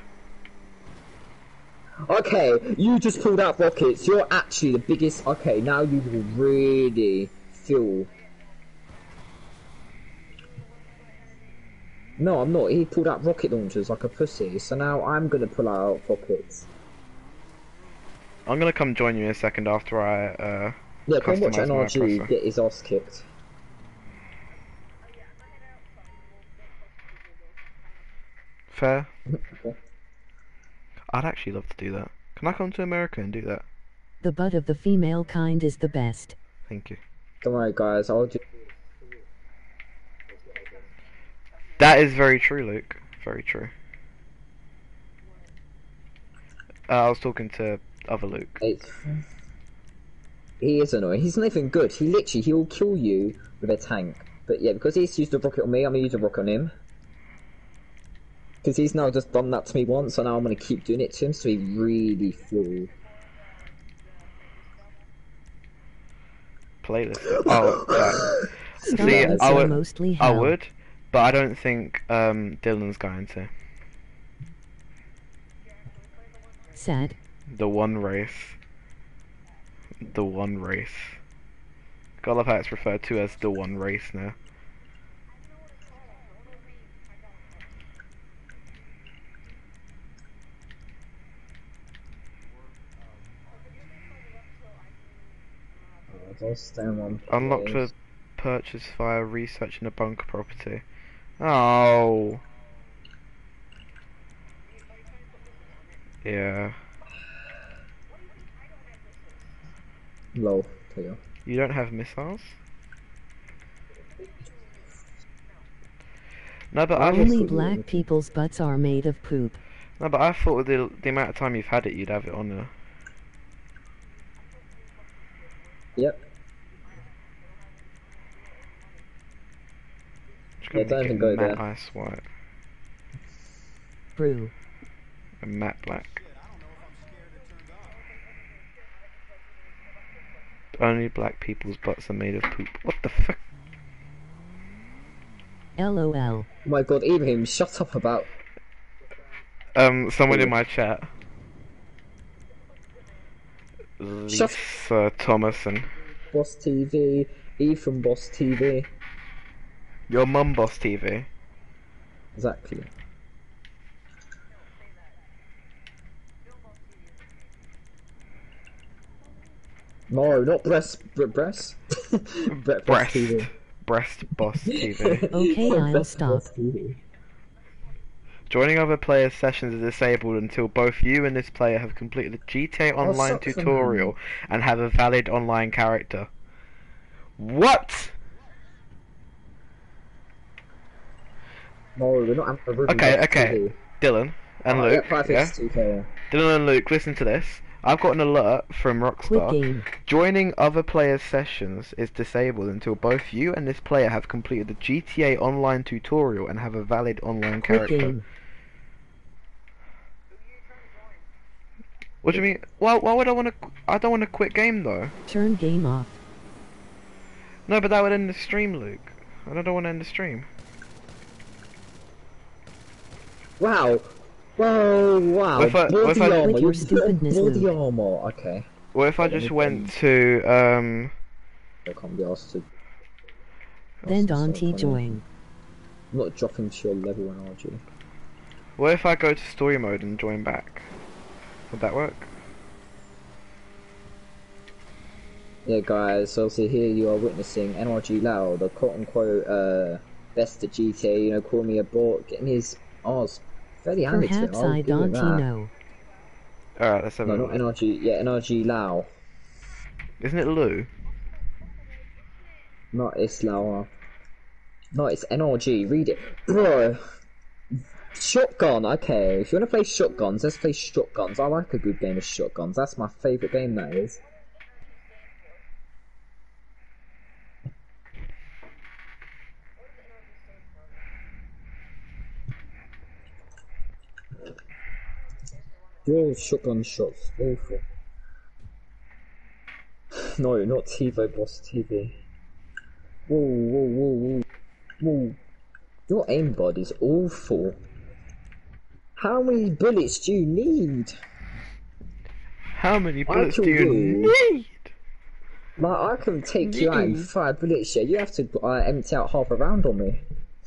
[SPEAKER 1] Okay, you just pulled out rockets. You're actually the biggest. Okay, now you will really feel. No, I'm not. He pulled out rocket launchers like a pussy, so now I'm gonna pull out rockets.
[SPEAKER 2] I'm gonna come join you in a second after I uh,
[SPEAKER 1] Yeah, come watch NRG get his ass kicked.
[SPEAKER 2] Fair.
[SPEAKER 1] Okay.
[SPEAKER 2] I'd actually love to do that. Can I come to America and do that?
[SPEAKER 3] The butt of the female kind is the best.
[SPEAKER 2] Thank you.
[SPEAKER 1] Don't worry, guys. I'll do.
[SPEAKER 2] That is very true, Luke. Very true. Uh, I was talking to other Luke.
[SPEAKER 1] It's... He is annoying. He's not even good. He literally he'll kill you with a tank. But yeah, because he's used a rocket on me, I'm gonna use a rocket on him. Because he's now just done that to me once, so now I'm gonna keep doing it to him. So he really flew.
[SPEAKER 2] Playlist. Oh, that. See, I would,
[SPEAKER 3] mostly
[SPEAKER 2] I would, but I don't think um, Dylan's going to.
[SPEAKER 3] Sad.
[SPEAKER 2] The one race. The one race. God, I love how it's referred to as the one race now.
[SPEAKER 1] On.
[SPEAKER 2] Unlocked for purchase via researching a bunker property. Oh. Yeah.
[SPEAKER 1] Low. Clear.
[SPEAKER 2] You don't have missiles? No, but I
[SPEAKER 3] Only
[SPEAKER 1] thought-
[SPEAKER 3] black people's butts are made of poop.
[SPEAKER 2] no, but I thought with the the amount of time you've had it, you'd have it on there.
[SPEAKER 1] Yep.
[SPEAKER 2] Just
[SPEAKER 1] Yeah,
[SPEAKER 2] gonna
[SPEAKER 1] don't even
[SPEAKER 2] it
[SPEAKER 1] go
[SPEAKER 2] matte
[SPEAKER 1] there.
[SPEAKER 2] ice white
[SPEAKER 3] Brew.
[SPEAKER 2] and matte black. Only black people's butts are made of poop. What the fuck?
[SPEAKER 3] LOL.
[SPEAKER 1] Oh my god, Ibrahim, shut up about.
[SPEAKER 2] Um, someone in my chat.
[SPEAKER 1] Shut-
[SPEAKER 2] Lisa Thomason.
[SPEAKER 1] Boss TV, E from Boss TV.
[SPEAKER 2] Your mum boss TV.
[SPEAKER 1] Exactly. No, not breast. Bre- breast. Bre-
[SPEAKER 2] Breast.
[SPEAKER 1] TV.
[SPEAKER 2] Breast boss TV.
[SPEAKER 3] Okay, I'll
[SPEAKER 1] Breast
[SPEAKER 3] stop.
[SPEAKER 1] TV.
[SPEAKER 2] Joining other players' sessions is disabled until both you and this player have completed the GTA Online tutorial and have a valid online character. What?
[SPEAKER 1] No, we're not. I'm a
[SPEAKER 2] Okay, okay. Dylan and
[SPEAKER 1] Oh,
[SPEAKER 2] Luke.
[SPEAKER 1] yeah,
[SPEAKER 2] Yeah? Dylan and Luke, listen to this. I've got an alert from Rockstar. Joining other players' sessions is disabled until both you and this player have completed the GTA Online tutorial and have a valid online
[SPEAKER 3] Quit
[SPEAKER 2] character.
[SPEAKER 3] game.
[SPEAKER 2] What do you mean? Why, why would I want to? I don't want to quit game though.
[SPEAKER 3] Turn game off.
[SPEAKER 2] No, but that would end the stream, Luke. I don't want to end the stream.
[SPEAKER 1] Wow. Whoa, wow.
[SPEAKER 2] What if I- what if I-
[SPEAKER 1] armor.
[SPEAKER 3] Your stupidness,
[SPEAKER 1] Body
[SPEAKER 3] Luke.
[SPEAKER 1] armor. Okay.
[SPEAKER 2] What if I just
[SPEAKER 1] me
[SPEAKER 2] went to um?
[SPEAKER 1] I can't be asked to.
[SPEAKER 3] Then
[SPEAKER 1] That's so
[SPEAKER 3] Dante join.
[SPEAKER 1] I'm not dropping to your level when aren't you?
[SPEAKER 2] What if I go to story mode and join back? Would that work?
[SPEAKER 1] Yeah, guys. So obviously here you are witnessing NRG Lau, the quote-unquote uh, best at GTA. You know, call me a bot, getting his arse fairly handed.
[SPEAKER 3] Perhaps
[SPEAKER 1] I'll
[SPEAKER 3] I don't
[SPEAKER 1] that.
[SPEAKER 3] know.
[SPEAKER 2] All right, let's have
[SPEAKER 1] No,
[SPEAKER 2] a
[SPEAKER 1] not
[SPEAKER 2] look.
[SPEAKER 1] NRG. Yeah, NRG Lau.
[SPEAKER 2] Isn't it Lou?
[SPEAKER 1] Not Islawa. No, it's NRG. Read it, bro. Shotgun. Okay, if you want to play shotguns, let's play shotguns. I like a good game of shotguns. That's my favourite game. That is. Your shotgun shots awful. No, not TiVo Boss TV. Whoa, whoa, whoa, whoa, whoa. Your aimbot is awful. How many bullets do you need?
[SPEAKER 2] How many bullets do you
[SPEAKER 1] you.
[SPEAKER 2] need?
[SPEAKER 1] Like, I can take you out in five bullets, yeah. You have to uh, empty out half a round on me.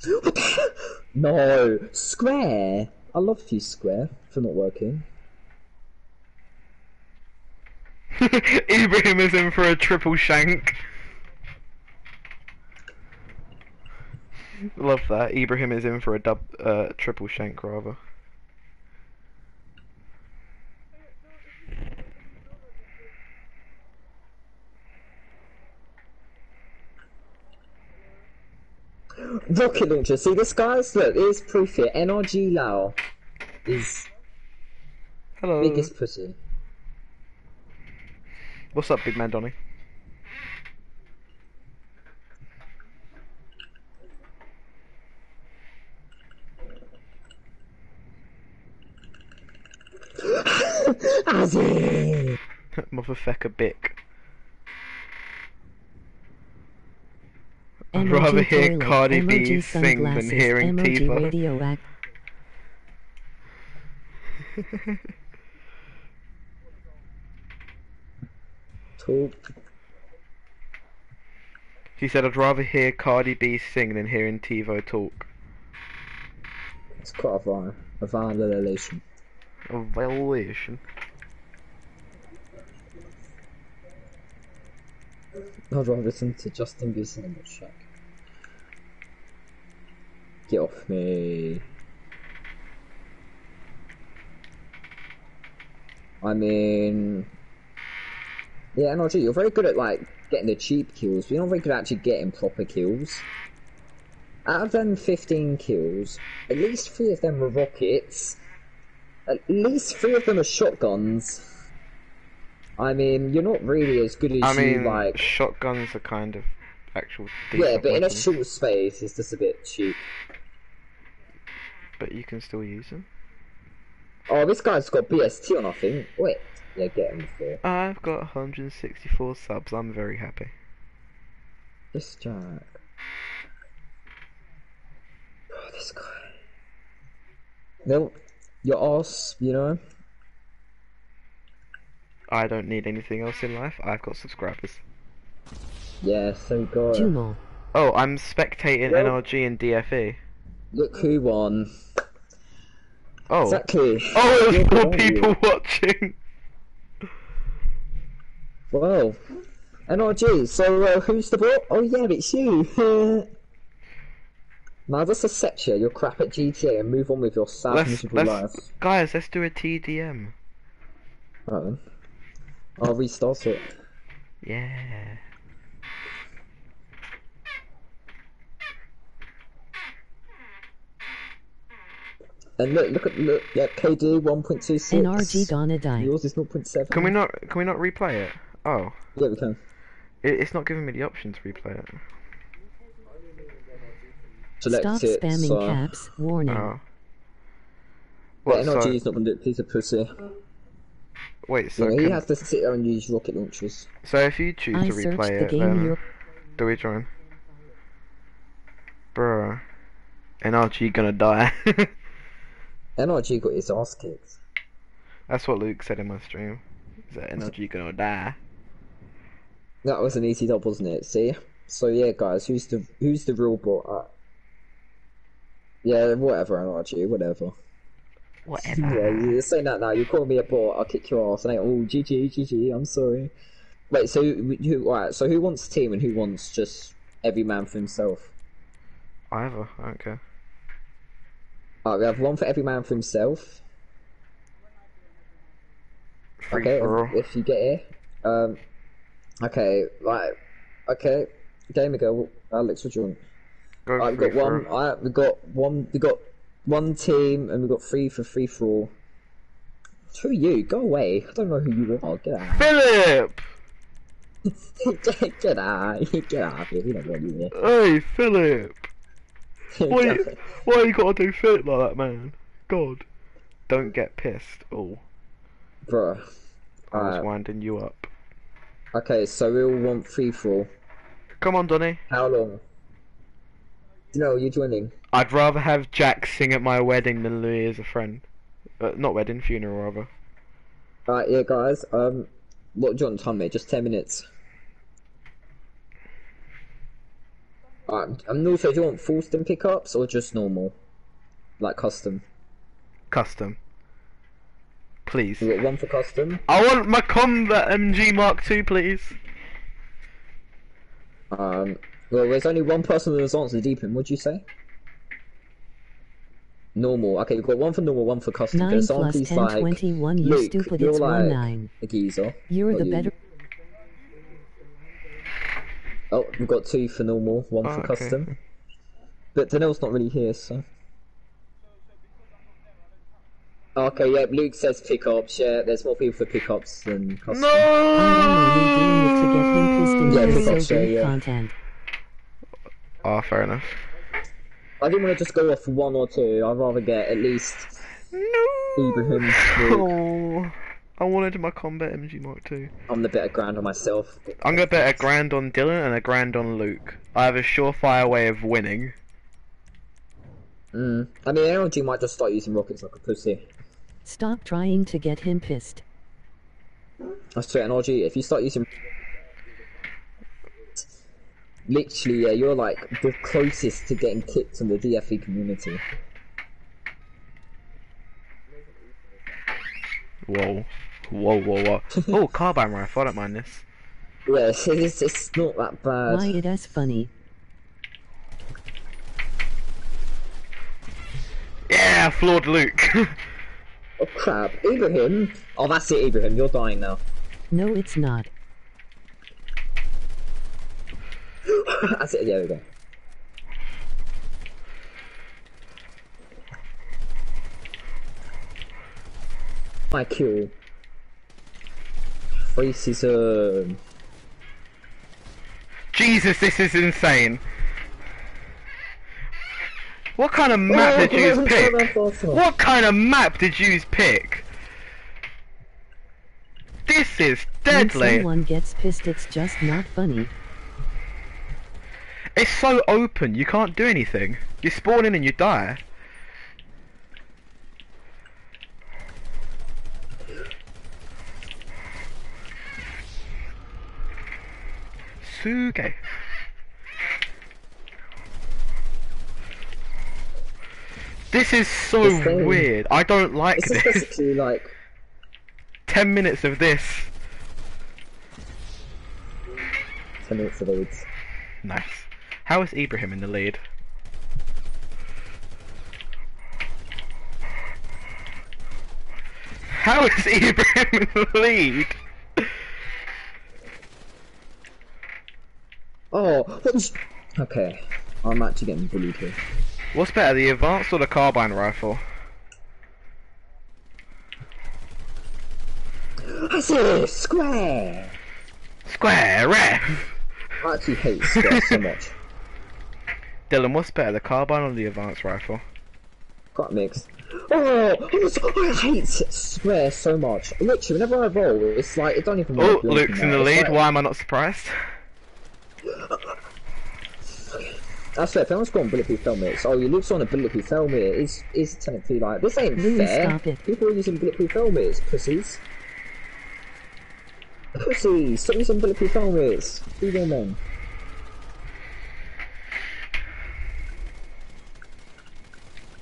[SPEAKER 1] no, Square. I love you, Square, for not working.
[SPEAKER 2] Ibrahim is in for a triple shank. Love that. Ibrahim is in for a dub, uh, triple shank rather.
[SPEAKER 1] Rocket launcher. See this guys? Look, here's proof here. NRG Lao is
[SPEAKER 2] Hello.
[SPEAKER 1] biggest pussy.
[SPEAKER 2] What's up, big man Donny?
[SPEAKER 1] Azzy!
[SPEAKER 2] Motherfucker Bick. I'd rather hear
[SPEAKER 3] toilet,
[SPEAKER 2] Cardi B sing than hearing Tifa.
[SPEAKER 1] Talk.
[SPEAKER 2] He said, I'd rather hear Cardi B sing than hearing TiVo talk.
[SPEAKER 1] It's quite a a violation.
[SPEAKER 2] A violation.
[SPEAKER 1] I'd rather listen to Justin Bieber than Shaq. Get off me. I mean, yeah, NRG, you're very good at like getting the cheap kills, but you're not very good at actually getting proper kills. Out of them 15 kills, at least three of them were rockets. At least three of them are shotguns. I mean, you're not really as good as
[SPEAKER 2] I
[SPEAKER 1] you
[SPEAKER 2] mean,
[SPEAKER 1] like.
[SPEAKER 2] shotguns are kind of actual
[SPEAKER 1] Yeah, but in a short space, it's just a bit cheap.
[SPEAKER 2] but you can still use them.
[SPEAKER 1] Oh, this guy's got BST on, I think. Wait, yeah, get him before.
[SPEAKER 2] I've got 164 subs. I'm very happy.
[SPEAKER 1] This Jack. Oh, this guy. No, your ass, you know.
[SPEAKER 2] I don't need anything else in life. I've got subscribers.
[SPEAKER 1] Yeah, so good.
[SPEAKER 3] Jumal.
[SPEAKER 2] Oh, I'm spectating
[SPEAKER 1] Well-
[SPEAKER 2] NRG and DFE.
[SPEAKER 1] Look who won.
[SPEAKER 2] Oh.
[SPEAKER 1] Exactly.
[SPEAKER 2] Oh,
[SPEAKER 1] You're
[SPEAKER 2] there's more
[SPEAKER 1] good,
[SPEAKER 2] people
[SPEAKER 1] you.
[SPEAKER 2] watching.
[SPEAKER 1] Well, NRG. So uh, who's the bot? Oh yeah, it's you. now just accept you. You're crap at GTA and move on with your sad
[SPEAKER 2] Let's,
[SPEAKER 1] miserable
[SPEAKER 2] let's,
[SPEAKER 1] life.
[SPEAKER 2] guys, let's do a TDM.
[SPEAKER 1] Right then. I'll restart it.
[SPEAKER 2] Yeah.
[SPEAKER 1] And look, look at look. Yeah, KD one point two six.
[SPEAKER 3] NRG gonna die.
[SPEAKER 1] Yours is 0.7.
[SPEAKER 2] Can we not? Can we not replay it? Oh,
[SPEAKER 1] Yeah, we can.
[SPEAKER 2] it, it's not giving me the option to replay it.
[SPEAKER 1] Select
[SPEAKER 3] Stop
[SPEAKER 1] it.
[SPEAKER 3] spamming
[SPEAKER 1] so.
[SPEAKER 3] caps. Warning.
[SPEAKER 2] Oh.
[SPEAKER 1] But
[SPEAKER 2] What,
[SPEAKER 1] NRG
[SPEAKER 2] so,
[SPEAKER 1] is not going to do it. He's a pussy.
[SPEAKER 2] wait, so,
[SPEAKER 1] So he has to sit there and use rocket launchers.
[SPEAKER 2] so if you choose
[SPEAKER 3] I
[SPEAKER 2] to replay
[SPEAKER 3] the
[SPEAKER 2] it,
[SPEAKER 3] game
[SPEAKER 2] then
[SPEAKER 3] you're
[SPEAKER 2] do we join? Bruh. NRG gonna die.
[SPEAKER 1] NRG got his ass kicked.
[SPEAKER 2] That's what Luke said in my stream. Is that NRG gonna die?
[SPEAKER 1] That was an easy dub, wasn't it? See. So yeah, guys, who's the who's the real bot? Uh, yeah, whatever, NRG, whatever.
[SPEAKER 2] Whatever.
[SPEAKER 1] Yeah, you're saying that now. You call me a bot, I'll kick your ass. And I, oh, GG, GG. I'm sorry. Wait, so who? who- Right, so who wants team and who wants just every man for himself?
[SPEAKER 2] Either. I don't care.
[SPEAKER 1] Alright, we have one for every man for himself.
[SPEAKER 2] Free
[SPEAKER 1] okay,
[SPEAKER 2] for all.
[SPEAKER 1] if, if you get it, Um, okay, right. Okay, game ago, Alex, what do you want?
[SPEAKER 2] Go free
[SPEAKER 1] we've got one. Alright, we've got one. We got one team, and we've got three for free for all. Who are you? Go away. I don't know who you are. Get out.
[SPEAKER 2] Philip!
[SPEAKER 1] get, get out. Get out of here. We don't want you here.
[SPEAKER 2] Hey, Philip! Why, you, why you gotta do Philip like that, man? God. Don't get pissed. Oh,
[SPEAKER 1] Bruh.
[SPEAKER 2] I was winding you up.
[SPEAKER 1] Okay, so we all want free for all.
[SPEAKER 2] Come on, Donny.
[SPEAKER 1] How long? No, you're joining.
[SPEAKER 2] I'd rather have Jack sing at my wedding than Louis as a friend. Uh, not wedding, funeral rather.
[SPEAKER 1] Alright, yeah, guys. Um, what do you want time, mate? Just 10 minutes. Alright, and also, do you want full stem pickups or just normal? Like custom?
[SPEAKER 2] Custom. Please.
[SPEAKER 1] You got one for custom.
[SPEAKER 2] I want my Combat MG Mark II, please.
[SPEAKER 1] Um, well, there's only one person that's answered deep in. What'd you say? Normal. Okay, you've got one for normal, one for custom.
[SPEAKER 3] 9
[SPEAKER 1] Can someone please
[SPEAKER 3] 10,
[SPEAKER 1] like
[SPEAKER 3] 21, you
[SPEAKER 1] Luke,
[SPEAKER 3] stupid,
[SPEAKER 1] you're
[SPEAKER 3] it's
[SPEAKER 1] like
[SPEAKER 3] 1 9.
[SPEAKER 1] a geezer.
[SPEAKER 3] You're
[SPEAKER 1] not
[SPEAKER 3] the
[SPEAKER 1] you.
[SPEAKER 3] better.
[SPEAKER 1] Oh, we've got two for normal, one
[SPEAKER 2] Oh,
[SPEAKER 1] for
[SPEAKER 2] okay.
[SPEAKER 1] custom. But Danil's not really here, so. Okay, yeah, Luke says pickups. Yeah, there's more people for pickups than custom.
[SPEAKER 2] No!
[SPEAKER 3] I'm only doing it to get him pissed
[SPEAKER 1] Yeah, pick
[SPEAKER 3] so
[SPEAKER 1] up, so, yeah.
[SPEAKER 3] content.
[SPEAKER 2] Oh, fair enough.
[SPEAKER 1] I didn't want to just go off one or two. I'd rather get at least
[SPEAKER 2] No!
[SPEAKER 1] Ibrahim. Luke.
[SPEAKER 2] Oh, I wanted my Combat MG Mark II.
[SPEAKER 1] I'm the better ground on myself.
[SPEAKER 2] I'm gonna bet a grand on Dylan and a grand on Luke. I have a surefire way of winning.
[SPEAKER 1] Mm. I mean, LG might just start using rockets like a pussy.
[SPEAKER 3] Stop trying to get him pissed.
[SPEAKER 1] That's swear, LG, if you start using. Literally, yeah, you're like the closest to getting kicked in the DFE community.
[SPEAKER 2] Whoa. Whoa, whoa, whoa. oh, carbine rifle, I don't mind this.
[SPEAKER 1] Yeah, it's, it's, it's not that bad.
[SPEAKER 3] Why it is funny.
[SPEAKER 2] Yeah, flawed Luke.
[SPEAKER 1] Oh crap, Ibrahim! Oh, that's it, Ibrahim, you're dying now.
[SPEAKER 3] No, it's not.
[SPEAKER 1] that's it, there we go. My kill. Racism.
[SPEAKER 2] Jesus, this is insane. What kind of map did you pick?
[SPEAKER 1] What?
[SPEAKER 2] What kind of map did you pick? This is
[SPEAKER 3] When
[SPEAKER 2] deadly.
[SPEAKER 3] someone gets pissed, it's just not funny.
[SPEAKER 2] It's so open, you can't do anything. You spawn in and you die. Suge. This is so
[SPEAKER 1] This
[SPEAKER 2] weird. I don't like
[SPEAKER 1] This is basically like.
[SPEAKER 2] 10 minutes of this.
[SPEAKER 1] 10 minutes of AIDS.
[SPEAKER 2] Nice. How is Ibrahim in the lead? How is Ibrahim in the lead?
[SPEAKER 1] Oh, what was. Okay. I'm actually getting bullied here.
[SPEAKER 2] What's better, the advanced or the carbine rifle?
[SPEAKER 1] That's it! Square!
[SPEAKER 2] Square ref!
[SPEAKER 1] I actually hate square so much.
[SPEAKER 2] Dylan, what's better, the carbine or the advanced rifle?
[SPEAKER 1] Got mixed. Oh, I hate square so much. Literally, whenever I roll, it's like it don't even.
[SPEAKER 2] Oh, Luke's in the lead,
[SPEAKER 1] like-
[SPEAKER 2] why am I not surprised?
[SPEAKER 1] I swear, if anyone's got on bulletproof helmets, oh, you Luke's on a bulletproof helmet. Is is technically like this ain't
[SPEAKER 3] Louis,
[SPEAKER 1] fair. People are using bulletproof helmets, pussies. Pussies, stop using bulletproof helmets. Real men.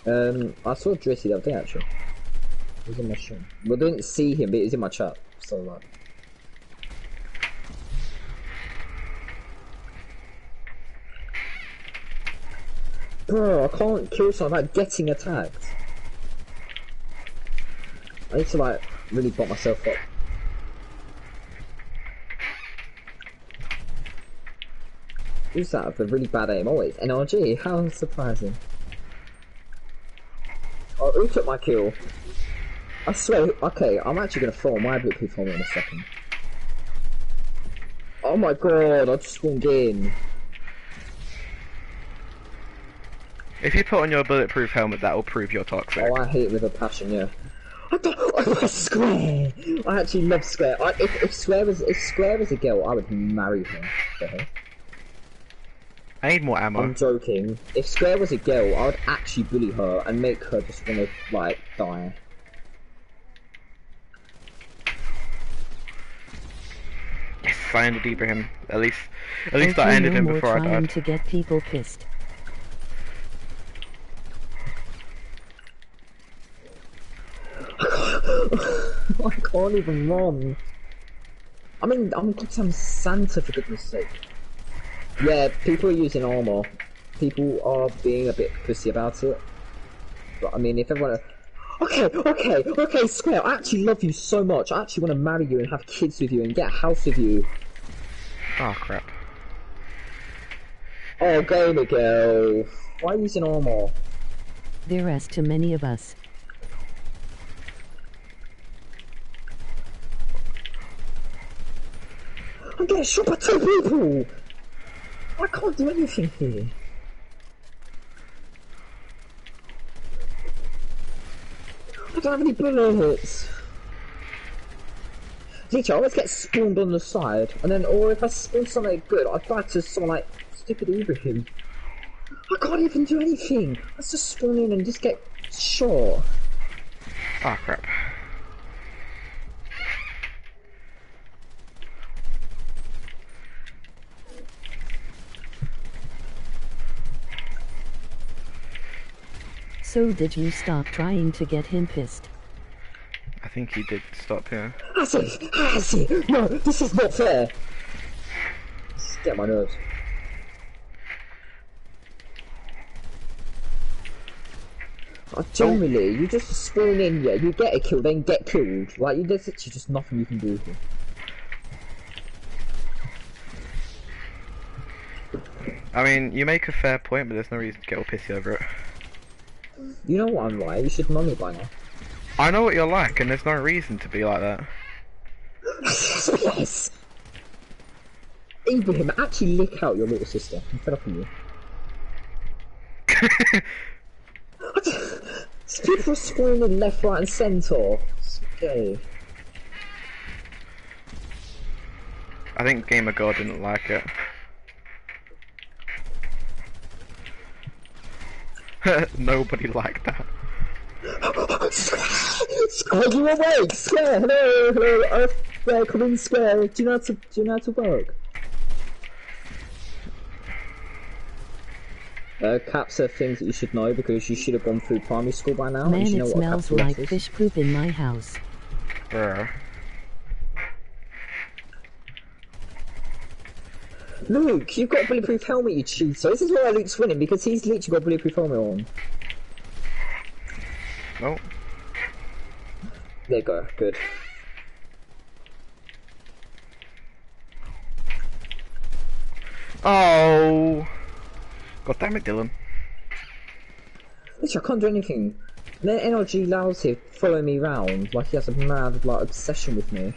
[SPEAKER 1] Um, I saw Dritty the other day actually. He was in my stream. Well, I didn't see him, but he was in my chat. So like. Bro, I can't kill someone without getting attacked. I need to like really bot myself up. Who's that with a really bad aim? Oh, NRG. How surprising. Oh, who took my kill? I swear. Okay, I'm actually gonna throw my bulletproof helmet in a second. Oh my god! I just spawned in.
[SPEAKER 2] If you put on your bulletproof helmet, that will prove you're toxic.
[SPEAKER 1] Oh, I hate it with a passion, yeah. I don't, I love Square. I actually love Square. I, if, if Square was if Square was a girl, I would marry her. for.
[SPEAKER 2] I need more ammo.
[SPEAKER 1] I'm joking. If Square was a girl, I would actually bully her and make her just want to like die.
[SPEAKER 2] Yes, I ended Ibrahim. At least, at least
[SPEAKER 3] Okay,
[SPEAKER 2] I ended
[SPEAKER 3] no
[SPEAKER 2] him
[SPEAKER 3] more
[SPEAKER 2] before I
[SPEAKER 3] trying
[SPEAKER 2] died.
[SPEAKER 3] to get people pissed.
[SPEAKER 1] can't even run. I mean, I'm goddamn Santa for goodness sake. Yeah, people are using armor. People are being a bit pussy about it. But I mean, if everyone. Okay, okay, okay, Square. I actually love you so much. I actually want to marry you and have kids with you and get a house with you.
[SPEAKER 2] Oh crap.
[SPEAKER 1] Oh, gamer girl. Why are you using armor?
[SPEAKER 3] There as to many of us.
[SPEAKER 1] I'm getting shot by two people! I can't do anything here. I don't have any bullets. Literally, I always get spawned on the side, and then, or if I spawn something good, I die to someone like stupid Ibrahim. I can't even do anything. Let's just spawn in and just get shot.
[SPEAKER 2] Oh crap.
[SPEAKER 3] So did you stop trying to get him pissed?
[SPEAKER 2] I think he did stop here.
[SPEAKER 1] Has he? Has he? No, this is not fair. Just get my nerves. Uh, generally, you just spawn in, yeah, you get a kill, then get killed. Like, you- there's literally just nothing you can do here.
[SPEAKER 2] I mean, you make a fair point, but there's no reason to get all pissy over it.
[SPEAKER 1] You know what I'm like, you should know me by now.
[SPEAKER 2] I know what you're like, and there's no reason to be like that.
[SPEAKER 1] yes! Ibrahim, actually lick out your little sister. I'm fed up with you. People are spawning left, right and centre. It's okay.
[SPEAKER 2] I think Gamer God didn't like it. Nobody liked that.
[SPEAKER 1] Square, you awake! Square, hello, hello, Earth, Square, come in, Square. Do you know how to, do you know how to work? Uh, caps are things that you should know because you should have gone through primary school by now.
[SPEAKER 3] Man,
[SPEAKER 1] you know
[SPEAKER 3] it
[SPEAKER 1] what
[SPEAKER 3] smells like
[SPEAKER 1] is.
[SPEAKER 3] fish poop in my house.
[SPEAKER 2] Brr.
[SPEAKER 1] Luke, you've got a bulletproof helmet, you cheater. This is why Luke's winning because he's literally got a bulletproof helmet on.
[SPEAKER 2] Oh,
[SPEAKER 1] There you go, good.
[SPEAKER 2] oh! God damn it, Dylan.
[SPEAKER 1] Literally, I can't do anything. Then NRG allows him follow me round like he has a mad like obsession with me.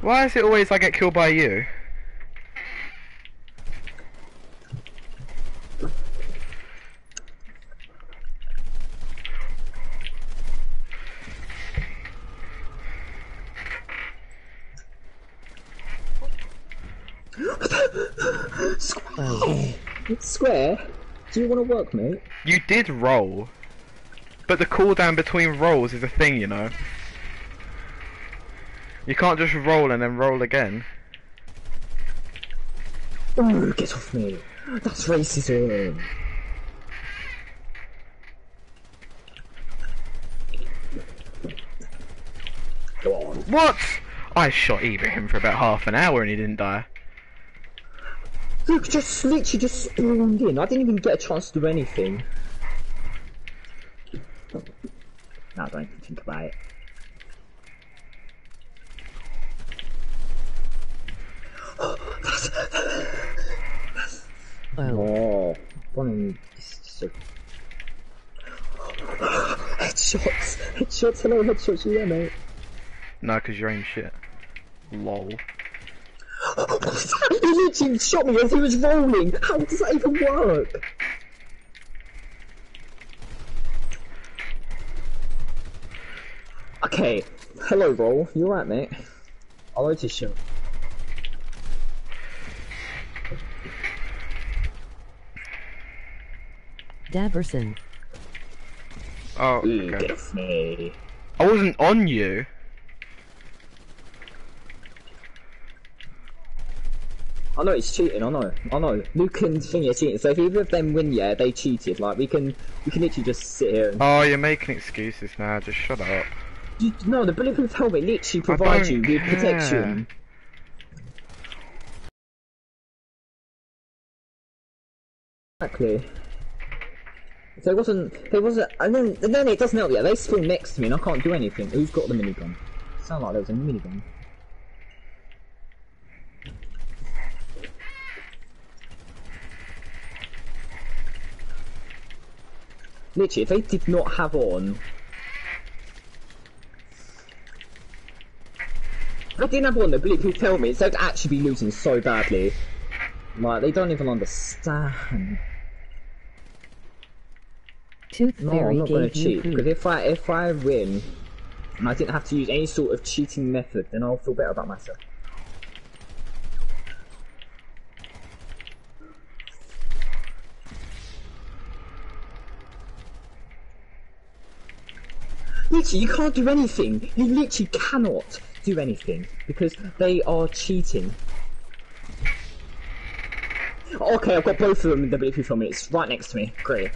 [SPEAKER 2] Why is it always I get killed by you?
[SPEAKER 1] Square, do you want to work, mate?
[SPEAKER 2] You did roll. But the cooldown between rolls is a thing, you know. You can't just roll and then roll again.
[SPEAKER 1] Ooh, get off me. That's racism. Go on.
[SPEAKER 2] What? I shot Ibrahim for about half an hour and he didn't die.
[SPEAKER 1] Look, just literally just spawned in. I didn't even get a chance to do anything. Now don't even think about it.
[SPEAKER 3] Oh,
[SPEAKER 1] Oh, one so... Headshots! Headshots! Hello, headshots, you there, mate?
[SPEAKER 2] No, because you're aim shit. Lol.
[SPEAKER 1] he literally shot me as he was rolling! How does that even work? Okay, hello, roll. You alright, mate? I'll notice you.
[SPEAKER 3] Daverson.
[SPEAKER 2] Oh,
[SPEAKER 1] hmm,
[SPEAKER 2] okay.
[SPEAKER 1] get me.
[SPEAKER 2] I wasn't on you.
[SPEAKER 1] I know it's cheating, I know, I know. Luke and Thing are cheating, so if either of them win, yeah, they cheated. Like, we can, we can literally just sit here and...
[SPEAKER 2] Oh, you're making excuses now. Just shut up.
[SPEAKER 1] You, no, the bulletproof helmet literally provides you
[SPEAKER 2] don't
[SPEAKER 1] with protection. Exactly. So it wasn't. It wasn't. And then, and then it doesn't help yet. They spawn next to me, and I can't do anything. Who's got the minigun? Sound like there was a minigun. Literally, if they did not have on. They didn't have on the bulletproof helmets, they'd actually be losing so badly. Like, they don't even understand.
[SPEAKER 3] Tooth
[SPEAKER 1] No,
[SPEAKER 3] Fairy
[SPEAKER 1] I'm not
[SPEAKER 3] gonna
[SPEAKER 1] cheat because if I if I win and I didn't have to use any sort of cheating method, then I'll feel better about myself. Literally, you can't do anything. You literally cannot do anything because they are cheating. Okay, I've got both of them in the Bluetooth from me. It's right next to me. Great.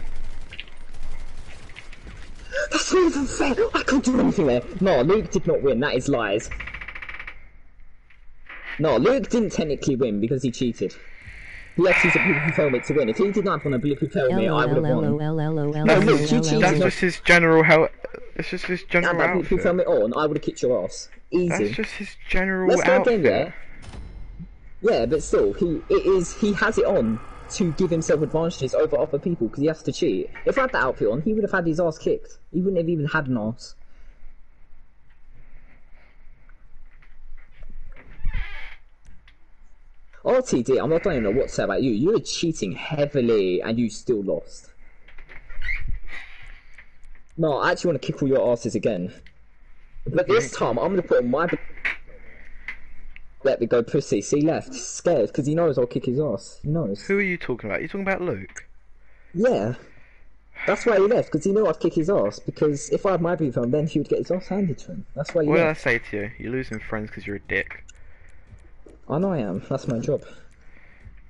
[SPEAKER 1] That's not even fair. I can't do anything there. No, Luke did not win. That is lies. No, Luke didn't technically win because he cheated. He had to use a bulletproof helmet to win. If he did not on a bulletproof helmet, I would have won.
[SPEAKER 2] No,
[SPEAKER 1] look, you cheated.
[SPEAKER 2] That's just his general health. It's just his general outfit.
[SPEAKER 1] helmet on, I would have kicked your ass. Easy.
[SPEAKER 2] That's just his general
[SPEAKER 1] Let's go again, yeah. Yeah, but still, he it is he has it on to give himself advantages over other people because he has to cheat. If I had that outfit on, he would have had his ass kicked. He wouldn't have even had an ass. RTD, I'm not don't even know what to say about you. You were cheating heavily and you still lost. No, I actually want to kick all your asses again. But this mm-hmm. time, I'm gonna put on my. Let me go pussy. See left, scared because he knows I'll kick his ass. He knows.
[SPEAKER 2] Who are you talking about? You talking about Luke?
[SPEAKER 1] Yeah. That's why he left because he knew I'd kick his ass. Because if I had my boot on, then he would get his ass handed to him. That's why he
[SPEAKER 2] What did I
[SPEAKER 1] left.
[SPEAKER 2] say to you? You're losing friends because you're a dick.
[SPEAKER 1] I know I am. That's my job.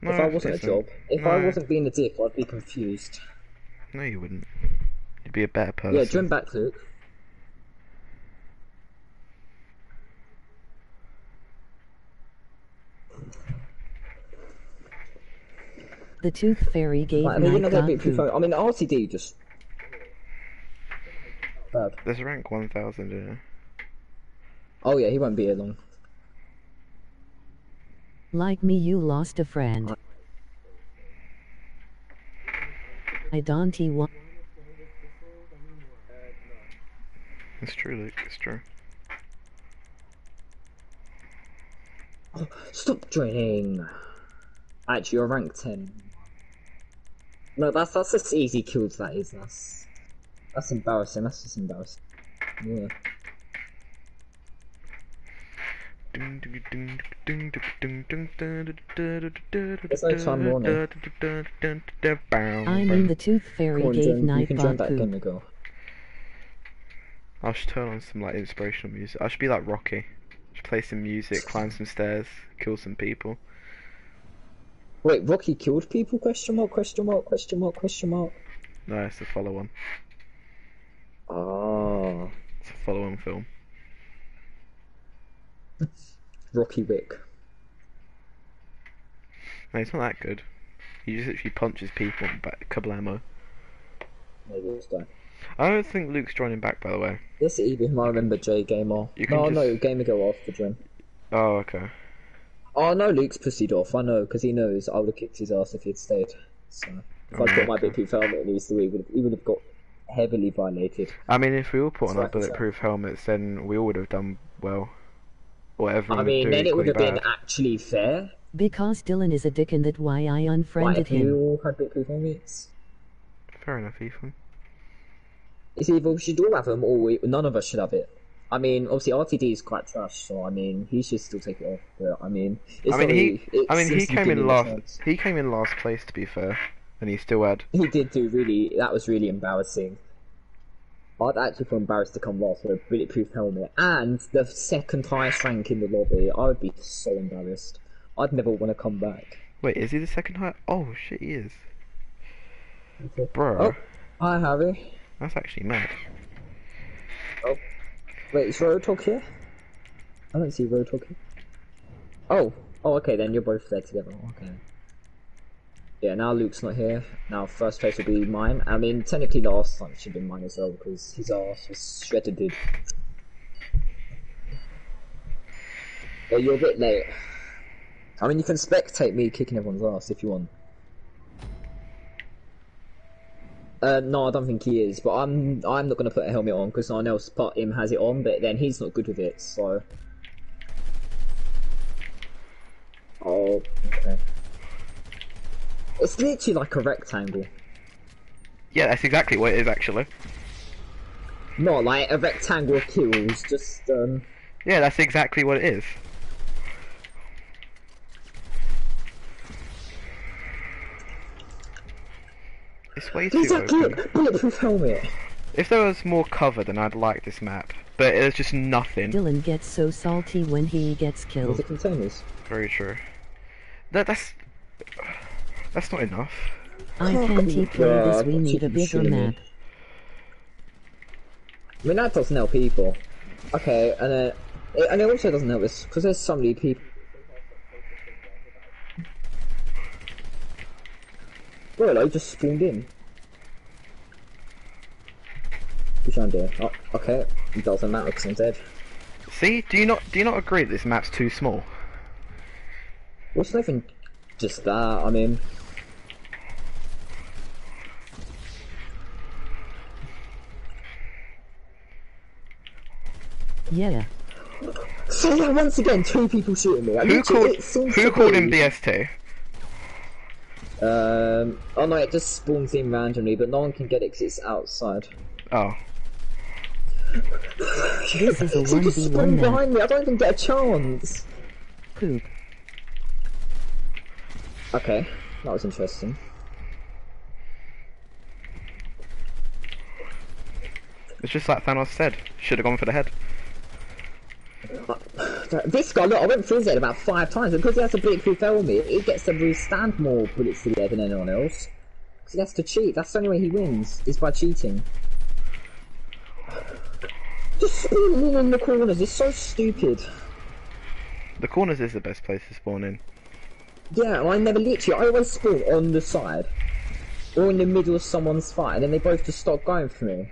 [SPEAKER 2] No,
[SPEAKER 1] if I wasn't a job, if I
[SPEAKER 2] No.
[SPEAKER 1] wasn't being a dick, I'd be confused.
[SPEAKER 2] No, you wouldn't. You'd be a better person.
[SPEAKER 1] Yeah, join back, Luke.
[SPEAKER 3] The Tooth Fairy gave
[SPEAKER 1] Like, I mean, you're not gonna
[SPEAKER 3] dog
[SPEAKER 1] beat proof. I mean, RTD just bad.
[SPEAKER 2] There's rank 1000 in it.
[SPEAKER 1] Oh yeah, he won't be here long.
[SPEAKER 3] Like me, you lost a friend. I don't want.
[SPEAKER 2] It's true, Luke. It's true.
[SPEAKER 1] Oh, Stop joining. Actually, you're rank ten. No, that's that's just easy kills. That is. That's that's embarrassing. That's just embarrassing. Yeah.
[SPEAKER 2] There's
[SPEAKER 1] no time warning.
[SPEAKER 3] I mean, the Tooth Fairy
[SPEAKER 1] Come on,
[SPEAKER 3] gave
[SPEAKER 1] join, you
[SPEAKER 3] Night
[SPEAKER 1] can join that
[SPEAKER 3] poop.
[SPEAKER 1] game, girl.
[SPEAKER 2] I should turn on some like inspirational music. I should be like Rocky. Should play some music, climb some stairs, kill some people.
[SPEAKER 1] Wait, Rocky killed people? Question mark? Question mark? Question mark? Question mark?
[SPEAKER 2] No, it's a follow on.
[SPEAKER 1] Ah,
[SPEAKER 2] It's a follow on film.
[SPEAKER 1] Rocky Wick.
[SPEAKER 2] No, it's not that good. He just literally punches people and back kablamo.
[SPEAKER 1] Maybe it's done.
[SPEAKER 2] I don't think Luke's joining back, by the way.
[SPEAKER 1] This even I remember J Gamer. No,
[SPEAKER 2] just-
[SPEAKER 1] no, Gamer go off the.
[SPEAKER 2] Oh, okay.
[SPEAKER 1] Oh no, Luke's pussied off. I know because he knows I would have kicked his ass if he'd stayed. So if I'd got my big poop helmet and he was he would have, he would have got heavily violated.
[SPEAKER 2] I mean, if we all put on our bulletproof helmets, then we all would have done well. Whatever.
[SPEAKER 1] I mean, then it would have
[SPEAKER 2] equally
[SPEAKER 1] been actually fair.
[SPEAKER 3] Because Dylan is a dick and that why I
[SPEAKER 1] Like
[SPEAKER 3] unfriended
[SPEAKER 1] if we
[SPEAKER 3] him.
[SPEAKER 1] all had big poop helmets.
[SPEAKER 2] Fair enough, Ethan.
[SPEAKER 1] It's either we should all have them or we, none of us should have it. I mean, obviously RTD is quite trash, so I mean, he should still take it off. But I mean, it's
[SPEAKER 2] I mean, he.
[SPEAKER 1] really,
[SPEAKER 2] I mean, he came in
[SPEAKER 1] giving him a
[SPEAKER 2] last.
[SPEAKER 1] chance.
[SPEAKER 2] He came in last place, to be fair, and he still had.
[SPEAKER 1] He did do really. That was really embarrassing. I'd actually feel embarrassed to come last with a bulletproof helmet and the second highest rank in the lobby. I would be so embarrassed. I'd never want to come back.
[SPEAKER 2] Wait, is he the second high? Oh shit, he is. Bro,
[SPEAKER 1] Oh. Hi, Harry.
[SPEAKER 2] that's actually mad.
[SPEAKER 1] Oh. Wait, is Roadhog here? I don't see Roadhog here. Oh, oh, okay, then you're both there together. Okay. Yeah, now Luke's not here. Now first place will be mine. I mean, technically last time should be mine as well because his ass was shredded. Dude. But you're a bit late. I mean, you can spectate me kicking everyone's ass if you want. Uh, no, I don't think he is, but I'm I'm not gonna put a helmet on because someone else but him has it on, but then he's not good with it, so. Oh, okay. It's literally like a rectangle,
[SPEAKER 2] Yeah, that's exactly what it is actually.
[SPEAKER 1] not like a rectangle of kills. Just um,
[SPEAKER 2] Yeah, that's exactly what it is. It's way too
[SPEAKER 1] exactly
[SPEAKER 2] open.
[SPEAKER 1] bulletproof helmet.
[SPEAKER 2] If there was more cover, then I'd like this map. But there's just nothing.
[SPEAKER 3] Dylan gets so salty when he gets
[SPEAKER 1] With
[SPEAKER 3] killed.
[SPEAKER 1] the containers.
[SPEAKER 2] Very true. That that's that's not enough.
[SPEAKER 3] I can't he play
[SPEAKER 1] Yeah,
[SPEAKER 3] this, we need a bigger
[SPEAKER 1] shoot
[SPEAKER 3] map.
[SPEAKER 1] I mean, that doesn't help people. Okay, and then it, and it also doesn't help us because there's so many people. Well, I just spawned in. Which I'm doing. Oh, okay. It doesn't matter because I'm dead.
[SPEAKER 2] See, do you not do you not agree that this map's too small?
[SPEAKER 1] Well, it's not even just that. I mean,
[SPEAKER 3] Yeah.
[SPEAKER 1] so yeah, once again, two people shooting me. I
[SPEAKER 2] Who called who called him
[SPEAKER 1] be-
[SPEAKER 2] BST?
[SPEAKER 1] Um. Oh no, it just spawns in randomly, but no one can get it because it's outside.
[SPEAKER 2] Oh,
[SPEAKER 3] This is a
[SPEAKER 1] So just
[SPEAKER 3] 1v1
[SPEAKER 1] spawn behind me. I don't even get a chance.
[SPEAKER 3] Poop.
[SPEAKER 1] Okay, that was interesting.
[SPEAKER 2] it's just like Thanos said. Should have gone for the head.
[SPEAKER 1] This guy, look, I went through his head about five times and because he has a bulletproof helmet. He gets to withstand more bullets to the head than anyone else. Because he has to cheat. That's the only way he wins is by cheating. Just spawning in the corners is so stupid.
[SPEAKER 2] The corners is the best place to spawn in.
[SPEAKER 1] Yeah, I never literally. I always spawn on the side or in the middle of someone's fight, and then they both just stop going for me.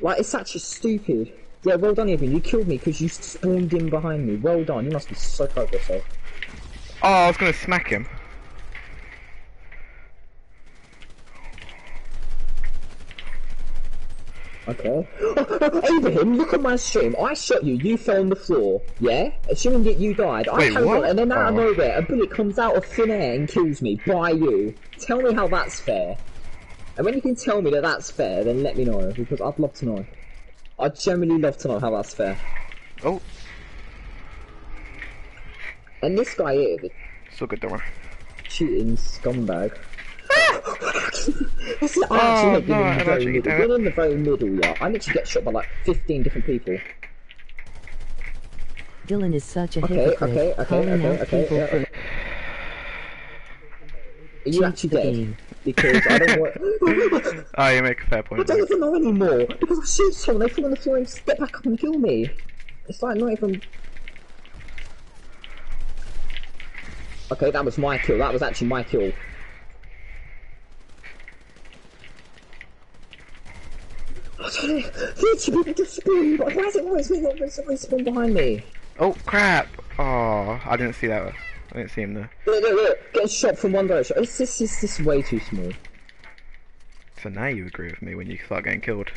[SPEAKER 1] Like it's actually stupid. Yeah, well done, Evan. You killed me because you spawned in behind me. Well done. You must be so proud of yourself.
[SPEAKER 2] Oh, I was gonna smack him.
[SPEAKER 1] Okay. Abraham, look at my stream. I shot you. You fell on the floor. Yeah. Assuming that you died. I
[SPEAKER 2] Wait,
[SPEAKER 1] carried
[SPEAKER 2] what?
[SPEAKER 1] and then out of
[SPEAKER 2] Oh.
[SPEAKER 1] nowhere, a bullet comes out of thin air and kills me by you. Tell me how that's fair. And when you can tell me that that's fair, then let me know because I'd love to know. I'd genuinely love to know how that's fair.
[SPEAKER 2] Oh,
[SPEAKER 1] And this guy here, the
[SPEAKER 2] so good, don't worry.
[SPEAKER 1] cheating scumbag. this is, I
[SPEAKER 2] Oh,
[SPEAKER 1] actually hate
[SPEAKER 2] no,
[SPEAKER 1] in the
[SPEAKER 2] I
[SPEAKER 1] very
[SPEAKER 2] actually
[SPEAKER 1] middle.
[SPEAKER 2] don't.
[SPEAKER 1] Being in the very middle, yeah. I literally get shot by like 15 different people.
[SPEAKER 3] Dylan is such a
[SPEAKER 1] Okay,
[SPEAKER 3] hypocrite,
[SPEAKER 1] okay, okay,
[SPEAKER 3] calling
[SPEAKER 1] okay,
[SPEAKER 3] out
[SPEAKER 1] okay,
[SPEAKER 3] people
[SPEAKER 1] yeah.
[SPEAKER 3] for
[SPEAKER 1] Are you
[SPEAKER 3] cheats
[SPEAKER 1] actually
[SPEAKER 3] the
[SPEAKER 1] dead? Because I don't want.
[SPEAKER 2] Oh, you make a fair point.
[SPEAKER 1] I don't even know anymore. Because I shoot someone, they fall on the floor and step back up and kill me. It's like not even. Okay, that was my kill. That was actually my kill. I don't know. Literally, people just spawn. Why is it always me? Not when somebody spawn behind me?
[SPEAKER 2] Oh crap! Oh, I didn't see that. I didn't see him there.
[SPEAKER 1] Look, look, look. Getting shot from one direction. It's this is this is way too small.
[SPEAKER 2] So now you agree with me when you start getting killed.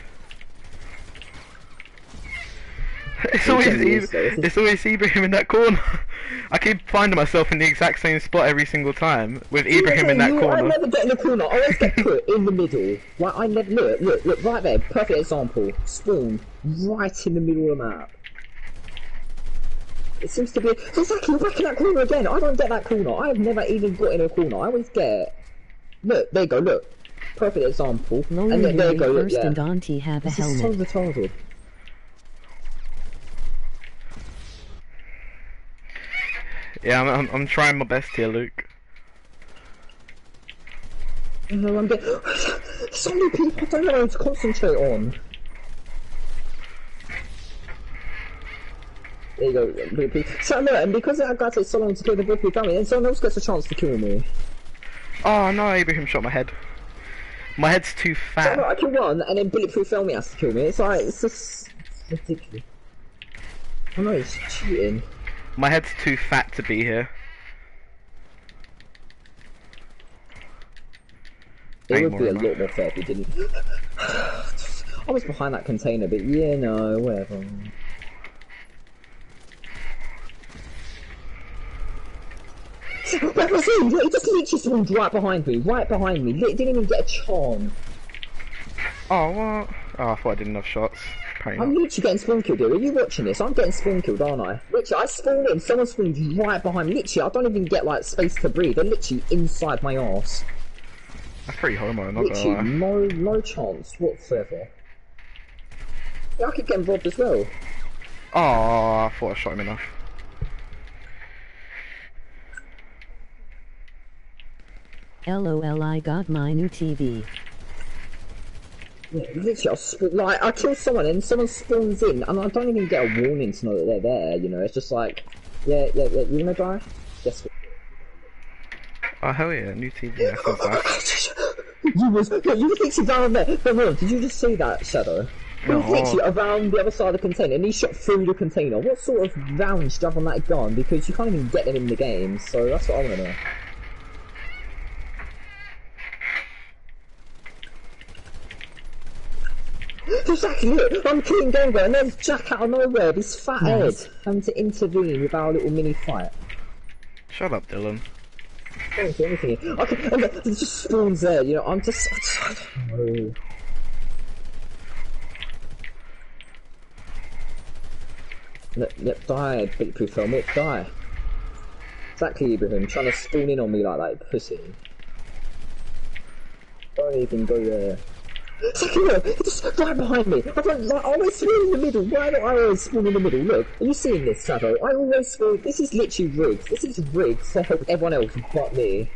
[SPEAKER 2] It's always
[SPEAKER 1] this, is-
[SPEAKER 2] it's always Ibrahim in that corner. I keep finding myself in the exact same spot every single time with Ibrahim in that
[SPEAKER 1] You- I never get in the corner. I always get put in the middle. Right, I never look, look, look right there. Perfect example. Spawn right in the middle of the map. It seems to be exactly I'm back in that corner again. I don't get that corner. I have never even got in a corner. I always get. Look, there you go. Look, perfect example.
[SPEAKER 3] Lonely
[SPEAKER 1] and then, there you go. Look,
[SPEAKER 3] first
[SPEAKER 1] yeah.
[SPEAKER 3] and Auntie have a
[SPEAKER 1] This is so
[SPEAKER 3] helmet.
[SPEAKER 1] retarded.
[SPEAKER 2] Yeah, I'm, I'm, I'm trying my best here, Luke.
[SPEAKER 1] No, I'm getting. So many people. I don't know how to concentrate on. There you go. Bulletproof. So look, and because that guy takes so long to kill the bulletproof family, then someone else gets a chance to kill me.
[SPEAKER 2] Oh no, Abraham shot my head. My head's too
[SPEAKER 1] So
[SPEAKER 2] fat.
[SPEAKER 1] look, I kill one, and then bulletproof family has to kill me. It's like it's just ridiculous. Oh no, it's cheating.
[SPEAKER 2] My head's too fat to be here.
[SPEAKER 1] It
[SPEAKER 2] Ain't
[SPEAKER 1] would be a lot more fair if you didn't. I was behind that container, but yeah, no, whatever. Said, he just literally spawned right behind me, right behind me. Didn't even get a chance.
[SPEAKER 2] Oh what? Oh, I thought I did enough shots.
[SPEAKER 1] I'm literally getting spawn killed here. Are you watching this? I'm getting spawn killed, aren't I? Literally, I spawned in, someone spawned right behind me. Literally, I don't even get like space to breathe. They're literally inside my arse.
[SPEAKER 2] That's pretty homo, not gonna lie.
[SPEAKER 1] no, no chance whatsoever. Yeah, I keep getting robbed as well.
[SPEAKER 2] Oh, I thought I shot him enough.
[SPEAKER 3] LOL I got my new TV.
[SPEAKER 1] Yeah, literally, I sp- like I kill someone and someone spawns in, and I don't even get a warning to know that they're there. You know, it's just like, yeah, yeah, yeah. You gonna die? Yes.
[SPEAKER 2] Oh hell yeah, new TV. That sounds nice.
[SPEAKER 1] You was, yeah, you was literally down there. No, no, did you just see that shadow? He was
[SPEAKER 2] No.
[SPEAKER 1] literally around the other side of the container, and he shot through the container. What sort of rounds do you have on that gun? Because you can't even get them in the game. So that's what I want to know. Exactly, look, I'm killing Gengar, and there's Jack out of nowhere, this fat
[SPEAKER 3] Nice.
[SPEAKER 1] head, having to intervene with our little mini fight.
[SPEAKER 2] Shut up, Dylan.
[SPEAKER 1] Don't do anything. Okay, and it just spawns there, you know, I'm just... I don't know. Yep, yep, die, bulletproof helmet, die. Exactly, Ibrahim, trying to spawn in on me like that, pussy. Don't even go there. Look, it's just right behind me. I don't I always spawn in the middle. Why do I always spawn in the middle? Look, are you seeing this, Shadow? I always spawn. This is literally rigged. This is rigged to help everyone else but me.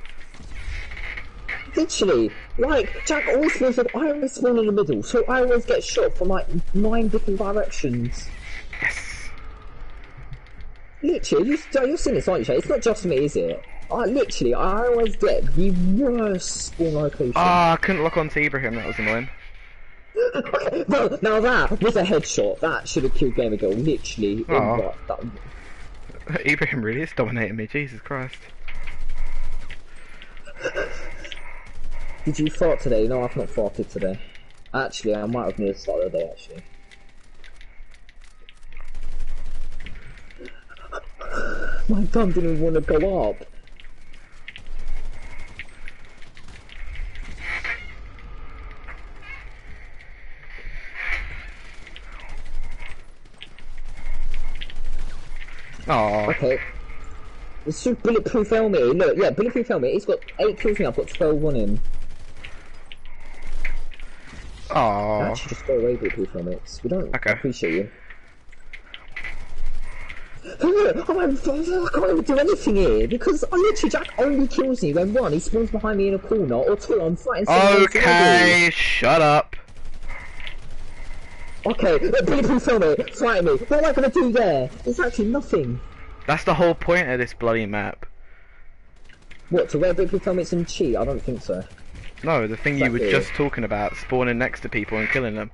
[SPEAKER 1] Literally, like Jack always spawns. in- I always spawn in the middle, so I always get shot from like nine different directions.
[SPEAKER 2] Yes.
[SPEAKER 1] Literally, you, you're seeing this, aren't you? It's not just me, is it? I literally, I always get the worst spawn location.
[SPEAKER 2] Ah, I couldn't lock onto Ibrahim. That was annoying.
[SPEAKER 1] Okay, now, now that was a headshot. That should have killed Gamer Girl. Literally. in
[SPEAKER 2] Aw.
[SPEAKER 1] what- that-
[SPEAKER 2] Ibrahim really is dominating me. Jesus Christ.
[SPEAKER 1] Did you fart today? No, I've not farted today. Actually, I might have near the start of the day, actually. My gun didn't even want to go up.
[SPEAKER 2] Oh,
[SPEAKER 1] Okay. It's just bulletproof helmet. Look, yeah, bulletproof helmet. He's got 8 kills me, I've got 12 on him.
[SPEAKER 2] oh.
[SPEAKER 1] Actually, just go away, bulletproof helmets. We don't
[SPEAKER 2] Okay.
[SPEAKER 1] appreciate you. Oh, look, I'm, I can't even do anything here because I literally Jack only kills me when one he spawns behind me in a corner or two I'm fighting.
[SPEAKER 2] Okay, shut up.
[SPEAKER 1] Okay, look, bulletproof helmet, fight me. What am I gonna do there? There's actually nothing.
[SPEAKER 2] That's the whole point of this bloody map.
[SPEAKER 1] What to wear bulletproof helmets and cheat? I don't think so.
[SPEAKER 2] No, the thing you were just talking about, spawning next to people and killing them.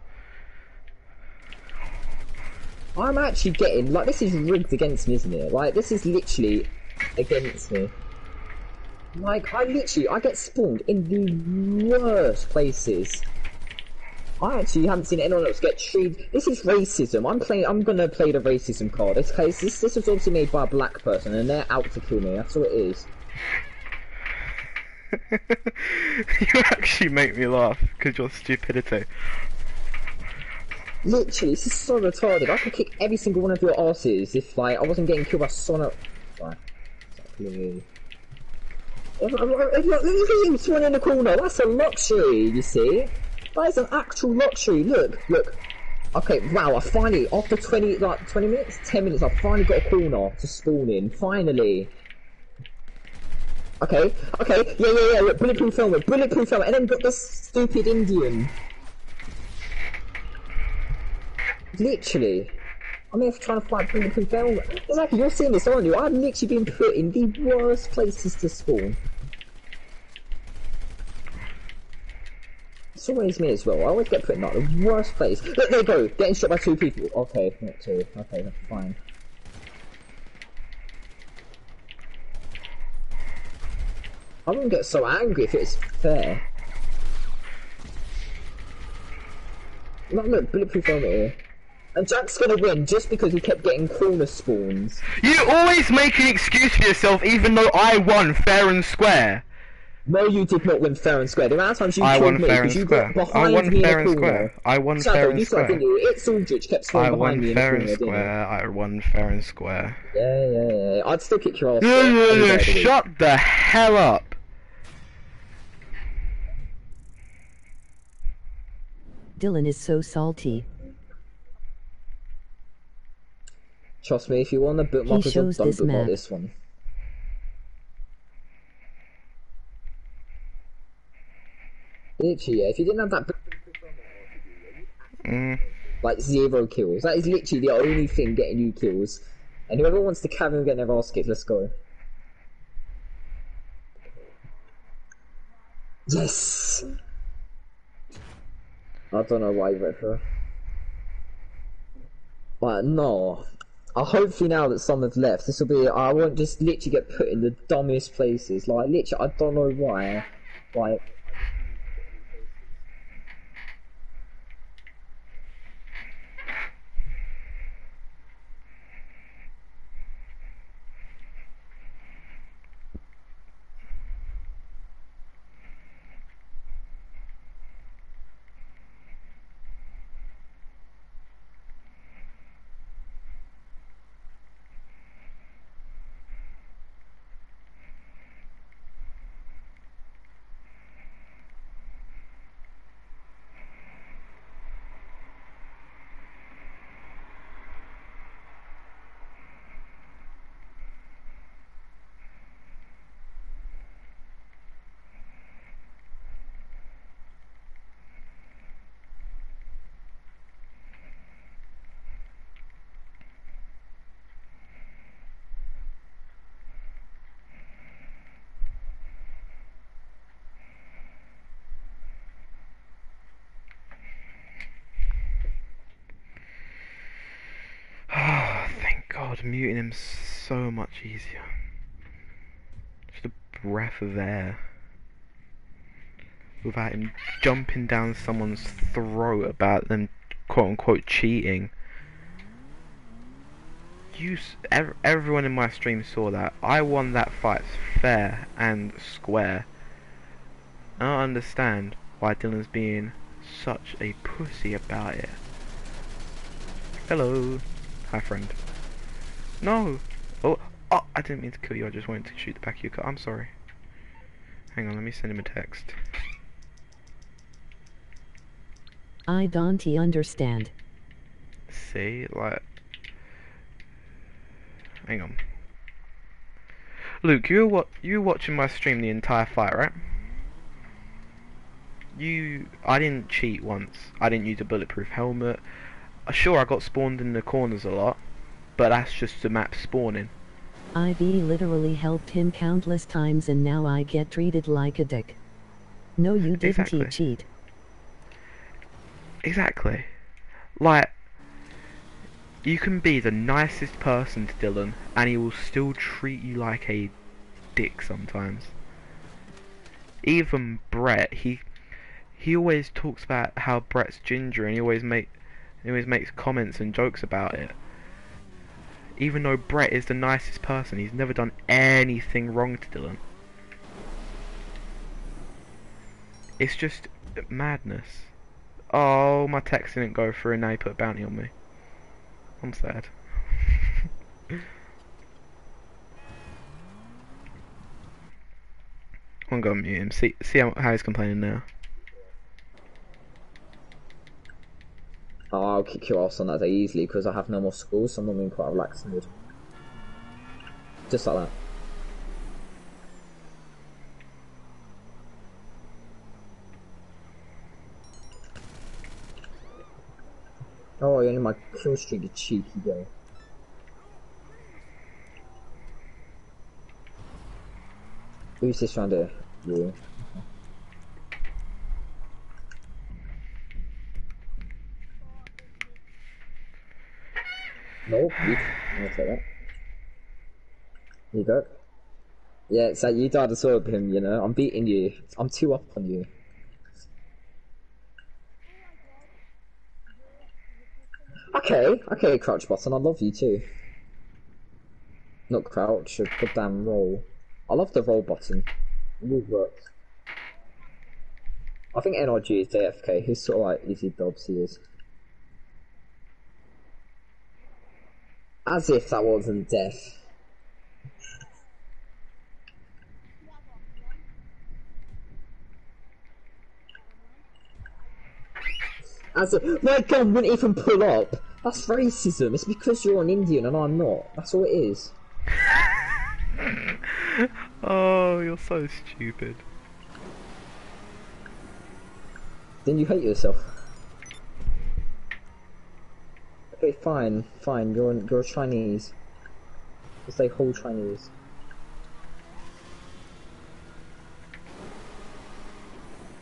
[SPEAKER 1] I'm actually getting like this is rigged against me, isn't it? Like this is literally against me. Like I literally I get spawned in the worst places. I actually haven't seen anyone else get treated. This is racism. I'm playing. I'm gonna play the racism card. This case, this this was obviously made by a black person, and they're out to kill me. That's all it is.
[SPEAKER 2] you actually make me laugh because your stupidity.
[SPEAKER 1] Literally, this is so retarded. I could kick every single one of your asses if like I wasn't getting killed by else. Right. Exactly. If- if- if- Look look at him swan in the corner. That's a luxury, you see. That is an actual luxury. Look, look. Okay, wow. I finally, after 20, like 20 minutes, 10 minutes, I finally got a corner to spawn in. Finally. Okay, okay, yeah, yeah, yeah. Look, bulletproof helmet, bulletproof helmet, and then got this stupid Indian. Literally. I'm here trying to fight bulletproof helmet. Exactly, you're seeing this, aren't you? I've literally been put in the worst places to spawn. Always me as well. I always get put in like the worst place. Look, there you go. Getting shot by two people. Okay, not two. Okay, that's fine. I wouldn't get so angry if it's fair. Look, look, bulletproof helmet here. And Jack's gonna win just because he kept getting corner spawns.
[SPEAKER 2] You always make an excuse for yourself, even though I won fair and square.
[SPEAKER 1] No, you did not win fair and square. The amount of times you
[SPEAKER 2] I
[SPEAKER 1] killed
[SPEAKER 2] won
[SPEAKER 1] me
[SPEAKER 2] fair and
[SPEAKER 1] because you
[SPEAKER 2] square.
[SPEAKER 1] got
[SPEAKER 2] I
[SPEAKER 1] behind
[SPEAKER 2] won
[SPEAKER 1] me
[SPEAKER 2] fair
[SPEAKER 1] in
[SPEAKER 2] and
[SPEAKER 1] a
[SPEAKER 2] square. I won
[SPEAKER 1] Shadow,
[SPEAKER 2] fair and
[SPEAKER 1] you
[SPEAKER 2] square.
[SPEAKER 1] didn't you? It's Aldrich kept
[SPEAKER 2] I
[SPEAKER 1] behind
[SPEAKER 2] won
[SPEAKER 1] me in
[SPEAKER 2] fair
[SPEAKER 1] a
[SPEAKER 2] and
[SPEAKER 1] corner, didn't
[SPEAKER 2] square. I won fair and square.
[SPEAKER 1] Yeah, yeah, yeah. I'd still kick your ass.
[SPEAKER 2] Yeah,
[SPEAKER 1] any
[SPEAKER 2] yeah, yeah.
[SPEAKER 1] of week.
[SPEAKER 2] Shut the hell up.
[SPEAKER 3] Dylan is so salty.
[SPEAKER 1] Trust me, if you want to bookmark
[SPEAKER 3] He
[SPEAKER 1] us, don't
[SPEAKER 3] shows this map.
[SPEAKER 1] this one. Literally, yeah, if you didn't have that,
[SPEAKER 2] Mm.
[SPEAKER 1] like zero kills. That is literally the only thing getting you kills. And whoever wants to carry on getting their ass kicked, let's go. Yes! I don't know why you went for. But no. I hopefully now that some have left, this will be. I won't just literally get put in the dumbest places. Like literally, I don't know why. Like.
[SPEAKER 2] Oh, thank God, muting him so much easier. Just a breath of air. Without him jumping down someone's throat about them quote unquote cheating. You, ev- everyone in my stream saw that. I won that fight fair and square. I don't understand why Dylan's being such a pussy about it. Hello. Hi, friend. No! Oh, oh, I didn't mean to kill you, I just wanted to shoot the back of your car. I'm sorry. Hang on, let me send him a text.
[SPEAKER 3] I don't understand.
[SPEAKER 2] See, like... Hang on. Luke, you were, wa- you were watching my stream the entire fight, right? You... I didn't cheat once. I didn't use a bulletproof helmet. Uh, Sure, I got spawned in the corners a lot, but that's just the map spawning.
[SPEAKER 3] IV literally helped him countless times and now I get treated like a dick. No you didn't
[SPEAKER 2] Exactly.
[SPEAKER 3] cheat.
[SPEAKER 2] Exactly. Like, you can be the nicest person to Dylan, and he will still treat you like a dick sometimes. Even Brett, he he always talks about how Brett's ginger, and he always make he always makes comments and jokes about it. Even though Brett is the nicest person, he's never done anything wrong to Dylan. It's just madness. Oh, my text didn't go through and he put a bounty on me. I'm sad. I'm gonna mute him. See, see how, how he's complaining now.
[SPEAKER 1] Oh, I'll kick your ass on that day easily because I have no more schools, so I'm normally in quite a relaxed mood. Just like that. Oh, you're in my kill streak, you cheeky guy. Who's this round here? You. Nope, you, take that. Here you go. Yeah, it's like you died to sword him, you know. I'm beating you. I'm two up on you. Okay, okay, Crouch Button, I love you too. Not Crouch, a goddamn roll. I love the roll button. It always works. I think NRG is AFK, he's sort of like easy dubs, he is. As if that wasn't death. As if my gun wouldn't even pull up. That's racism. It's because you're an Indian and I'm not. That's all it is.
[SPEAKER 2] Oh, you're so stupid.
[SPEAKER 1] Then you hate yourself. Okay, fine, fine. You're you're Chinese. Just say whole Chinese.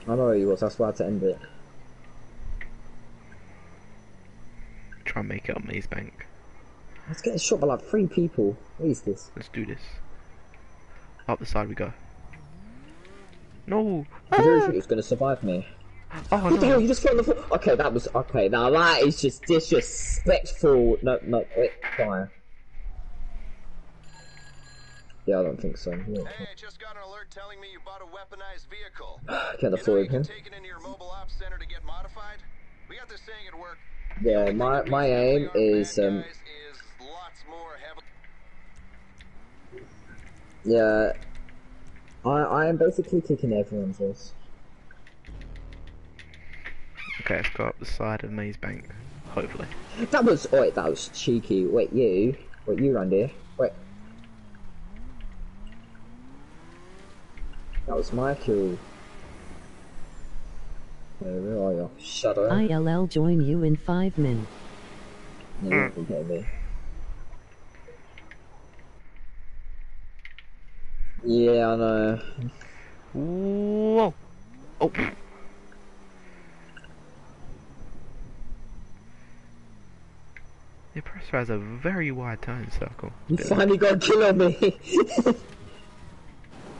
[SPEAKER 1] I know he was. That's why I had to end it.
[SPEAKER 2] Try and make it on Maze Bank.
[SPEAKER 1] Was getting shot by like three people. What is this?
[SPEAKER 2] Let's do this. Up the side we go. No!
[SPEAKER 1] I really going to survive me.
[SPEAKER 2] Oh
[SPEAKER 1] What the hell? You just fell on the floor. Okay, that was okay. Now that is just disrespectful. No, no, wait, fire. Yeah, I don't think so. Yeah.
[SPEAKER 8] Hey, I just got an alert telling me you bought a weaponized vehicle.
[SPEAKER 1] Can't
[SPEAKER 8] You know
[SPEAKER 1] afford him.
[SPEAKER 8] take it into your mobile ops center to get modified? We got this saying at work.
[SPEAKER 1] Yeah, my my aim is um
[SPEAKER 8] is lots more
[SPEAKER 1] yeah. I I am basically kicking everyone's ass.
[SPEAKER 2] Okay, I've got up the side of Maze Bank. Hopefully.
[SPEAKER 1] That was oh wait, that was cheeky. Wait, you wait you around here. Wait. That was my kill. Wait, where are you? Shadow.
[SPEAKER 3] ILL join you in 5 min.
[SPEAKER 1] Yeah, you get me. Yeah, I know.
[SPEAKER 2] Whoa! Oh! The oppressor has a very wide turn circle.
[SPEAKER 1] You finally got a kill on me.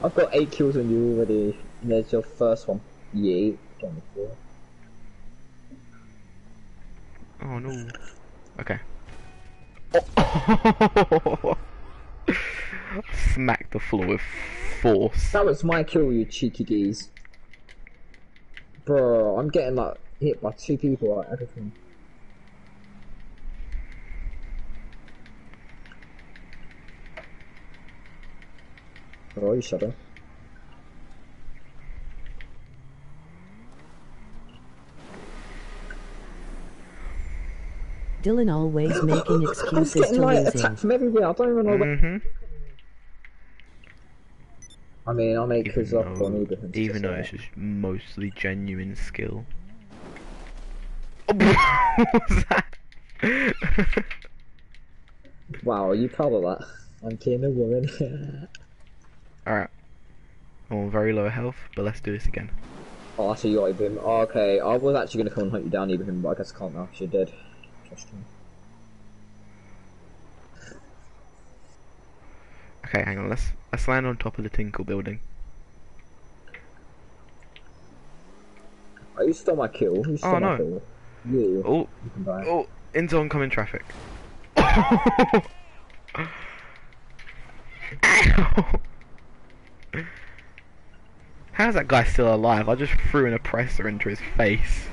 [SPEAKER 1] I've got eight kills on you already. And there's your first one. Yeah. on the floor.
[SPEAKER 2] Oh no. Okay. Oh. Smack the floor with force.
[SPEAKER 1] That was my kill, you cheeky geese. Bro, I'm getting like hit by two people like everything. Oh, you shadow.
[SPEAKER 3] Dylan always making
[SPEAKER 1] I'm
[SPEAKER 3] excuses
[SPEAKER 1] getting
[SPEAKER 3] to
[SPEAKER 1] like
[SPEAKER 3] losing.
[SPEAKER 1] attacked from everywhere. I don't even know. Where...
[SPEAKER 2] Mm-hmm.
[SPEAKER 1] I mean, I make
[SPEAKER 2] Even
[SPEAKER 1] kills up on
[SPEAKER 2] though,
[SPEAKER 1] Ibrahim.
[SPEAKER 2] even though it's just mostly genuine skill. Oh, what was that?
[SPEAKER 1] Wow, are you proud of that? I'm killing a woman.
[SPEAKER 2] Alright. I'm on very low health, but let's do this again.
[SPEAKER 1] oh, actually, you got Ibrahim. Oh, okay, I was actually going to come and hunt you down, Ibrahim, but I guess I can't now. You're dead. Trust me.
[SPEAKER 2] Okay, hang on, let's let's land on top of the Tinkle building.
[SPEAKER 1] Oh, you stole my kill. You stole
[SPEAKER 2] Oh,
[SPEAKER 1] my
[SPEAKER 2] no.
[SPEAKER 1] kill. You.
[SPEAKER 2] Oh,
[SPEAKER 1] You
[SPEAKER 2] oh, into oncoming traffic. Ow! How's that guy still alive? I just threw an oppressor into his face.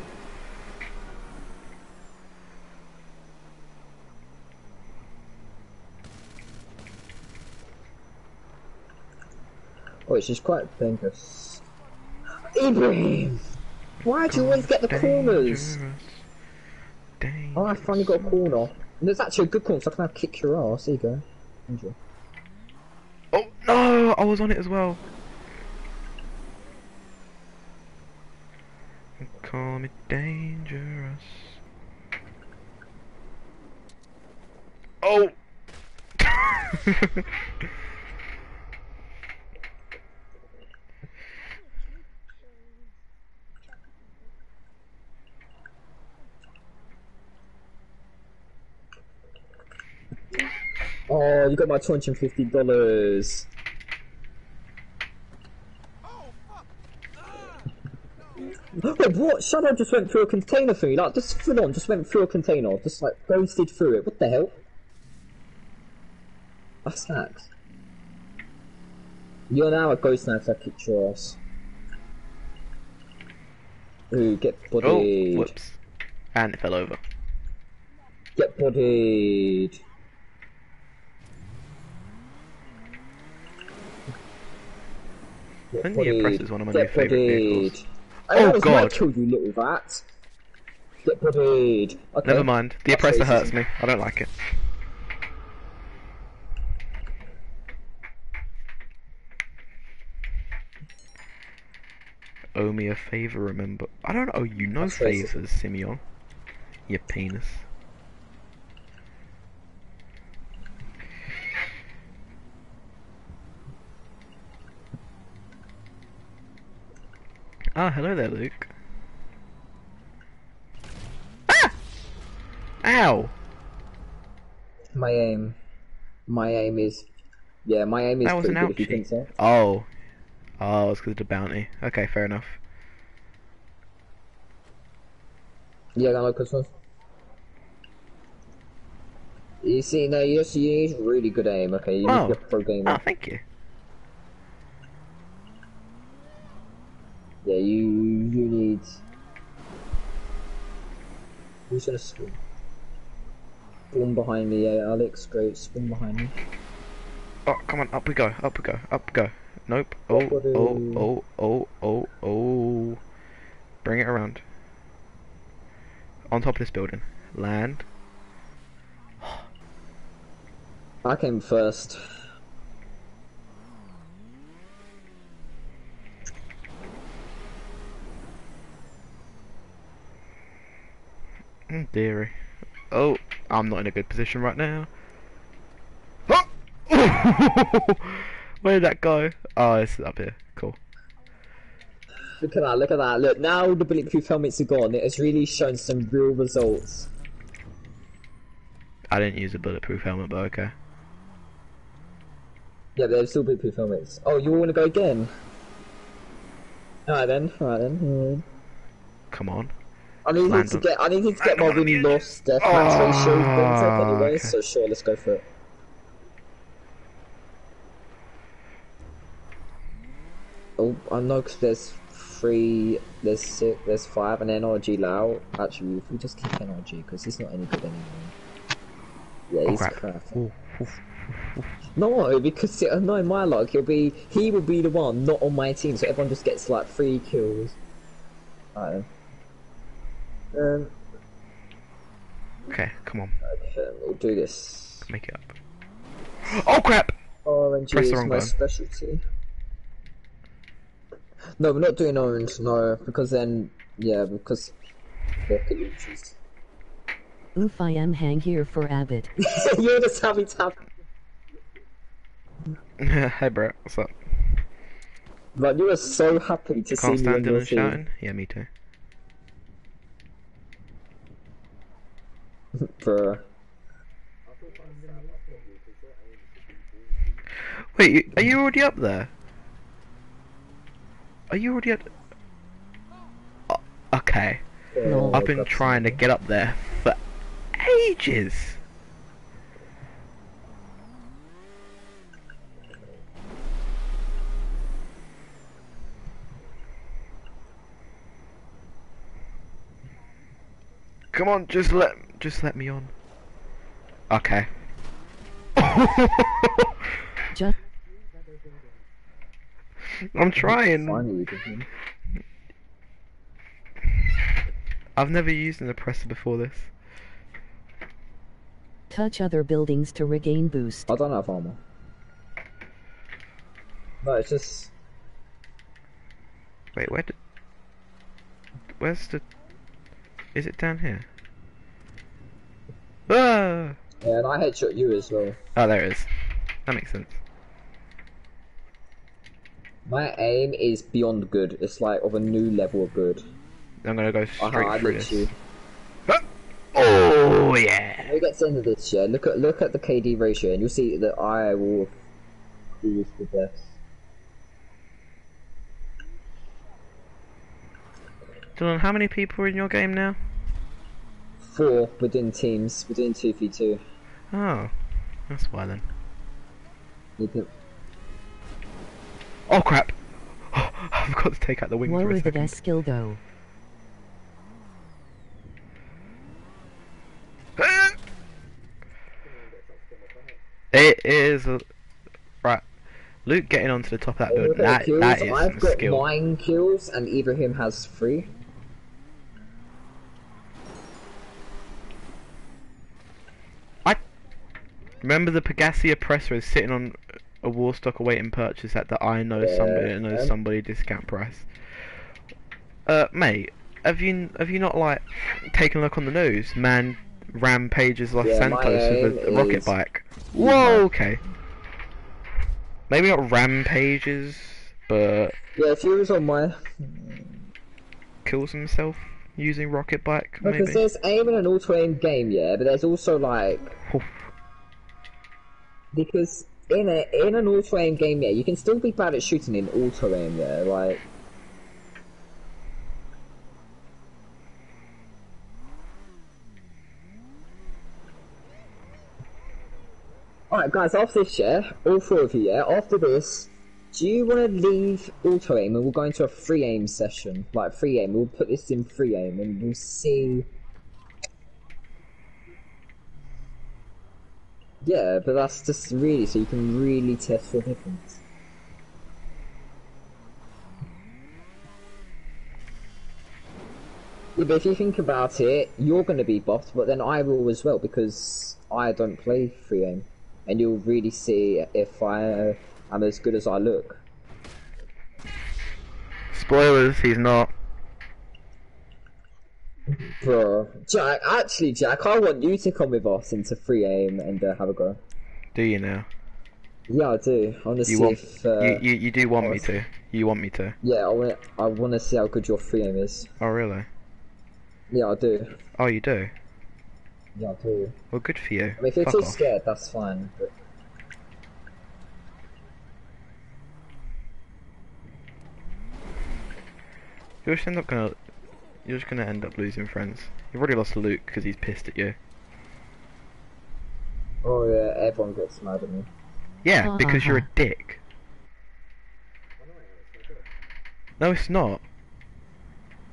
[SPEAKER 1] Oh, she's quite dangerous. Ibrahim! Why do you always get the corners?
[SPEAKER 2] Dangerous.
[SPEAKER 1] Oh, I finally got a corner. And there's actually a good corner, so I can now kick your ass. There you go. Enjoy.
[SPEAKER 2] Oh no! I was on it as well. call me dangerous. Oh!
[SPEAKER 1] oh, you got my $250. Wait, what? Shadow just went through a container for me. Like, just full on, just went through a container. Just like ghosted through it. What the hell? That's snacks. You're now a ghost snacks. I kicked your ass. Ooh, get
[SPEAKER 2] oh, whoops. And it fell over.
[SPEAKER 1] Get bodied. Get
[SPEAKER 2] I think the one of my new
[SPEAKER 1] Get
[SPEAKER 2] favourite vehicles. Oh, God.
[SPEAKER 1] kill you, little rat. Get bodied. Okay.
[SPEAKER 2] Never mind. The
[SPEAKER 1] That's
[SPEAKER 2] oppressor hurts me. I don't like it. Owe me a favor, remember? I don't owe you no
[SPEAKER 1] That's
[SPEAKER 2] favors, Simeon. Your penis. Ah, hello there, Luke. Ah! Ow!
[SPEAKER 1] My aim. My aim is. Yeah, my aim is
[SPEAKER 2] That was
[SPEAKER 1] pretty
[SPEAKER 2] an
[SPEAKER 1] good if you think so.
[SPEAKER 2] Oh. Oh, it's because of the bounty. Okay, fair enough.
[SPEAKER 1] Yeah, I know Christmas. You see, no, you just you need really good aim. Okay, you
[SPEAKER 2] Oh.
[SPEAKER 1] need a pro gamer.
[SPEAKER 2] Oh, thank you.
[SPEAKER 1] Yeah, you you need. Who's gonna spawn? Spawn behind me, yeah, Alex. Great, spawn behind me.
[SPEAKER 2] Oh, come on, up we go, up we go, up we go. Nope. Oh, oh, oh, oh, oh, oh. Bring it around. On top of this building. Land.
[SPEAKER 1] I came first.
[SPEAKER 2] Mm, dearie. Oh, I'm not in a good position right now. Oh! Where did that go? Oh, it's up here. Cool.
[SPEAKER 1] Look at that, look at that. Look, now the bulletproof helmets are gone. It has really shown some real results.
[SPEAKER 2] I didn't use a bulletproof helmet, but okay.
[SPEAKER 1] Yeah, they're still bulletproof helmets. Oh, you all want to go again? Alright then, alright then. alright.
[SPEAKER 2] Come on.
[SPEAKER 1] I needed
[SPEAKER 2] Land
[SPEAKER 1] to
[SPEAKER 2] on-
[SPEAKER 1] get, I needed to get my
[SPEAKER 2] land on the
[SPEAKER 1] win loss deathmatch ratio oh. built up
[SPEAKER 2] Oh,
[SPEAKER 1] anyway,
[SPEAKER 2] okay.
[SPEAKER 1] so sure, let's go for it. Oh, I know because there's three, there's six, there's five, and NRG Lau. Actually, if we just keep NRG, because he's not any good anymore. Yeah,
[SPEAKER 2] Oh
[SPEAKER 1] he's
[SPEAKER 2] crap.
[SPEAKER 1] crap.
[SPEAKER 2] Ooh, ooh.
[SPEAKER 1] No, because no, my luck, he'll be, he will be the one not on my team, so everyone just gets like three kills. Then. Um,
[SPEAKER 2] Okay, come on.
[SPEAKER 1] okay, we'll do this.
[SPEAKER 2] Make it up. Oh crap!
[SPEAKER 1] Orange
[SPEAKER 2] Press
[SPEAKER 1] is
[SPEAKER 2] the wrong
[SPEAKER 1] my
[SPEAKER 2] button.
[SPEAKER 1] specialty. No, we're not doing orange, no, because then, yeah, because rocket launchers.
[SPEAKER 3] Oof I am hang here for Abbott.
[SPEAKER 1] You're just happy tap.
[SPEAKER 2] hey bro, what's up?
[SPEAKER 1] But you were so happy to
[SPEAKER 2] Can't
[SPEAKER 1] see me on
[SPEAKER 2] stand
[SPEAKER 1] your
[SPEAKER 2] Dylan shouting? Yeah, me too.
[SPEAKER 1] Bruh.
[SPEAKER 2] Wait, are you already up there? Are you already at... Oh, okay.
[SPEAKER 3] Lol.
[SPEAKER 2] I've been trying to get up there for ages. Come on, just let just let me on. Okay.
[SPEAKER 3] Just
[SPEAKER 2] I'm trying.
[SPEAKER 1] Finally, did you?
[SPEAKER 2] I've never used an oppressor before this.
[SPEAKER 3] touch other buildings to regain boost.
[SPEAKER 1] I don't have armor. No, it's just.
[SPEAKER 2] Wait, where did... Where's the... Is it down here? Ah!
[SPEAKER 1] Yeah, and I headshot you as well.
[SPEAKER 2] Oh, there it is. That makes sense.
[SPEAKER 1] My aim is beyond good. It's like of a new level of good.
[SPEAKER 2] I'm gonna go straight
[SPEAKER 1] I
[SPEAKER 2] through
[SPEAKER 1] lit
[SPEAKER 2] this.
[SPEAKER 1] you.
[SPEAKER 2] Oh yeah.
[SPEAKER 1] When we get to the end of this, yeah, look at look at the KD ratio, and you'll see that I will do this the best.
[SPEAKER 2] Dylan, how many people are in your game now?
[SPEAKER 1] Four within teams, within two v two.
[SPEAKER 2] Oh, that's why then.
[SPEAKER 1] You can-
[SPEAKER 2] Oh crap! I've got to take out the wing
[SPEAKER 3] Where
[SPEAKER 2] for a
[SPEAKER 3] did
[SPEAKER 2] second.
[SPEAKER 3] that skill go?
[SPEAKER 2] It is right. Luke getting onto the top of that building. That that is
[SPEAKER 1] I've
[SPEAKER 2] some
[SPEAKER 1] got
[SPEAKER 2] skill.
[SPEAKER 1] nine kills, and Ibrahim has three.
[SPEAKER 2] Remember the Pegassi oppressor is sitting on a Warstock awaiting purchase at the I know
[SPEAKER 1] Yeah,
[SPEAKER 2] somebody that knows somebody discount price. Uh, mate, have you have you not like taken a look on the news? Man rampages Los
[SPEAKER 1] Yeah,
[SPEAKER 2] Santos with a, a rocket bike. Whoa, okay. Maybe not rampages, but
[SPEAKER 1] Yeah, if you was on my
[SPEAKER 2] kills himself using rocket bike.
[SPEAKER 1] because
[SPEAKER 2] Maybe.
[SPEAKER 1] there's aim in an auto aim game, yeah, but there's also like
[SPEAKER 2] Oof.
[SPEAKER 1] Because in a in an auto aim game, yeah, you can still be bad at shooting in auto aim, yeah, like. Alright guys, after this yeah, all four of you yeah, after this, do you want to leave auto aim and we'll go into a free aim session? Like free aim, we'll put this in free aim and we'll see Yeah, but that's just really so you can really test the difference. Yeah, but if you think about it, you're going to be bossed, but then I will as well because I don't play free aim, and you'll really see if I am as good as I look.
[SPEAKER 2] Spoilers, he's not.
[SPEAKER 1] Bro, Jack, actually, Jack, I want you to come with us into free aim and uh, have a go.
[SPEAKER 2] Do you now?
[SPEAKER 1] Yeah, I do. I want to see
[SPEAKER 2] You want?
[SPEAKER 1] if. Uh,
[SPEAKER 2] you, you you do want me to? You want me to?
[SPEAKER 1] Yeah, I want. I want to see how good your free aim is.
[SPEAKER 2] Oh really?
[SPEAKER 1] Yeah, I do.
[SPEAKER 2] Oh you do?
[SPEAKER 1] Yeah, I do.
[SPEAKER 2] Well, good for you.
[SPEAKER 1] I mean, if you're
[SPEAKER 2] Fuck
[SPEAKER 1] too
[SPEAKER 2] off.
[SPEAKER 1] scared, that's fine. But
[SPEAKER 2] You're just end up gonna. You're just gonna end up losing friends. You've already lost to Luke because he's pissed at you.
[SPEAKER 1] oh yeah, everyone gets mad at me.
[SPEAKER 2] Yeah, because you're a
[SPEAKER 3] Uh-huh.
[SPEAKER 2] dick. No, it's not.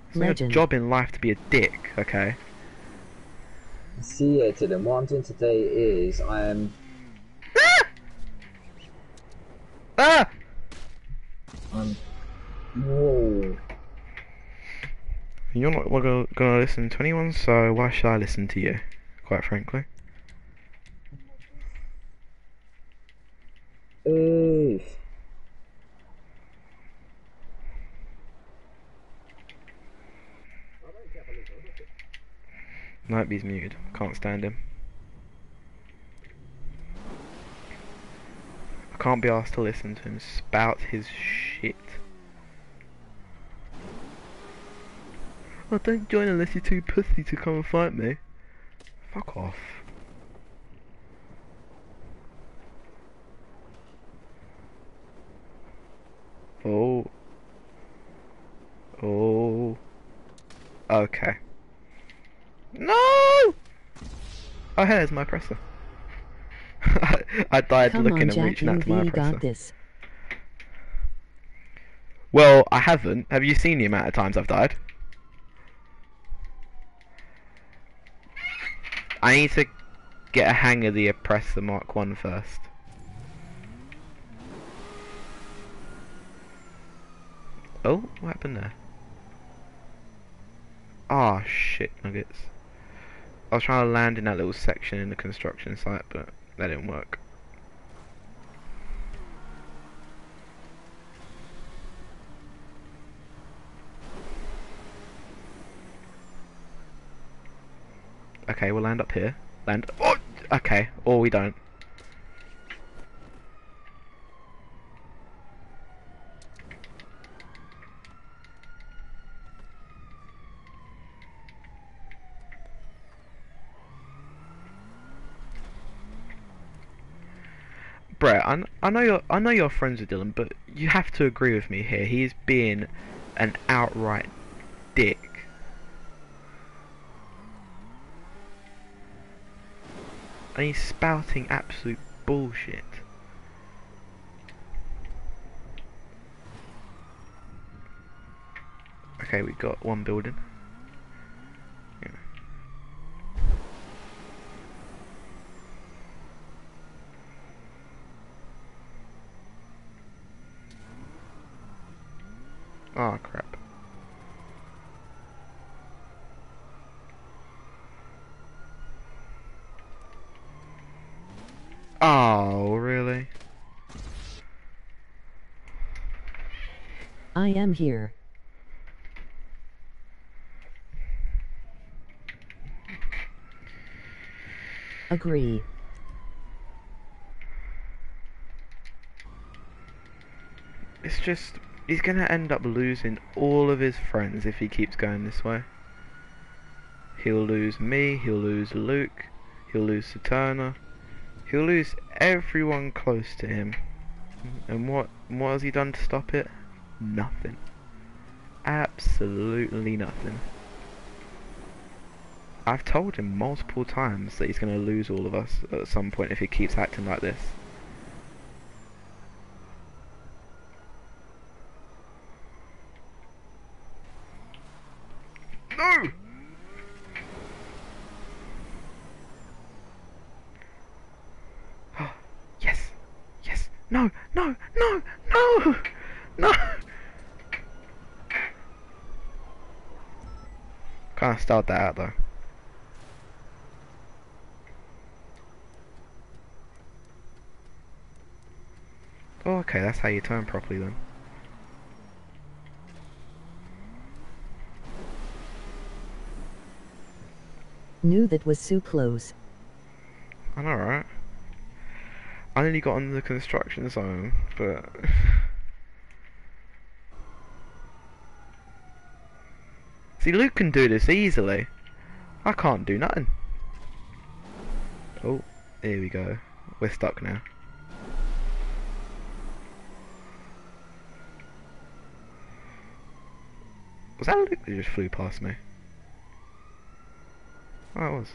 [SPEAKER 2] It's not your job in life to be a dick, okay?
[SPEAKER 1] See, yeah, Dylan. What I'm doing today is I am.
[SPEAKER 2] Ah!
[SPEAKER 1] I'm. Whoa.
[SPEAKER 2] You're not gonna, gonna listen to anyone, so why should I listen to you? Quite frankly.
[SPEAKER 1] Ooh.
[SPEAKER 2] Nightbee's muted. Can't stand him. I can't be asked to listen to him spout his shit. Oh, don't join unless you're too pussy to come and fight me. Fuck off. Oh. Oh. Okay. No! Oh, hey, there's my presser. I, I died
[SPEAKER 3] Come
[SPEAKER 2] looking
[SPEAKER 3] on,
[SPEAKER 2] and
[SPEAKER 3] Jack,
[SPEAKER 2] reaching out to my
[SPEAKER 3] really
[SPEAKER 2] presser.
[SPEAKER 3] got this.
[SPEAKER 2] Well, I haven't. Have you seen the amount of times I've died? I need to get a hang of the Oppressor Mark 1 first. Oh, what happened there? Ah, shit, nuggets. I was trying to land in that little section in the construction site, but that didn't work. Okay, we'll land up here. Land. Oh, okay, or we don't. Brett, I, I know you're I know you're friends with Dylan, but you have to agree with me here. He's being an outright dick. And he's spouting absolute bullshit. Okay, we've got one building. Yeah. Oh crap. Oh, really?
[SPEAKER 3] I am here. Agree.
[SPEAKER 2] It's just he's gonna end up losing all of his friends if he keeps going this way. He'll lose me, he'll lose Luke, he'll lose Saturna, he'll lose everyone close to him. And what what has he done to stop it? Nothing. Absolutely nothing. I've told him multiple times that he's gonna lose all of us at some point if he keeps acting like this. No! yes! Yes! No! No! No! No! No! Can't start that out though. Oh, okay, that's how you turn properly then.
[SPEAKER 3] Knew that was so close.
[SPEAKER 2] I know, right? I nearly got on the construction zone, but... See, Luke can do this easily. I can't do nothing. Oh, here we go. We're stuck now. Was that Luke that just flew past me? Oh, it was.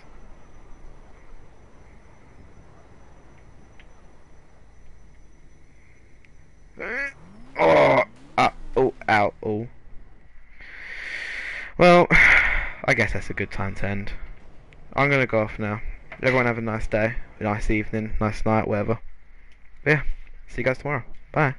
[SPEAKER 2] Oh, uh, ow, oh. Well, I guess that's a good time to end. I'm gonna go off now. Everyone have a nice day, a nice evening, nice night, whatever. Yeah, see you guys tomorrow. Bye.